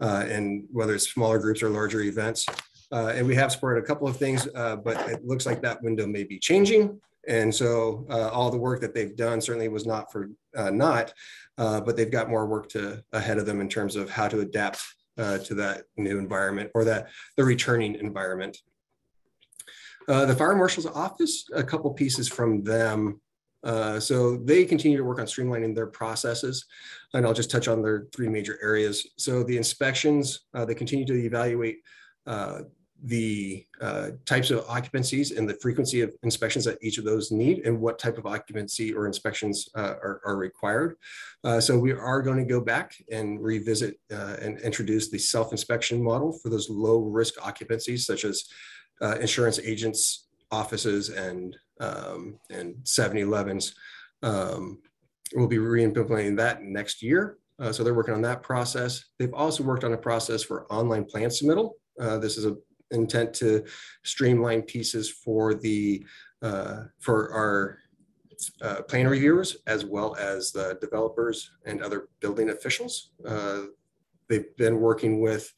uh, and whether it's smaller groups or larger events. Uh, and we have supported a couple of things, but it looks like that window may be changing. And so all the work that they've done certainly was not for not, but they've got more work to ahead of them in terms of how to adapt to that new environment or that the returning environment. Uh, the fire marshal's office, a couple pieces from them. Uh, so they continue to work on streamlining their processes, and I'll just touch on their three major areas. So the inspections, uh, they continue to evaluate uh, the uh, types of occupancies and the frequency of inspections that each of those need and what type of occupancy or inspections uh, are, are, required. Uh, so we are going to go back and revisit uh, and introduce the self-inspection model for those low risk occupancies such as uh, insurance agents offices and um, and 7-Elevens. Um, we'll be re-implementing that next year. Uh, so they're working on that process. They've also worked on a process for online plan submittal. This is an intent to streamline pieces for the uh, for our uh, plan reviewers as well as the developers and other building officials. Uh, they've been working with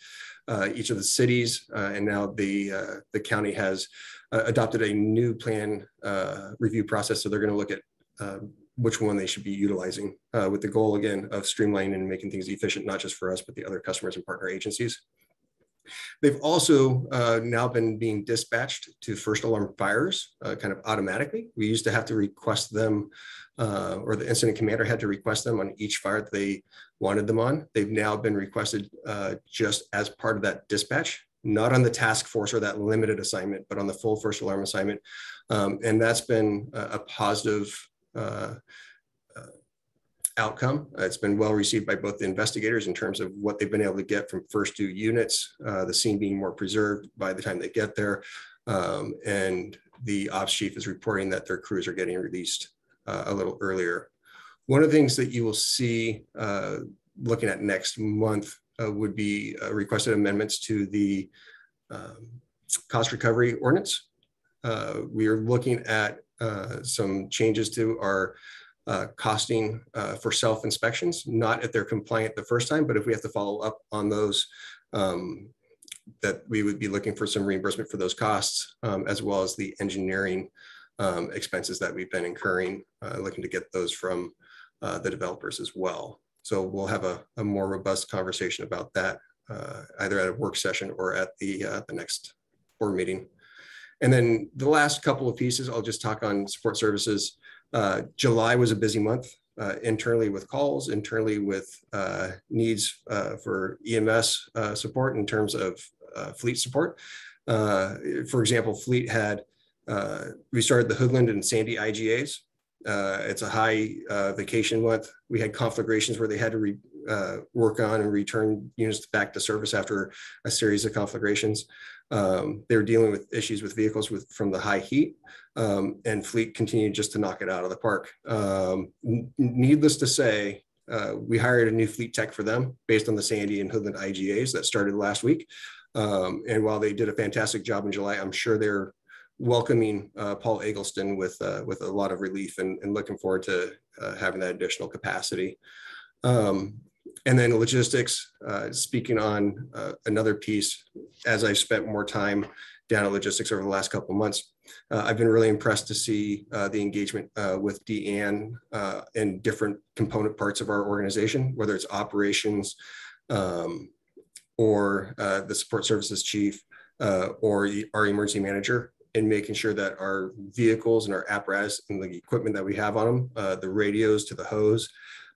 uh, each of the cities, uh, and now the uh, the county has adopted a new plan review process. So they're going to look at um, which one they should be utilizing, with the goal again of streamlining and making things efficient, not just for us, but the other customers and partner agencies. They've also uh, now been being dispatched to first alarm fires uh, kind of automatically. We used to have to request them, uh, or the incident commander had to request them on each fire that they wanted them on. They've now been requested uh, just as part of that dispatch, not on the task force or that limited assignment, but on the full first alarm assignment. Um, and that's been a, a positive uh, outcome. Uh, it's been well received by both the investigators in terms of what they've been able to get from first due units, uh, the scene being more preserved by the time they get there. Um, and the ops chief is reporting that their crews are getting released uh, a little earlier. One of the things that you will see uh, looking at next month uh, would be uh, requested amendments to the um, cost recovery ordinance. we are looking at some changes to our uh, costing uh, for self inspections, not if they're compliant the first time, but if we have to follow up on those, um, that we would be looking for some reimbursement for those costs, um, as well as the engineering um, expenses that we've been incurring, uh, looking to get those from uh, the developers as well. So we'll have a, a more robust conversation about that, uh, either at a work session or at the, uh, the next board meeting. And then the last couple of pieces, I'll just talk on support services. Uh, July was a busy month uh, internally with calls, internally with uh, needs uh, for EMS uh, support in terms of fleet support. for example, fleet had restarted the Hoodland and Sandy IGAs. it's a high vacation month. We had conflagrations where they had to re, uh, work on and return units back to service after a series of conflagrations. Um, they were dealing with issues with vehicles with from the high heat, um, and fleet continued just to knock it out of the park. Um, needless to say, uh, we hired a new fleet tech for them based on the Sandy and Hoodland IGAs that started last week. Um, and while they did a fantastic job in July, I'm sure they're welcoming uh, Paul Eggleston with uh, with a lot of relief and, and looking forward to uh, having that additional capacity. Um, and then logistics, uh, speaking on uh, another piece, as I've spent more time down at logistics over the last couple of months, uh, I've been really impressed to see uh, the engagement uh, with Deanne uh, in different component parts of our organization, whether it's operations um, or the support services chief or our emergency manager in making sure that our vehicles and our apparatus and the equipment that we have on them, the radios to the hose,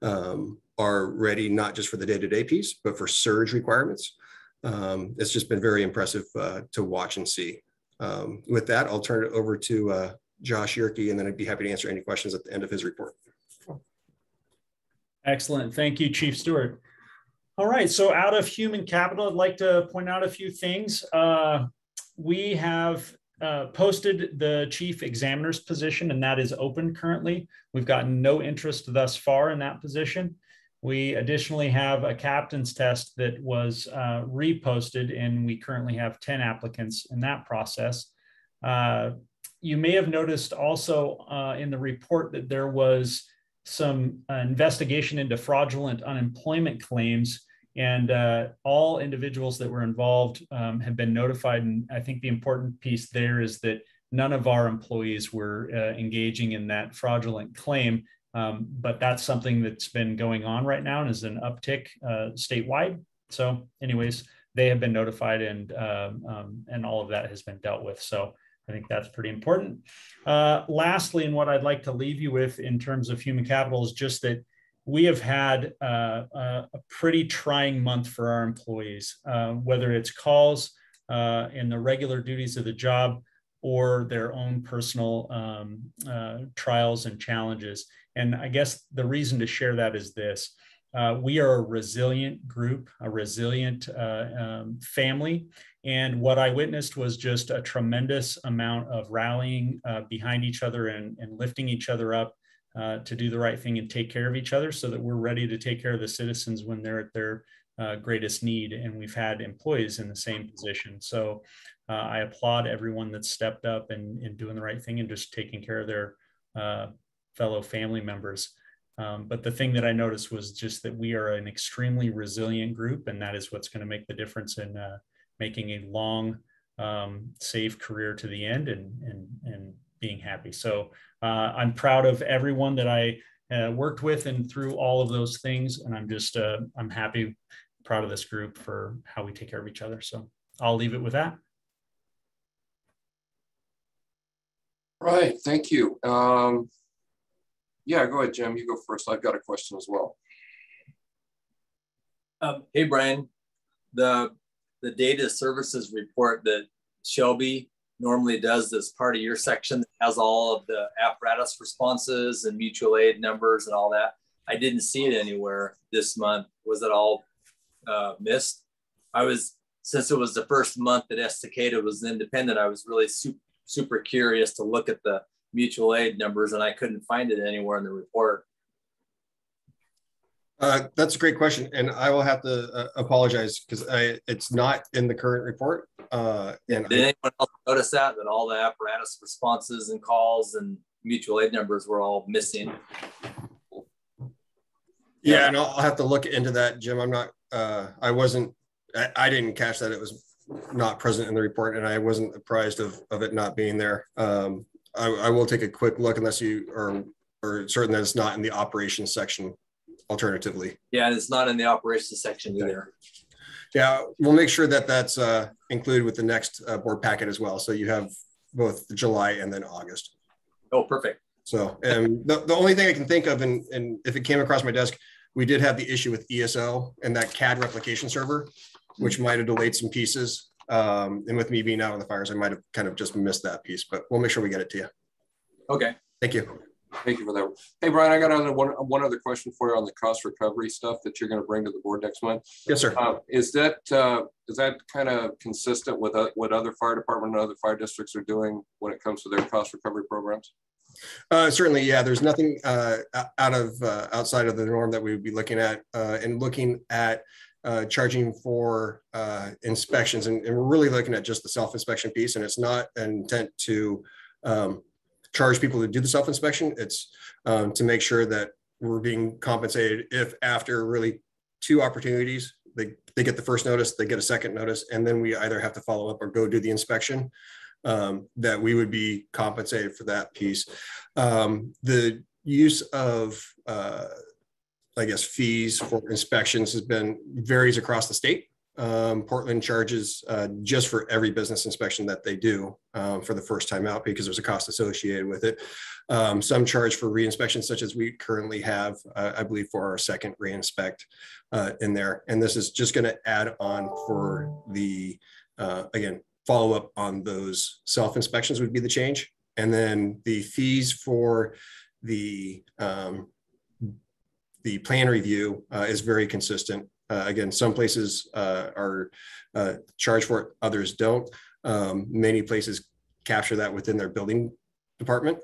um, are ready not just for the day-to-day piece, but for surge requirements. Um, it's just been very impressive uh, to watch and see. Um, with that, I'll turn it over to uh, Josh Gehrke, and then I'd be happy to answer any questions at the end of his report. Excellent. Thank you, Chief Stewart. All right. So out of human capital, I'd like to point out a few things. Uh, we have uh, posted the chief examiner's position, and that is open currently. We've gotten no interest thus far in that position. We additionally have a captain's test that was uh, reposted, and we currently have 10 applicants in that process. Uh, you may have noticed also uh, in the report that there was some uh, investigation into fraudulent unemployment claims and uh, all individuals that were involved um, have been notified. And I think the important piece there is that none of our employees were uh, engaging in that fraudulent claim. Um, but that's something that's been going on right now and is an uptick uh, statewide. So, anyways, they have been notified and um, um and all of that has been dealt with. So I think that's pretty important. Uh, lastly, and what I'd like to leave you with in terms of human capital is just that we have had uh, a pretty trying month for our employees, uh, whether it's calls uh, and the regular duties of the job or their own personal um, uh, trials and challenges. And I guess the reason to share that is this. Uh, we are a resilient group, a resilient uh, um, family. And what I witnessed was just a tremendous amount of rallying behind each other and, and lifting each other up uh, to do the right thing and take care of each other so that we're ready to take care of the citizens when they're at their uh, greatest need. And we've had employees in the same position. So uh, I applaud everyone that's stepped up and, and doing the right thing and just taking care of their uh, fellow family members. Um, but the thing that I noticed was just that we are an extremely resilient group, and that is what's going to make the difference in uh, making a long, um, safe career to the end and, and, and being happy. So uh, I'm proud of everyone that I uh, worked with and through all of those things. And I'm just, uh, I'm happy, proud of this group for how we take care of each other. So I'll leave it with that. Right, thank you. Um, yeah, go ahead, Jim. You go first. I've got a question as well. Um, hey, Brian. The the data services report that Shelby normally does this part of your section that has all of the apparatus responses and mutual aid numbers and all that. I didn't see it anywhere this month. Was it all uh, missed? I was, since it was the first month that Estacada was independent, I was really super, super curious to look at the mutual aid numbers and I couldn't find it anywhere in the report. Uh, that's a great question, and I will have to uh, apologize because it's not in the current report. Uh, and did I, anyone else notice that that all the apparatus responses and calls and mutual aid numbers were all missing? Yeah, and I'll have to look into that, Jim. I'm not. Uh, I wasn't. I, I, didn't catch that it was not present in the report, and I wasn't apprised of of it not being there. Um, I, I will take a quick look unless you are or certain that it's not in the operations section alternatively. Yeah, it's not in the operations section okay. either. Yeah, we'll make sure that that's uh, included with the next uh, board packet as well. So you have both July and then August. Oh, perfect. So, and the, the only thing I can think of, and, and if it came across my desk, we did have the issue with ESO and that CAD replication server, which might have delayed some pieces. Um, and with me being out on the fires, I might have kind of just missed that piece, but we'll make sure we get it to you. Okay. Thank you. Thank you for that. Hey, Brian, I got another one, one other question for you on the cost recovery stuff that you're going to bring to the board next month. Yes, sir. Uh, is that uh, is that kind of consistent with uh, what other fire department and other fire districts are doing when it comes to their cost recovery programs? Uh, certainly, yeah. There's nothing uh, out of uh, outside of the norm that we would be looking at, uh, and looking at uh, charging for uh, inspections, and, and, we're really looking at just the self inspection piece, and it's not an intent to um, charge people to do the self-inspection. It's um, to make sure that we're being compensated if after really two opportunities, they, they get the first notice, they get a second notice, and then we either have to follow up or go do the inspection, um, that we would be compensated for that piece. Um, the use of, uh, I guess, fees for inspections has been varies across the state. Um, Portland charges uh, just for every business inspection that they do um, for the first time out because there's a cost associated with it. Um, some charge for reinspection, such as we currently have, uh, I believe, for our second reinspect uh, in there. And this is just going to add on for the, uh, again, follow up on those self inspections would be the change. And then the fees for the um, the plan review uh, is very consistent. Uh, again, some places uh, are charged for it, others don't. Um, many places capture that within their building department.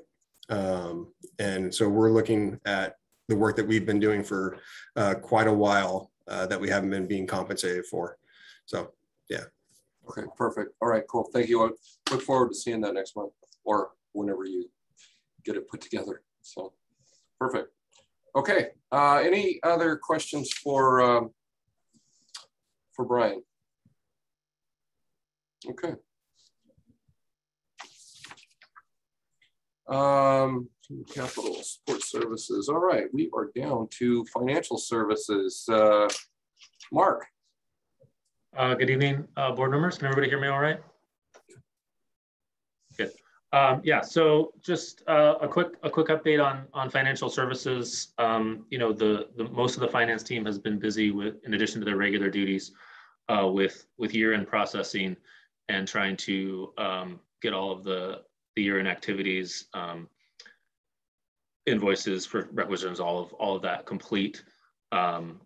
Um, and so we're looking at the work that we've been doing for uh, quite a while uh, that we haven't been being compensated for. So, yeah. Okay, perfect. All right, cool. Thank you. I look forward to seeing that next month or whenever you get it put together. So, perfect. Okay, uh, any other questions for um, for Brian? Okay. Um, capital support services. All right, we are down to financial services. Uh, Mark. Uh, good evening, uh, board members. Can everybody hear me all right? Um, yeah, so just uh, a quick a quick update on on financial services. Um, you know, the the most of the finance team has been busy with, in addition to their regular duties, uh, with with year end processing and trying to um, get all of the the year end activities, um, invoices for requisitions, all of all of that complete. Um,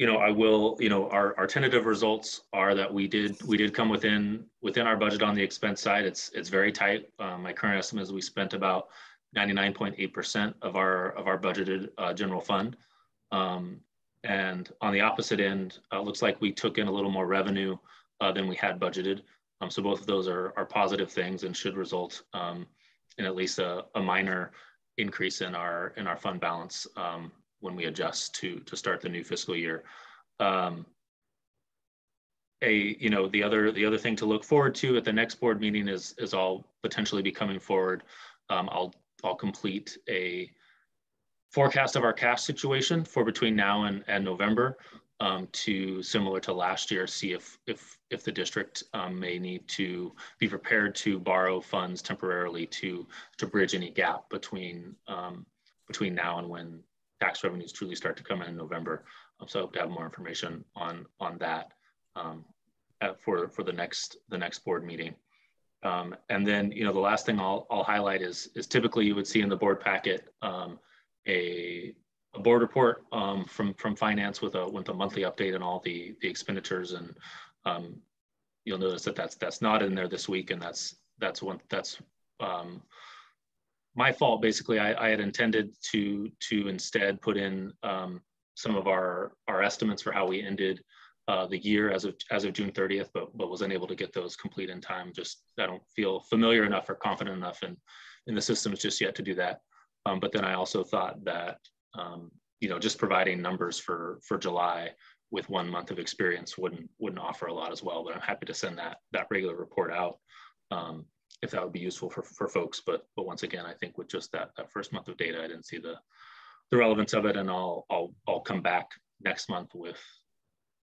you know, I will, you know, our, our tentative results are that we did we did come within within our budget on the expense side. It's it's very tight. Um, my current estimate is we spent about 99.8% of our of our budgeted uh, general fund. Um, and on the opposite end, uh, looks like we took in a little more revenue uh, than we had budgeted. Um, so both of those are, are positive things and should result um, in at least a, a, minor increase in our in our fund balance um, when we adjust to to start the new fiscal year. Um, a you know the other the other thing to look forward to at the next board meeting is is I'll potentially be coming forward. Um, I'll I'll complete a forecast of our cash situation for between now and, and November um, to similar to last year, see if if if the district um, may need to be prepared to borrow funds temporarily to to bridge any gap between um, between now and when tax revenues truly start to come in, in November. Um, so I hope to have more information on on that um, for for the next the next board meeting. Um, and then you know the last thing I'll I'll highlight is is typically you would see in the board packet a a board report um, from from finance with a with a monthly update on all the the expenditures and um, you'll notice that that's that's not in there this week and that's that's one that's um, my fault basically. I, I, had intended to to instead put in um, some of our our estimates for how we ended uh, the year as of as of June 30th but but was unable to get those complete in time. Just I don't feel familiar enough or confident enough in in the systems just yet to do that. Um, but then I also thought that um, you know, just providing numbers for for July with one month of experience wouldn't wouldn't offer a lot as well. But I'm happy to send that that regular report out. Um, if that would be useful for for folks. But but once again, I think with just that that first month of data, I didn't see the the relevance of it, and I'll I'll I'll come back next month with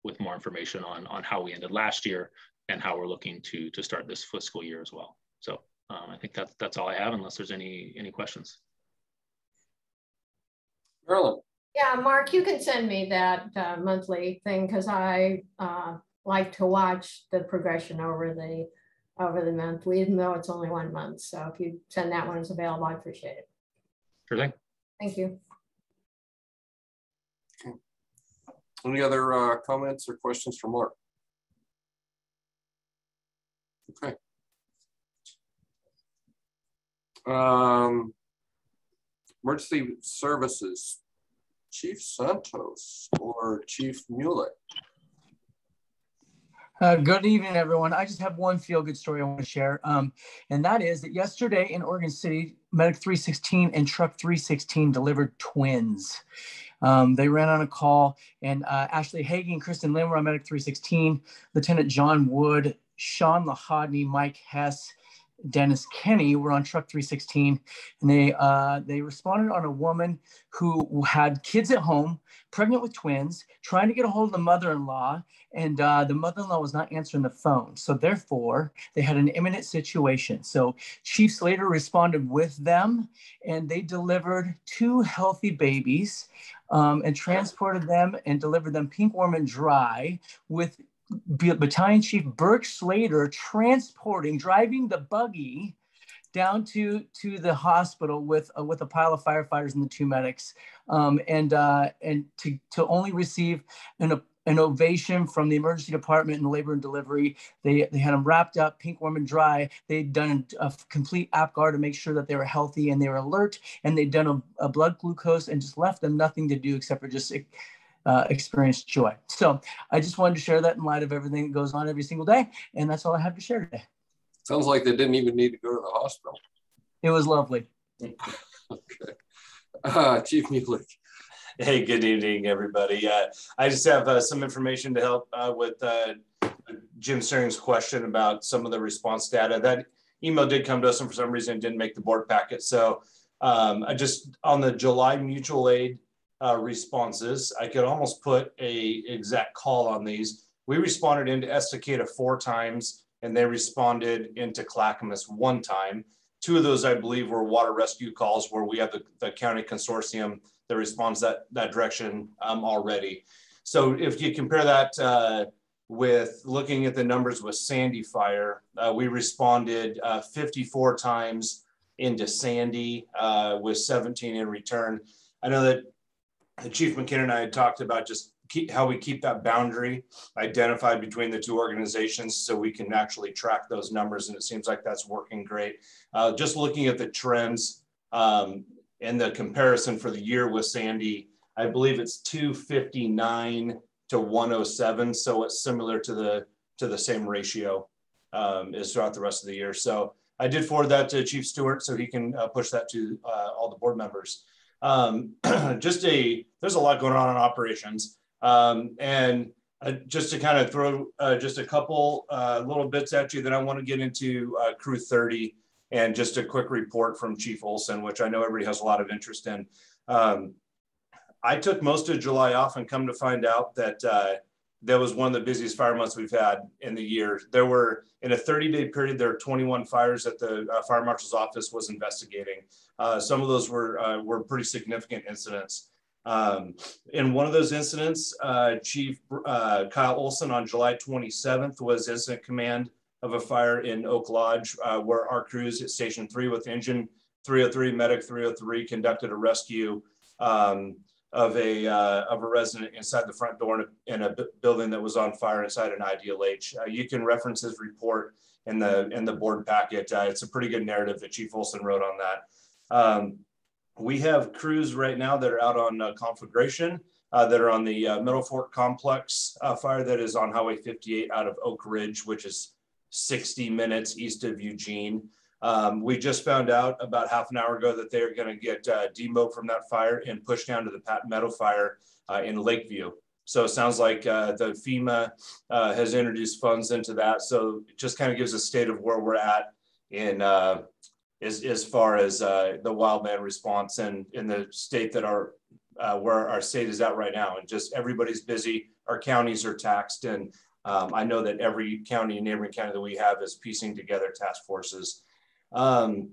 with more information on on how we ended last year and how we're looking to to start this fiscal year as well. So um, I think that's that's all I have, unless there's any any questions. Marilyn. Yeah, Mark, you can send me that uh, monthly thing because I uh, like to watch the progression over the over the month, even though it's only one month. So if you send that one as available, I appreciate it. Sure thing. Thank you. Okay. Any other uh, comments or questions for Mark? Okay. Um, emergency services, Chief Santos or Chief Mueller? Uh, good evening, everyone. I just have one feel good story I want to share. Um, and that is that yesterday in Oregon City, Medic 316 and Truck 316 delivered twins. Um, they ran on a call, and uh, Ashley Hagee and Kristen Lynn were on Medic 316. Lieutenant John Wood, Sean Lahodney, Mike Hess, Dennis Kenny were on truck 316 and they uh, they responded on a woman who had kids at home, pregnant with twins, trying to get a hold of the mother-in-law, and uh, the mother-in-law was not answering the phone. So therefore, they had an imminent situation. So Chief Slater responded with them, and they delivered two healthy babies um, and transported them and delivered them pink, warm, and dry with Battalion Chief Burke Slater transporting, driving the buggy down to to the hospital with uh, with a pile of firefighters and the two medics, um, and uh, and to to only receive an an ovation from the emergency department and labor and delivery. They, they had them wrapped up, pink, warm, and dry. They'd done a, complete APGAR to make sure that they were healthy and they were alert. And they'd done a, a blood glucose and just left them nothing to do except for just uh, experience joy. So I just wanted to share that in light of everything that goes on every single day. And that's all I have to share today. Sounds like they didn't even need to go to the hospital. It was lovely. okay. Uh, Chief Muhlich. Hey, good evening, everybody. Uh, I just have uh, some information to help uh, with uh, Jim Syring's question about some of the response data. That email did come to us and for some reason didn't make the board packet. So um, I just, on the July mutual aid uh, responses, I could almost put a exact call on these. We responded into Estacada four times and they responded into Clackamas one time. Two of those, I believe, were water rescue calls where we have the, the county consortium that responds that that direction um, already. So if you compare that uh, with looking at the numbers with Sandy Fire, uh, we responded uh, 54 times into Sandy uh, with 17 in return. I know that Chief McKinnon and I had talked about just keep, how we keep that boundary identified between the two organizations so we can actually track those numbers. And it seems like that's working great. Uh, just looking at the trends, um, and the comparison for the year with Sandy, I believe it's 259 to 107. So it's similar to the to the same ratio um, as throughout the rest of the year. So I did forward that to Chief Stewart so he can uh, push that to uh, all the board members. Um, just a, there's a lot going on in operations. Um, and uh, just to kind of throw uh, just a couple uh, little bits at you, then I want to get into uh, Crew 30 and just a quick report from Chief Olson, which I know everybody has a lot of interest in. Um, I took most of July off and come to find out that uh, that was one of the busiest fire months we've had in the year. There were, in a 30 day period, there were 21 fires that the uh, fire marshal's office was investigating. Uh, some of those were, uh, were pretty significant incidents. Um, in one of those incidents, uh, Chief uh, Kyle Olson on July 27th was incident command of a fire in Oak Lodge, uh, where our crews at Station 3 with Engine 303, Medic 303 conducted a rescue um, of a uh, of a resident inside the front door in a, in building that was on fire inside an IDLH. Uh, you can reference his report in the in the board packet. Uh, it's a pretty good narrative that Chief Olson wrote on that. Um, we have crews right now that are out on uh, conflagration. Uh, that are on the uh, Middle Fork Complex fire that is on Highway 58 out of Oakridge, which is 60 minutes east of Eugene. Um, we just found out about half an hour ago that they're going to get uh, demobed from that fire and pushed down to the Patton Meadow fire uh, in Lakeview. So it sounds like uh, the FEMA uh, has introduced funds into that. So it just kind of gives a state of where we're at in uh, as, as far as uh, the wildland response and in the state that our where our state is at right now. And just everybody's busy. Our counties are taxed and um, I know that every county and neighboring county that we have is piecing together task forces. Um,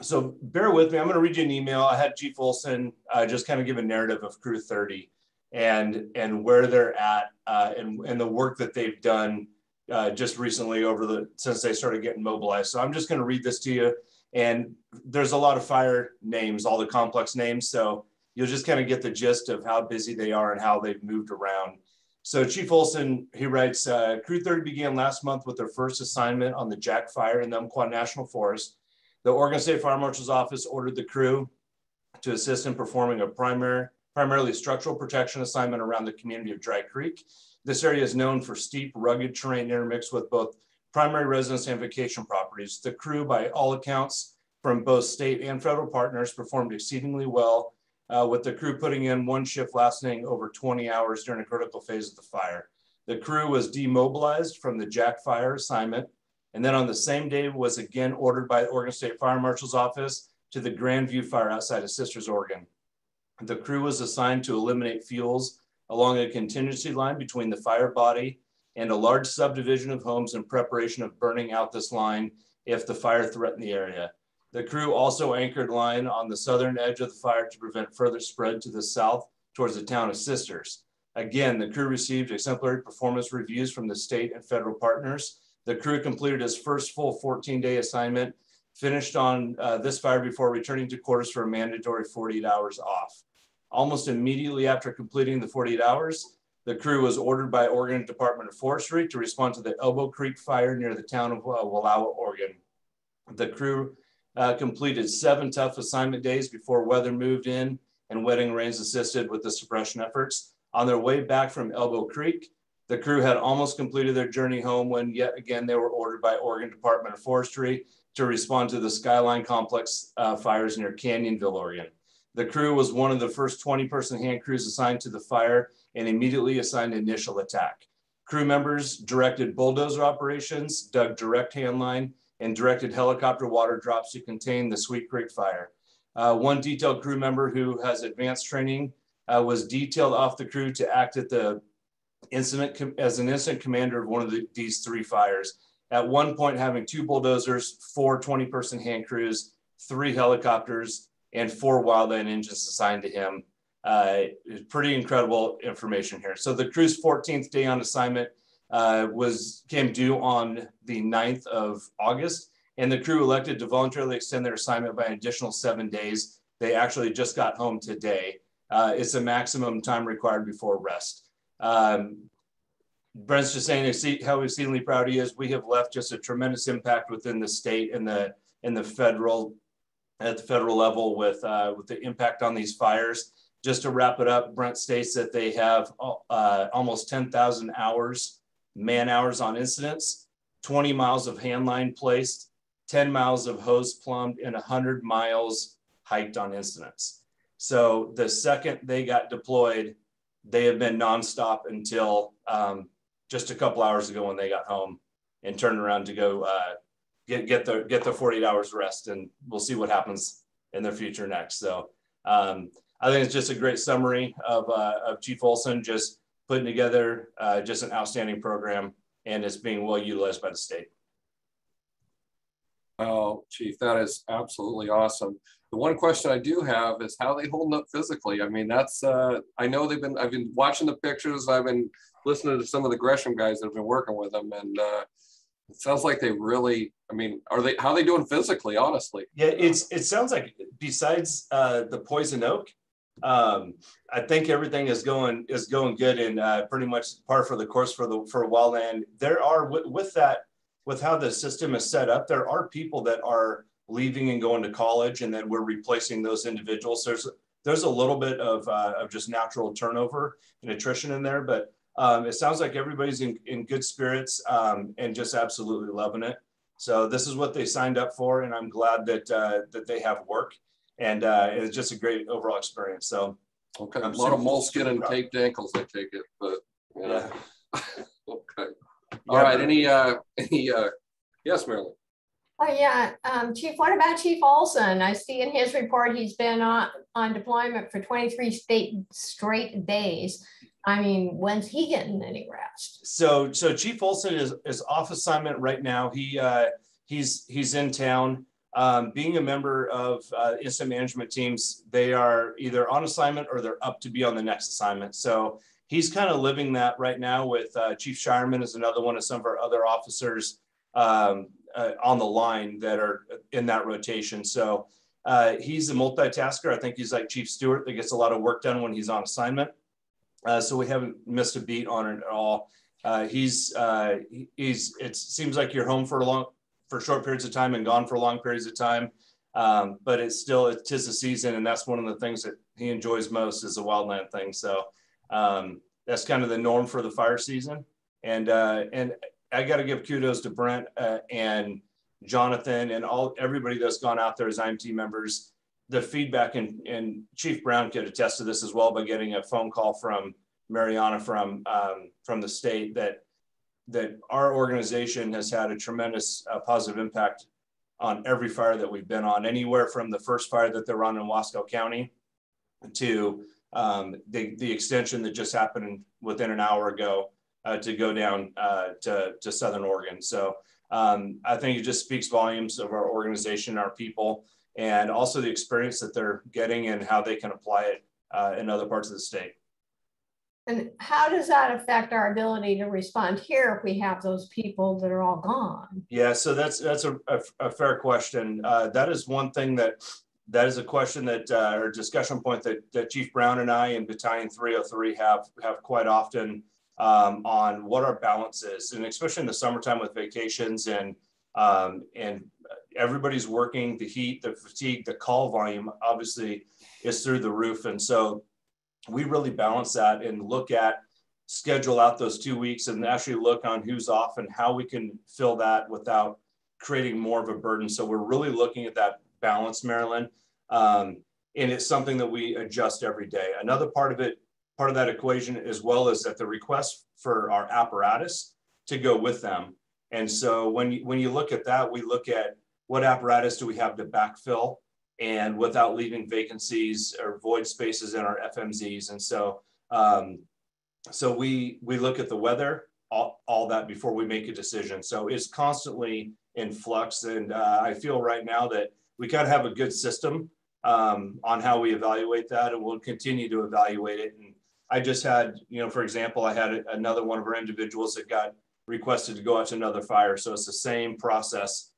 so bear with me. I'm going to read you an email. I had Chief Olson uh, just kind of give a narrative of Crew 30 and and where they're at uh, and, and the work that they've done uh, just recently over the since they started getting mobilized. So I'm just going to read this to you. And there's a lot of fire names, all the complex names. So you'll just kind of get the gist of how busy they are and how they've moved around. So Chief Olson, he writes, uh, Crew 30 began last month with their first assignment on the Jack Fire in the Umpqua National Forest. The Oregon State Fire Marshal's Office ordered the crew to assist in performing a primary, primarily structural protection assignment around the community of Dry Creek. This area is known for steep, rugged terrain intermixed with both primary residence and vacation properties. The crew, by all accounts, from both state and federal partners, performed exceedingly well uh, with the crew putting in one shift lasting over 20 hours during a critical phase of the fire. The crew was demobilized from the Jack Fire assignment, and then on the same day was again ordered by the Oregon State Fire Marshal's Office to the Grandview Fire outside of Sisters, Oregon. The crew was assigned to eliminate fuels along a contingency line between the fire body and a large subdivision of homes in preparation of burning out this line if the fire threatened the area. The crew also anchored line on the southern edge of the fire to prevent further spread to the south towards the town of Sisters. Again, the crew received exemplary performance reviews from the state and federal partners. The crew completed its first full 14 day assignment finished on uh, this fire before returning to quarters for a mandatory 48 hours off. Almost immediately after completing the 48 hours, the crew was ordered by Oregon Department of Forestry to respond to the Elbow Creek fire near the town of uh, Wallowa, Oregon. The crew uh, completed seven tough assignment days before weather moved in and wetting rains assisted with the suppression efforts. On their way back from Elbow Creek, the crew had almost completed their journey home when yet again they were ordered by Oregon Department of Forestry to respond to the Skyline Complex uh, fires near Canyonville, Oregon. The crew was one of the first 20 person hand crews assigned to the fire and immediately assigned initial attack. Crew members directed bulldozer operations, dug direct hand line, and directed helicopter water drops to contain the Sweet Creek fire. Uh, one detailed crew member who has advanced training uh, was detailed off the crew to act at the incident as an incident commander of one of the, these three fires. At one point, having two bulldozers, four 20 person hand crews, three helicopters, and four wildland engines assigned to him. Uh, pretty incredible information here. So the crew's 14th day on assignment uh, was came due on the 9th of August, and the crew elected to voluntarily extend their assignment by an additional seven days. They actually just got home today. Uh, it's a maximum time required before rest. Um, Brent's just saying how exceedingly proud he is. We have left just a tremendous impact within the state and the and the federal at the federal level with uh, with the impact on these fires. Just to wrap it up, Brent states that they have uh, almost 10,000 hours, man hours on incidents, 20 miles of hand line placed, 10 miles of hose plumbed, and 100 miles hiked on incidents. So the second they got deployed, they have been nonstop until um, just a couple hours ago when they got home and turned around to go uh, get get the get the 48 hours rest, and we'll see what happens in their future next. So um, I think it's just a great summary of uh, of Chief Olson just putting together uh, just an outstanding program, and it's being well utilized by the state. Oh, Chief, that is absolutely awesome. The one question I do have is how they holding up physically. I mean, that's uh, I know they've been. I've been watching the pictures. I've been listening to some of the Gresham guys that have been working with them, and uh, it sounds like they really. I mean, are they? How are they doing physically? Honestly. Yeah, it's. It sounds like besides uh, the poison oak, um, I think everything is going is going good and uh, pretty much par for the course for the for a while. And there are with, with that with how the system is set up, there are people that are leaving and going to college, and then we're replacing those individuals. There's there's a little bit of uh, of just natural turnover and attrition in there, but um, it sounds like everybody's in, in good spirits um, and just absolutely loving it. So this is what they signed up for, and I'm glad that uh, that they have work, and uh, it's just a great overall experience. So okay, I'm a lot of moleskin and taped ankles. I take it, but you know. yeah. okay. All yeah, right. Any uh, any uh, yes, Marilyn. Oh yeah, um, Chief. What about Chief Olson? I see in his report he's been on on deployment for 23 state straight days. I mean, when's he getting any rest? So, so Chief Olson is, is off assignment right now. He uh, he's he's in town. Um, being a member of uh, incident management teams, they are either on assignment or they're up to be on the next assignment. So he's kind of living that right now. With uh, Chief Shireman is another one of some of our other officers um, uh, on the line that are in that rotation. So uh, he's a multitasker. I think he's like Chief Stewart that gets a lot of work done when he's on assignment. Uh, so we haven't missed a beat on it at all. Uh, he's uh, he's it seems like you're home for a long for short periods of time and gone for long periods of time. Um, but it's still it is a season, and that's one of the things that he enjoys most is the wildland thing. So um, that's kind of the norm for the fire season. And uh, and I got to give kudos to Brent uh, and Jonathan and all everybody that's gone out there as IMT members the feedback and, and Chief Brown could attest to this as well by getting a phone call from Mariana from um, from the state that that our organization has had a tremendous uh, positive impact on every fire that we've been on, anywhere from the first fire that they're on in Wasco County to um, the, the extension that just happened within an hour ago uh, to go down uh, to, to Southern Oregon. So um, I think it just speaks volumes of our organization, our people, and also the experience that they're getting and how they can apply it uh, in other parts of the state. And how does that affect our ability to respond here if we have those people that are all gone? Yeah, so that's that's a, a, a fair question. Uh, that is one thing that that is a question that uh, or discussion point that, that Chief Brown and I and Battalion 303 have have quite often um, on what our balance is, and especially in the summertime with vacations and um, and everybody's working. The heat, the fatigue, the call volume obviously is through the roof, and so we really balance that and look at schedule out those two weeks and actually look on who's off and how we can fill that without creating more of a burden. So we're really looking at that balance, Marilyn. Um, and it's something that we adjust every day. Another part of it, part of that equation as well is that the request for our apparatus to go with them. And so when you, when you look at that, we look at what apparatus do we have to backfill and without leaving vacancies or void spaces in our FMZs. And so, um, so we we look at the weather, all, all that before we make a decision. So it's constantly in flux, and uh, I feel right now that we kind of have a good system um, on how we evaluate that, and we'll continue to evaluate it. And I just had, you know, for example, I had another one of our individuals that got requested to go out to another fire. So it's the same process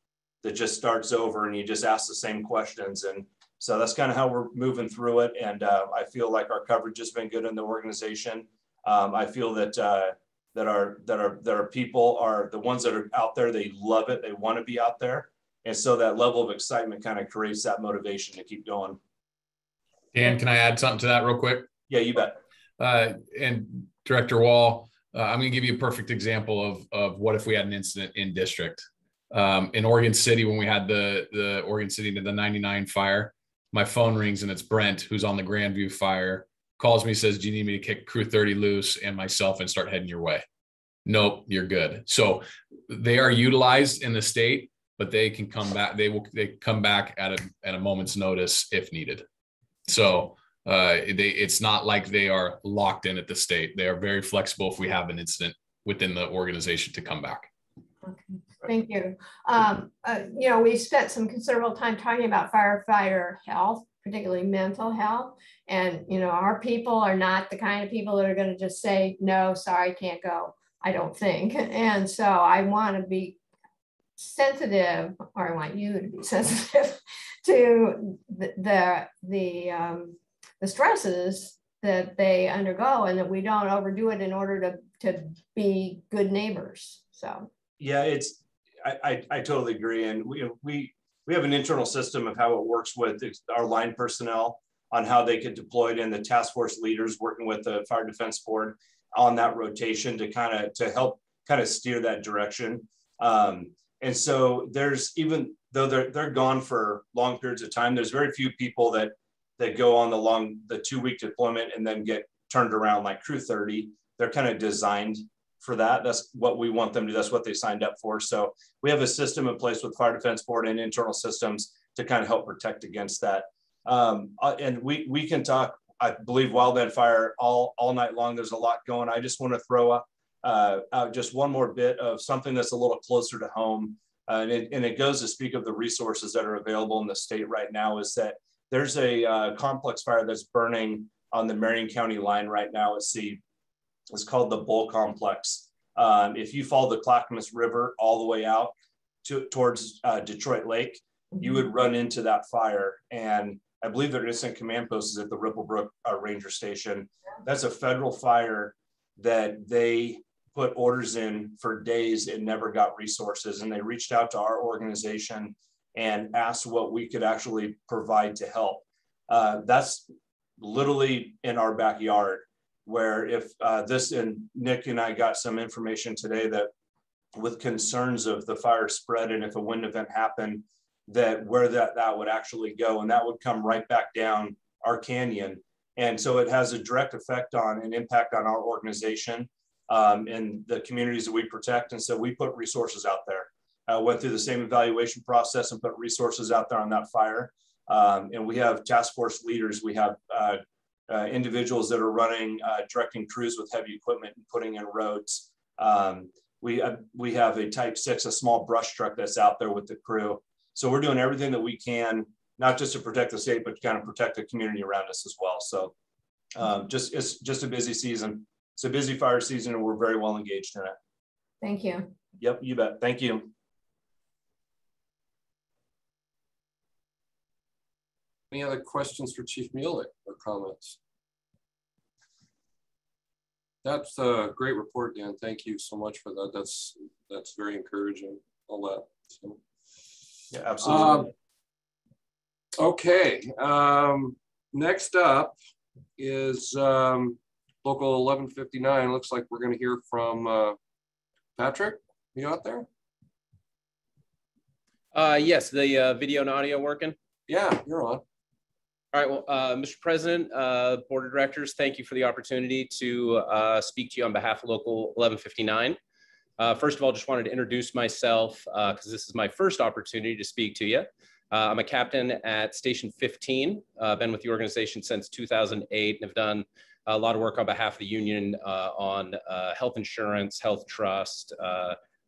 that just starts over and you just ask the same questions. And so that's kind of how we're moving through it. And uh, I feel like our coverage has been good in the organization. Um, I feel that uh, that our that our that our people are the ones that are out there. They love it. They want to be out there. And so that level of excitement kind of creates that motivation to keep going. Dan, can I add something to that real quick? Yeah, you bet. Uh, and Director Wall, uh, I'm going to give you a perfect example of, of what if we had an incident in district um, in Oregon City when we had the the Oregon City to the 99 fire. My phone rings and it's Brent who's on the Grandview fire. Calls me says, "Do you need me to kick Crew 30 loose and myself and start heading your way?" Nope, you're good. So they are utilized in the state, but they can come back. They will they come back at a at a moment's notice if needed. So uh, they it's not like they are locked in at the state. They are very flexible if we have an incident within the organization to come back. Okay. Thank you. Um, uh, you know, we spent some considerable time talking about firefighter health, particularly mental health. And, you know, our people are not the kind of people that are going to just say, no, sorry, can't go. I don't think. And so I want to be sensitive, or I want you to be sensitive to the, the, the, um, the stresses that they undergo and that we don't overdo it in order to, to be good neighbors. So yeah, it's I, I, totally agree. And we, we, we have an internal system of how it works with our line personnel on how they get deployed and the task force leaders working with the fire defense board on that rotation to kind of to help kind of steer that direction. Um, and so there's even though they're they're gone for long periods of time, there's very few people that that go on the long the two week deployment and then get turned around like crew 30. They're kind of designed for that. That's what we want them to. That's what they signed up for. So we have a system in place with Fire Defense Board and internal systems to kind of help protect against that. Um, uh, and we we can talk. I believe wildland fire all all night long. There's a lot going. I just want to throw up uh, out just one more bit of something that's a little closer to home. Uh, and, it, and it goes to speak of the resources that are available in the state right now. Is that there's a uh, complex fire that's burning on the Marion County line right now. It's the it's called the Bull Complex. Um, if you follow the Clackamas River all the way out to, towards uh, Detroit Lake, you would run into that fire. And I believe their incident command post is at the Ripplebrook uh, Ranger Station. That's a federal fire that they put orders in for days and never got resources. And they reached out to our organization and asked what we could actually provide to help. Uh, that's literally in our backyard where if uh, this and Nick and I got some information today that with concerns of the fire spread and if a wind event happened, that where that, that would actually go and that would come right back down our canyon. And so it has a direct effect on an impact on our organization um, and the communities that we protect. And so we put resources out there. Went through the same evaluation process and put resources out there on that fire. Um, and we have task force leaders. We have uh, uh, individuals that are running, uh, directing crews with heavy equipment and putting in roads. Um, we, uh, we have a type six, a small brush truck that's out there with the crew. So we're doing everything that we can, not just to protect the state, but to kind of protect the community around us as well. So um, just, it's just a busy season. it's a busy fire season and we're very well engaged in it. Thank you. Yep, you bet. Thank you. Any other questions for Chief Mulek or comments? That's a great report, Dan. Thank you so much for that. That's that's very encouraging. All that. So. Yeah, absolutely. Um, okay. Um, next up is um, local 1159. Looks like we're going to hear from uh, Patrick. You out there? Uh, yes, the uh, video and audio working? Yeah, you're on. All right, well, uh, Mr. President, uh, Board of Directors, thank you for the opportunity to uh, speak to you on behalf of Local 1159. Uh, first of all, just wanted to introduce myself because uh, this is my first opportunity to speak to you. Uh, I'm a captain at Station 15. I've been with the organization since 2008 and have done a lot of work on behalf of the union on health insurance, health trust,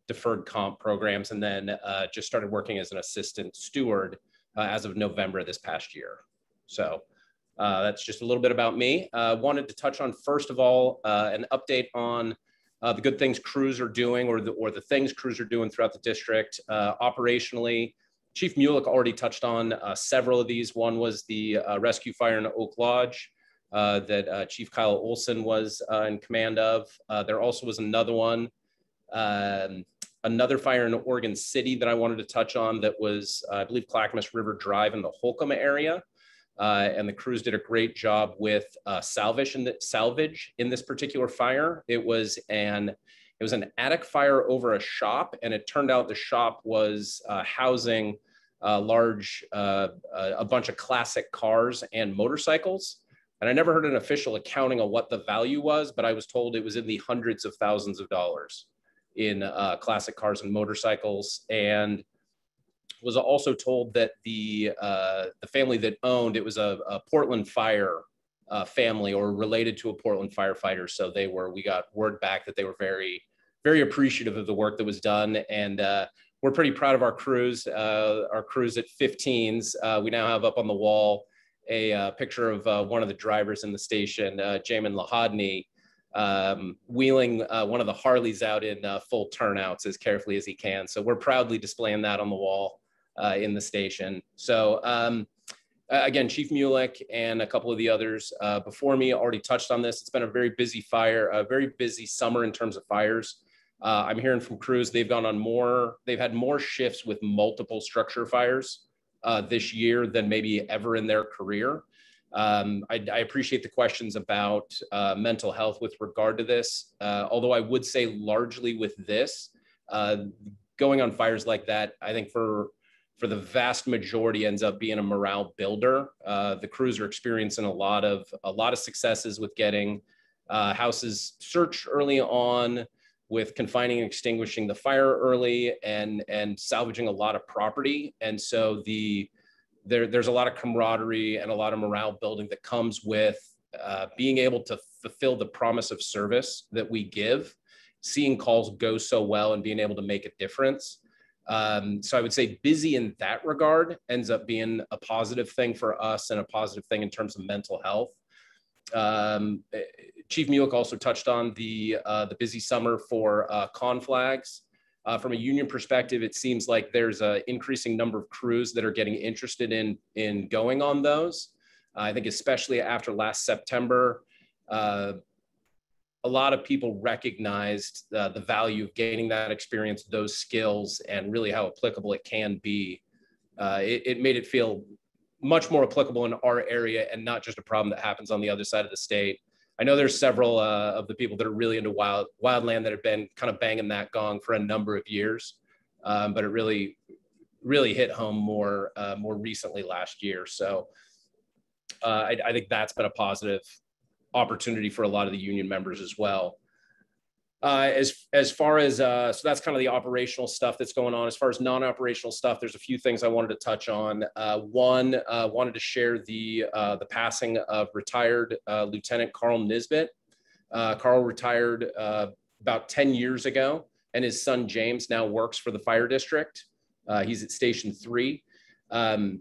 deferred comp programs, and then just started working as an assistant steward as of November this past year. So uh, that's just a little bit about me. Uh, wanted to touch on, first of all, uh, an update on uh, the good things crews are doing or the, or the things crews are doing throughout the district. Uh, operationally, Chief Mulek already touched on uh, several of these. One was the rescue fire in Oak Lodge that Chief Kyle Olson was in command of. there also was another one um, another fire in Oregon City that I wanted to touch on that was, I believe, Clackamas River Drive in the Holcomb area. Uh, and the crews did a great job with uh, salvage in the salvage in this particular fire. It was an it was an attic fire over a shop, and it turned out the shop was uh, housing a large uh, a bunch of classic cars and motorcycles. And I never heard an official accounting of what the value was, but I was told it was in the hundreds of thousands of dollars in uh, classic cars and motorcycles. And was also told that the uh, the family that owned it was a, a Portland Fire uh, family or related to a Portland firefighter. So they were. We got word back that they were very very appreciative of the work that was done, and uh, we're pretty proud of our crews. Uh, our crews at 15s. Uh, we now have up on the wall a uh, picture of one of the drivers in the station, Jamin Lahadny. Um, wheeling one of the Harleys out in full turnouts as carefully as he can. So we're proudly displaying that on the wall uh, in the station. So um, again, Chief Mulek and a couple of the others uh, before me already touched on this. It's been a very busy fire, a very busy summer in terms of fires. Uh, I'm hearing from crews they've gone on more, they've had more shifts with multiple structure fires uh, this year than maybe ever in their career. Um, I, I, appreciate the questions about uh, mental health with regard to this. Uh, although I would say largely with this, going on fires like that, I think for for the vast majority ends up being a morale builder. Uh, the crews are experiencing a lot of a lot of successes with getting uh, houses searched early on, with confining and extinguishing the fire early, and and salvaging a lot of property. And so the there, there's a lot of camaraderie and a lot of morale building that comes with uh, being able to fulfill the promise of service that we give, seeing calls go so well and being able to make a difference. Um, so I would say busy in that regard ends up being a positive thing for us and a positive thing in terms of mental health. Um, Chief Mulek also touched on the uh, the busy summer for uh, conflags. Uh, from a union perspective, it seems like there's an increasing number of crews that are getting interested in in going on those. I think especially after last September, uh, a lot of people recognized uh, the value of gaining that experience, those skills, and really how applicable it can be. Uh, it, it, made it feel much more applicable in our area and not just a problem that happens on the other side of the state. I know there's several uh, of the people that are really into wild wildland that have been kind of banging that gong for a number of years, um, but it really, really hit home more uh, more recently last year. So uh, I, I think that's been a positive opportunity for a lot of the union members as well. Uh, as as far as uh, so that's kind of the operational stuff that's going on. As far as non-operational stuff, there's a few things I wanted to touch on. Uh, one, uh, wanted to share the uh, the passing of retired uh, Lieutenant Carl Nisbet. Carl retired about 10 years ago, and his son James now works for the fire district. he's at Station Three. Um,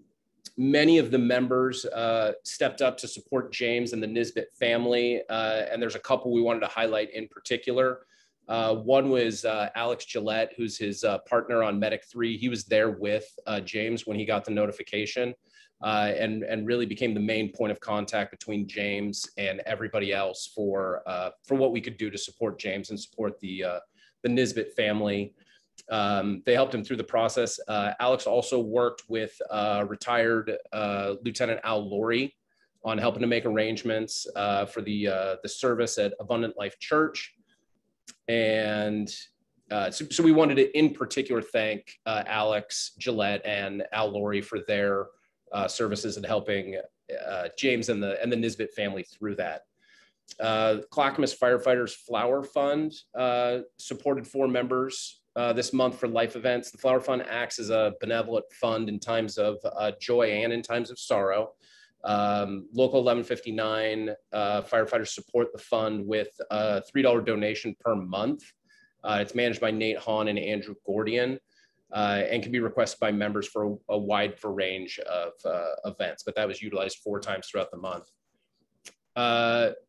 many of the members uh, stepped up to support James and the Nisbet family, uh, and there's a couple we wanted to highlight in particular. Uh, one was uh, Alex Gillette, who's his uh, partner on Medic 3. He was there with uh, James when he got the notification and, and really became the main point of contact between James and everybody else for, for what we could do to support James and support the, the Nisbet family. Um, they helped him through the process. Uh, Alex also worked with uh, retired uh, Lieutenant Al Laurie on helping to make arrangements uh, for the uh, the service at Abundant Life Church, and uh, so, so, we wanted to, in particular, thank Alex Gillette and Al Laurie for their services in helping James and the and the Nisbet family through that. Uh, Clackamas Firefighters Flower Fund supported four members uh, this month for life events. The Flower Fund acts as a benevolent fund in times of uh, joy and in times of sorrow. Um, Local 1159 uh, firefighters support the fund with a $3 donation per month. Uh, it's managed by Nate Hahn and Andrew Gordian. Uh, and can be requested by members for a, a wide range of events, but that was utilized four times throughout the month.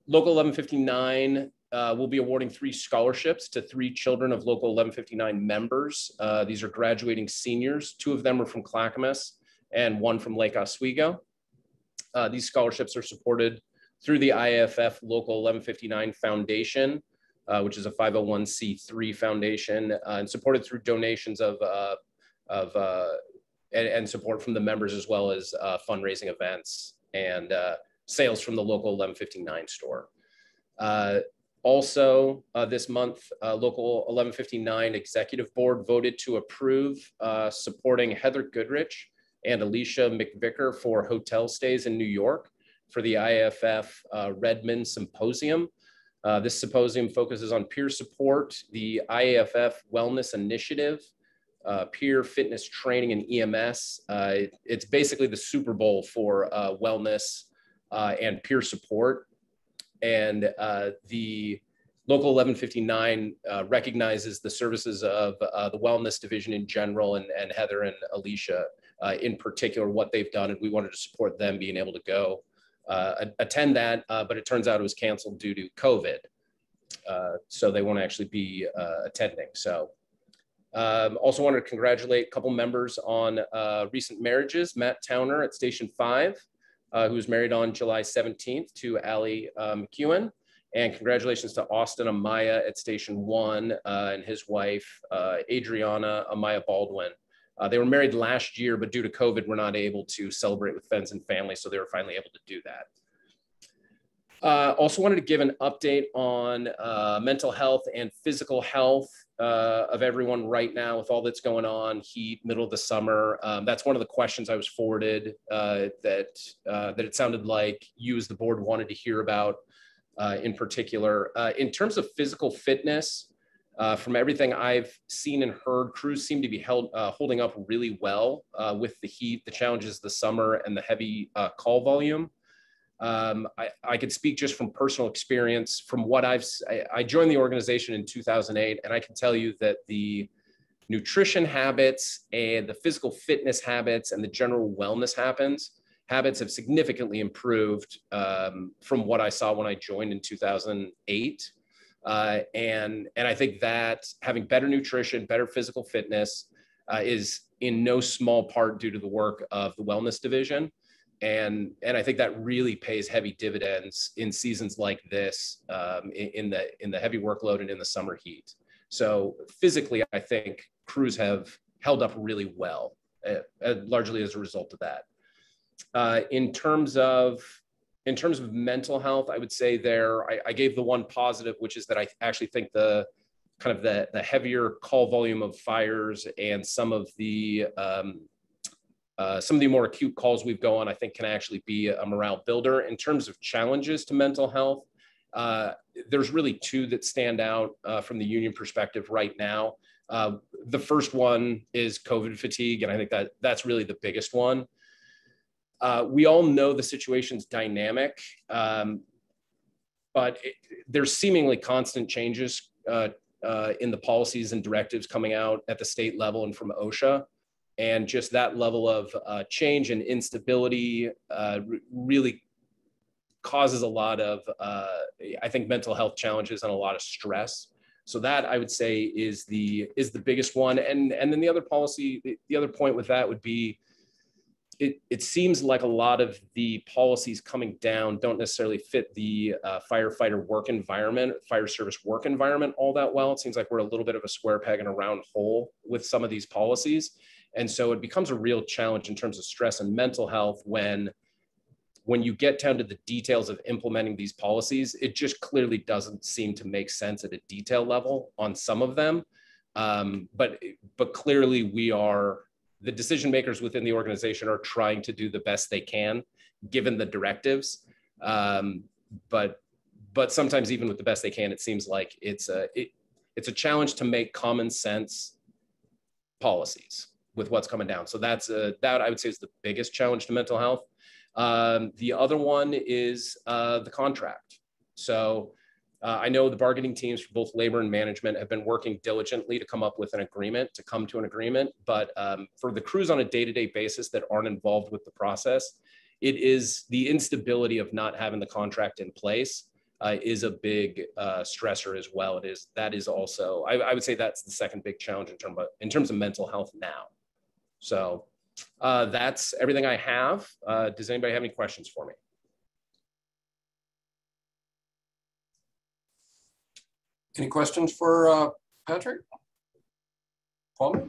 Local 1159 uh, we'll be awarding three scholarships to three children of Local 1159 members. Uh, these are graduating seniors. Two of them are from Clackamas and one from Lake Oswego. Uh, these scholarships are supported through the IFF Local 1159 Foundation, uh, which is a 501c3 foundation, uh, and supported through donations of, uh, of and, and, support from the members as well as fundraising events and sales from the Local 1159 store. Also, uh, this month, uh, Local 1159 Executive Board voted to approve uh, supporting Heather Goodrich and Alicia McVicker for hotel stays in New York for the IAFF uh, Redmond Symposium. Uh, this symposium focuses on peer support, the IAFF Wellness Initiative, uh, peer fitness training and EMS. it's basically the Super Bowl for wellness and peer support and uh, the local 1159 uh, recognizes the services of uh, the wellness division in general and, and Heather and Alicia uh, in particular, what they've done. And we wanted to support them being able to go uh, attend that, uh, but it turns out it was canceled due to COVID. so they won't actually be attending. So um, also wanted to congratulate a couple members on recent marriages, Matt Towner at Station 5 uh, who was married on July 17th to Allie uh, McEwen. And congratulations to Austin Amaya at Station One uh, and his wife, uh, Adriana Amaya Baldwin. Uh, they were married last year, but due to COVID, we're not able to celebrate with friends and family. So they were finally able to do that. Uh, also wanted to give an update on uh, mental health and physical health uh, of everyone right now with all that's going on, heat, middle of the summer. Um, that's one of the questions I was forwarded uh, that, uh, that it sounded like you as the board wanted to hear about uh, in particular. in terms of physical fitness, from everything I've seen and heard, crews seem to be held, holding up really well with the heat, the challenges of the summer, and the heavy call volume. Um, I, I, could speak just from personal experience from what I've, I, I, joined the organization in 2008 and I can tell you that the nutrition habits and the physical fitness habits and the general wellness habits, habits have significantly improved um, from what I saw when I joined in 2008. Uh, and, and I think that having better nutrition, better physical fitness uh, is in no small part due to the work of the wellness division and and I think that really pays heavy dividends in seasons like this, um, in, in, the in the heavy workload and in the summer heat. So physically, I think crews have held up really well, uh, uh, largely as a result of that. Uh, in terms of in terms of mental health, I would say there I, I, gave the one positive, which is that I actually think the kind of the, the heavier call volume of fires and some of the um, uh, some of the more acute calls we've gone, on, I think, can actually be a morale builder. In terms of challenges to mental health, uh, there's really two that stand out uh, from the union perspective right now. Uh, the first one is COVID fatigue, and I think that that's really the biggest one. Uh, we all know the situation's dynamic, um, but it, there's seemingly constant changes in the policies and directives coming out at the state level and from OSHA. And just that level of uh, change and instability uh, really causes a lot of, uh, I think, mental health challenges and a lot of stress. So that I would say is the is the biggest one. And and then the other policy, the, the other point with that would be, it it seems like a lot of the policies coming down don't necessarily fit the uh, firefighter work environment, fire service work environment all that well. It seems like we're a little bit of a square peg in a round hole with some of these policies. And so it becomes a real challenge in terms of stress and mental health when when you get down to the details of implementing these policies, it just clearly doesn't seem to make sense at a detail level on some of them. Um, but but clearly we are the decision makers within the organization are trying to do the best they can given the directives. Um, but but sometimes even with the best they can, it seems like it's a it, it's a challenge to make common sense policies with what's coming down. So that's a, that I would say is the biggest challenge to mental health. Um, the other one is uh, the contract. So uh, I know the bargaining teams for both labor and management have been working diligently to come up with an agreement, to come to an agreement. But um, for the crews on a day-to-day basis that aren't involved with the process, it is the instability of not having the contract in place uh, is a big uh, stressor as well. It is that is also I, I, would say that's the second big challenge in terms of in terms of mental health now. So uh, that's everything I have. Uh, does anybody have any questions for me? Any questions for uh, Patrick? Paul?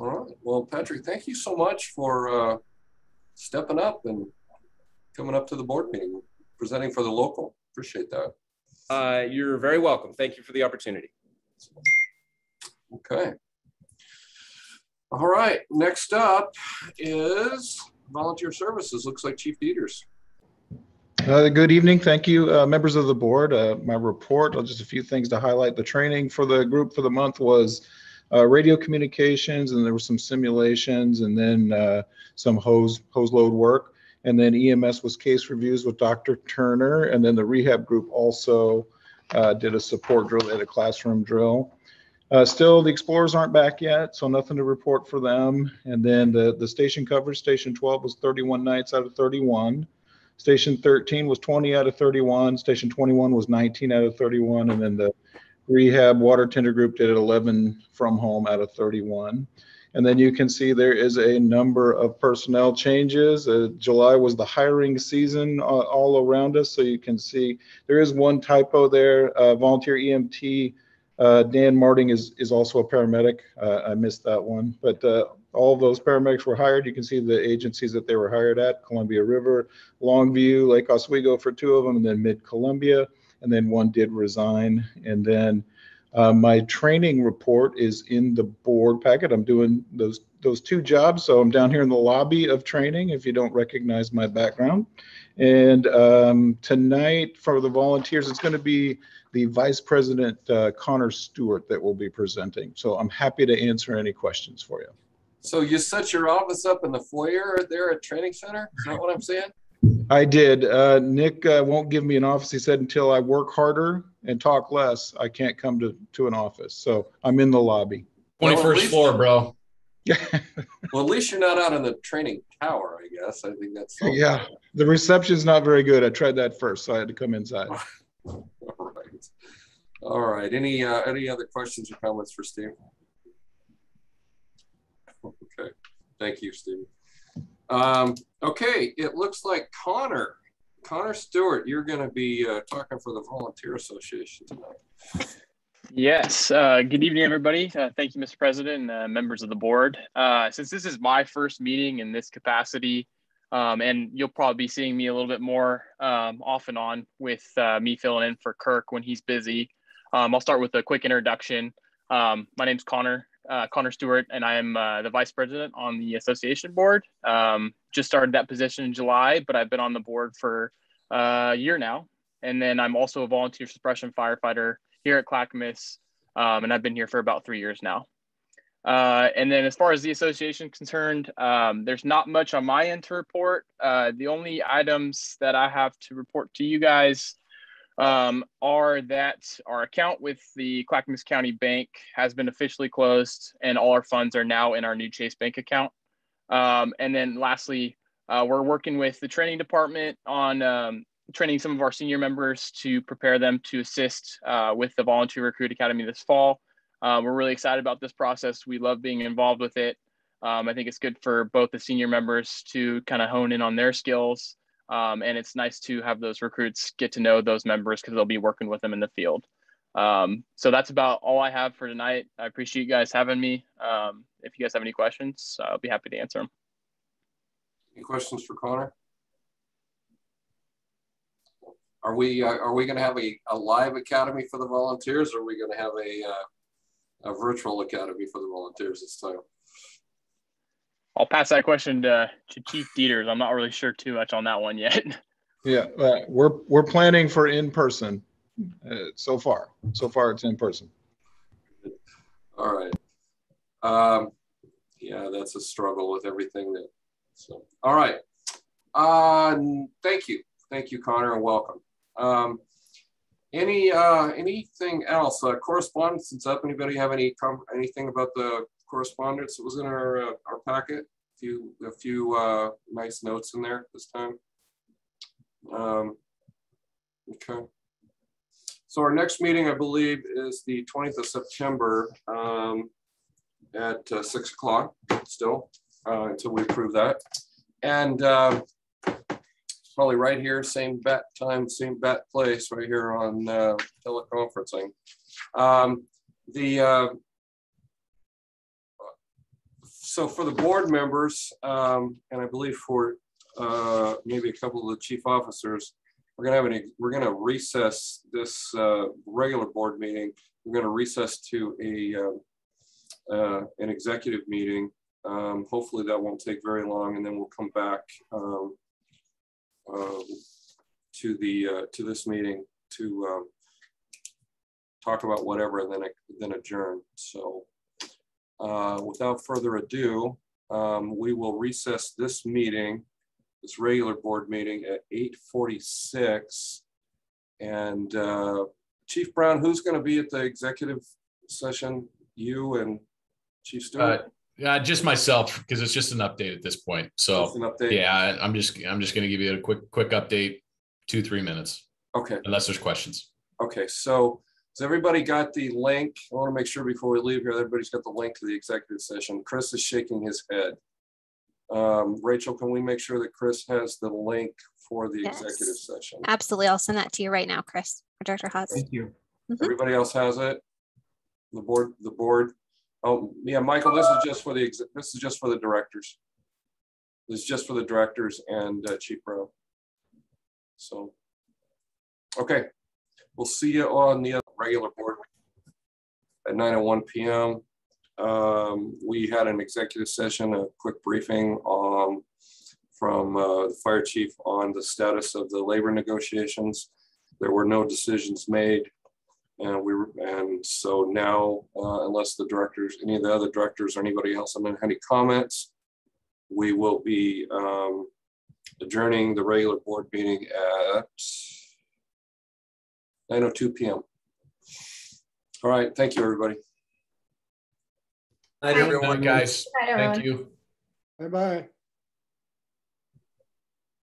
All right. Well, Patrick, thank you so much for uh, stepping up and coming up to the board meeting, presenting for the local. Appreciate that. Uh, you're very welcome. Thank you for the opportunity. Okay. All right, next up is volunteer services. Looks like Chief Dieters. Uh, good evening. Thank you, uh, members of the board. Uh, my report, just a few things to highlight. The training for the group for the month was uh, radio communications, and there were some simulations, and then uh, some hose hose load work. And then EMS was case reviews with Dr. Turner, and then the rehab group also uh, did a support drill, at a classroom drill. Uh, still, the Explorers aren't back yet, so nothing to report for them. And then the, the station coverage, Station 12 was 31 nights out of 31. Station 13 was 20 out of 31. Station 21 was 19 out of 31. And then the rehab water tender group did 11 from home out of 31. And then you can see there is a number of personnel changes. Uh, July was the hiring season uh, all around us. So you can see there is one typo there. Uh, volunteer EMT uh, Dan Marting is, is also a paramedic. Uh, I missed that one, but uh, all of those paramedics were hired. You can see the agencies that they were hired at, Columbia River, Longview, Lake Oswego for two of them, and then Mid-Columbia, and then one did resign. And then uh, my training report is in the board packet. I'm doing those those two jobs, so I'm down here in the lobby of training. If you don't recognize my background, and um, tonight for the volunteers, it's going to be the Vice President uh, Connor Stewart that will be presenting. So I'm happy to answer any questions for you. So you set your office up in the foyer there at Training Center? Is that what I'm saying? I did. Uh, Nick uh, won't give me an office. He said until I work harder and talk less, I can't come to, to an office. So I'm in the lobby. 21st well, floor, bro. Yeah. well, at least you're not out in the training tower, I guess. I think that's. Yeah. The reception's not very good. I tried that first, so I had to come inside. All right. Any uh, any other questions or comments for Steve? Okay. Thank you, Steve. Um, okay. It looks like Connor, Connor Stewart, you're going to be uh, talking for the Volunteer Association tonight. Yes. Uh, good evening, everybody. Uh, thank you, Mr. President and uh, members of the board. Uh, since this is my first meeting in this capacity, um, and you'll probably be seeing me a little bit more um, off and on with uh, me filling in for Kirk when he's busy. Um, I'll start with a quick introduction. Um, my name's Connor, uh, Connor Stewart, and I am uh, the vice president on the association board. Um, just started that position in July, but I've been on the board for uh, a year now. And then I'm also a volunteer suppression firefighter here at Clackamas, um, and I've been here for about three years now. Uh, and then as far as the association concerned, um, there's not much on my end to report. Uh, the only items that I have to report to you guys um, are that our account with the Clackamas County Bank has been officially closed and all our funds are now in our new Chase Bank account. Um, and then lastly, uh, we're working with the training department on um, training some of our senior members to prepare them to assist uh, with the Volunteer Recruit Academy this fall. Uh, we're really excited about this process. We love being involved with it. Um, I think it's good for both the senior members to kind of hone in on their skills. Um, and it's nice to have those recruits get to know those members because they'll be working with them in the field. Um, so that's about all I have for tonight. I appreciate you guys having me. Um, if you guys have any questions, I'll be happy to answer them. Any questions for Connor? Are we uh, are we going to have a, a live academy for the volunteers, or are we going to have a uh, a virtual academy for the volunteers this time? I'll pass that question to, to Chief Dieters. I'm not really sure too much on that one yet. Yeah, uh, we're we're planning for in person. Uh, so far, so far it's in person. All right. Um, yeah, that's a struggle with everything that. So, all right. Uh, thank you, thank you, Connor, and welcome. Um, any uh, anything else? Uh, correspondence is up. Anybody have any anything about the correspondence that was in our uh, our packet? A few a few uh, nice notes in there this time. Um, okay. So our next meeting, I believe, is the 20th of September um, at uh, six o'clock still uh, until we approve that. And uh, probably right here, same bat time, same bat place, right here on uh, teleconferencing. Um, the uh, so for the board members, um, and I believe for uh, maybe a couple of the chief officers, we're gonna have an we're gonna recess this uh, regular board meeting. We're gonna recess to a uh, uh, an executive meeting. Um, hopefully that won't take very long, and then we'll come back um, uh, to the uh, to this meeting to um, talk about whatever, and then then adjourn. So uh, without further ado, um, we will recess this meeting this regular board meeting at 8.46. And uh, Chief Browne, who's going to be at the executive session? You and Chief Stewart? Uh, yeah, just myself because it's just an update at this point. So yeah, I'm just I'm just going to give you a quick quick update, two three minutes. Okay. Unless there's questions. Okay, so has everybody got the link? I want to make sure before we leave here, everybody's got the link to the executive session. Chris is shaking his head. Um, Rachel, can we make sure that Chris has the link for the yes. executive session? Absolutely. I'll send that to you right now, Chris, or Director Hawes. Thank you. Mm -hmm. Everybody else has it? The board, the board. Oh, yeah, Michael, this is just for the, this is just for the directors. This is just for the directors and uh, Chief Browne. So, okay. We'll see you on the regular board at 9 p.m. Um, we had an executive session, a quick briefing um, from uh, the fire chief on the status of the labor negotiations. There were no decisions made. And we and so now, uh, unless the directors, any of the other directors or anybody else have any comments, we will be um, adjourning the regular board meeting at 9.02 p.m. All right, thank you, everybody. Night, everyone. guys. Night, Thank you. Bye-bye.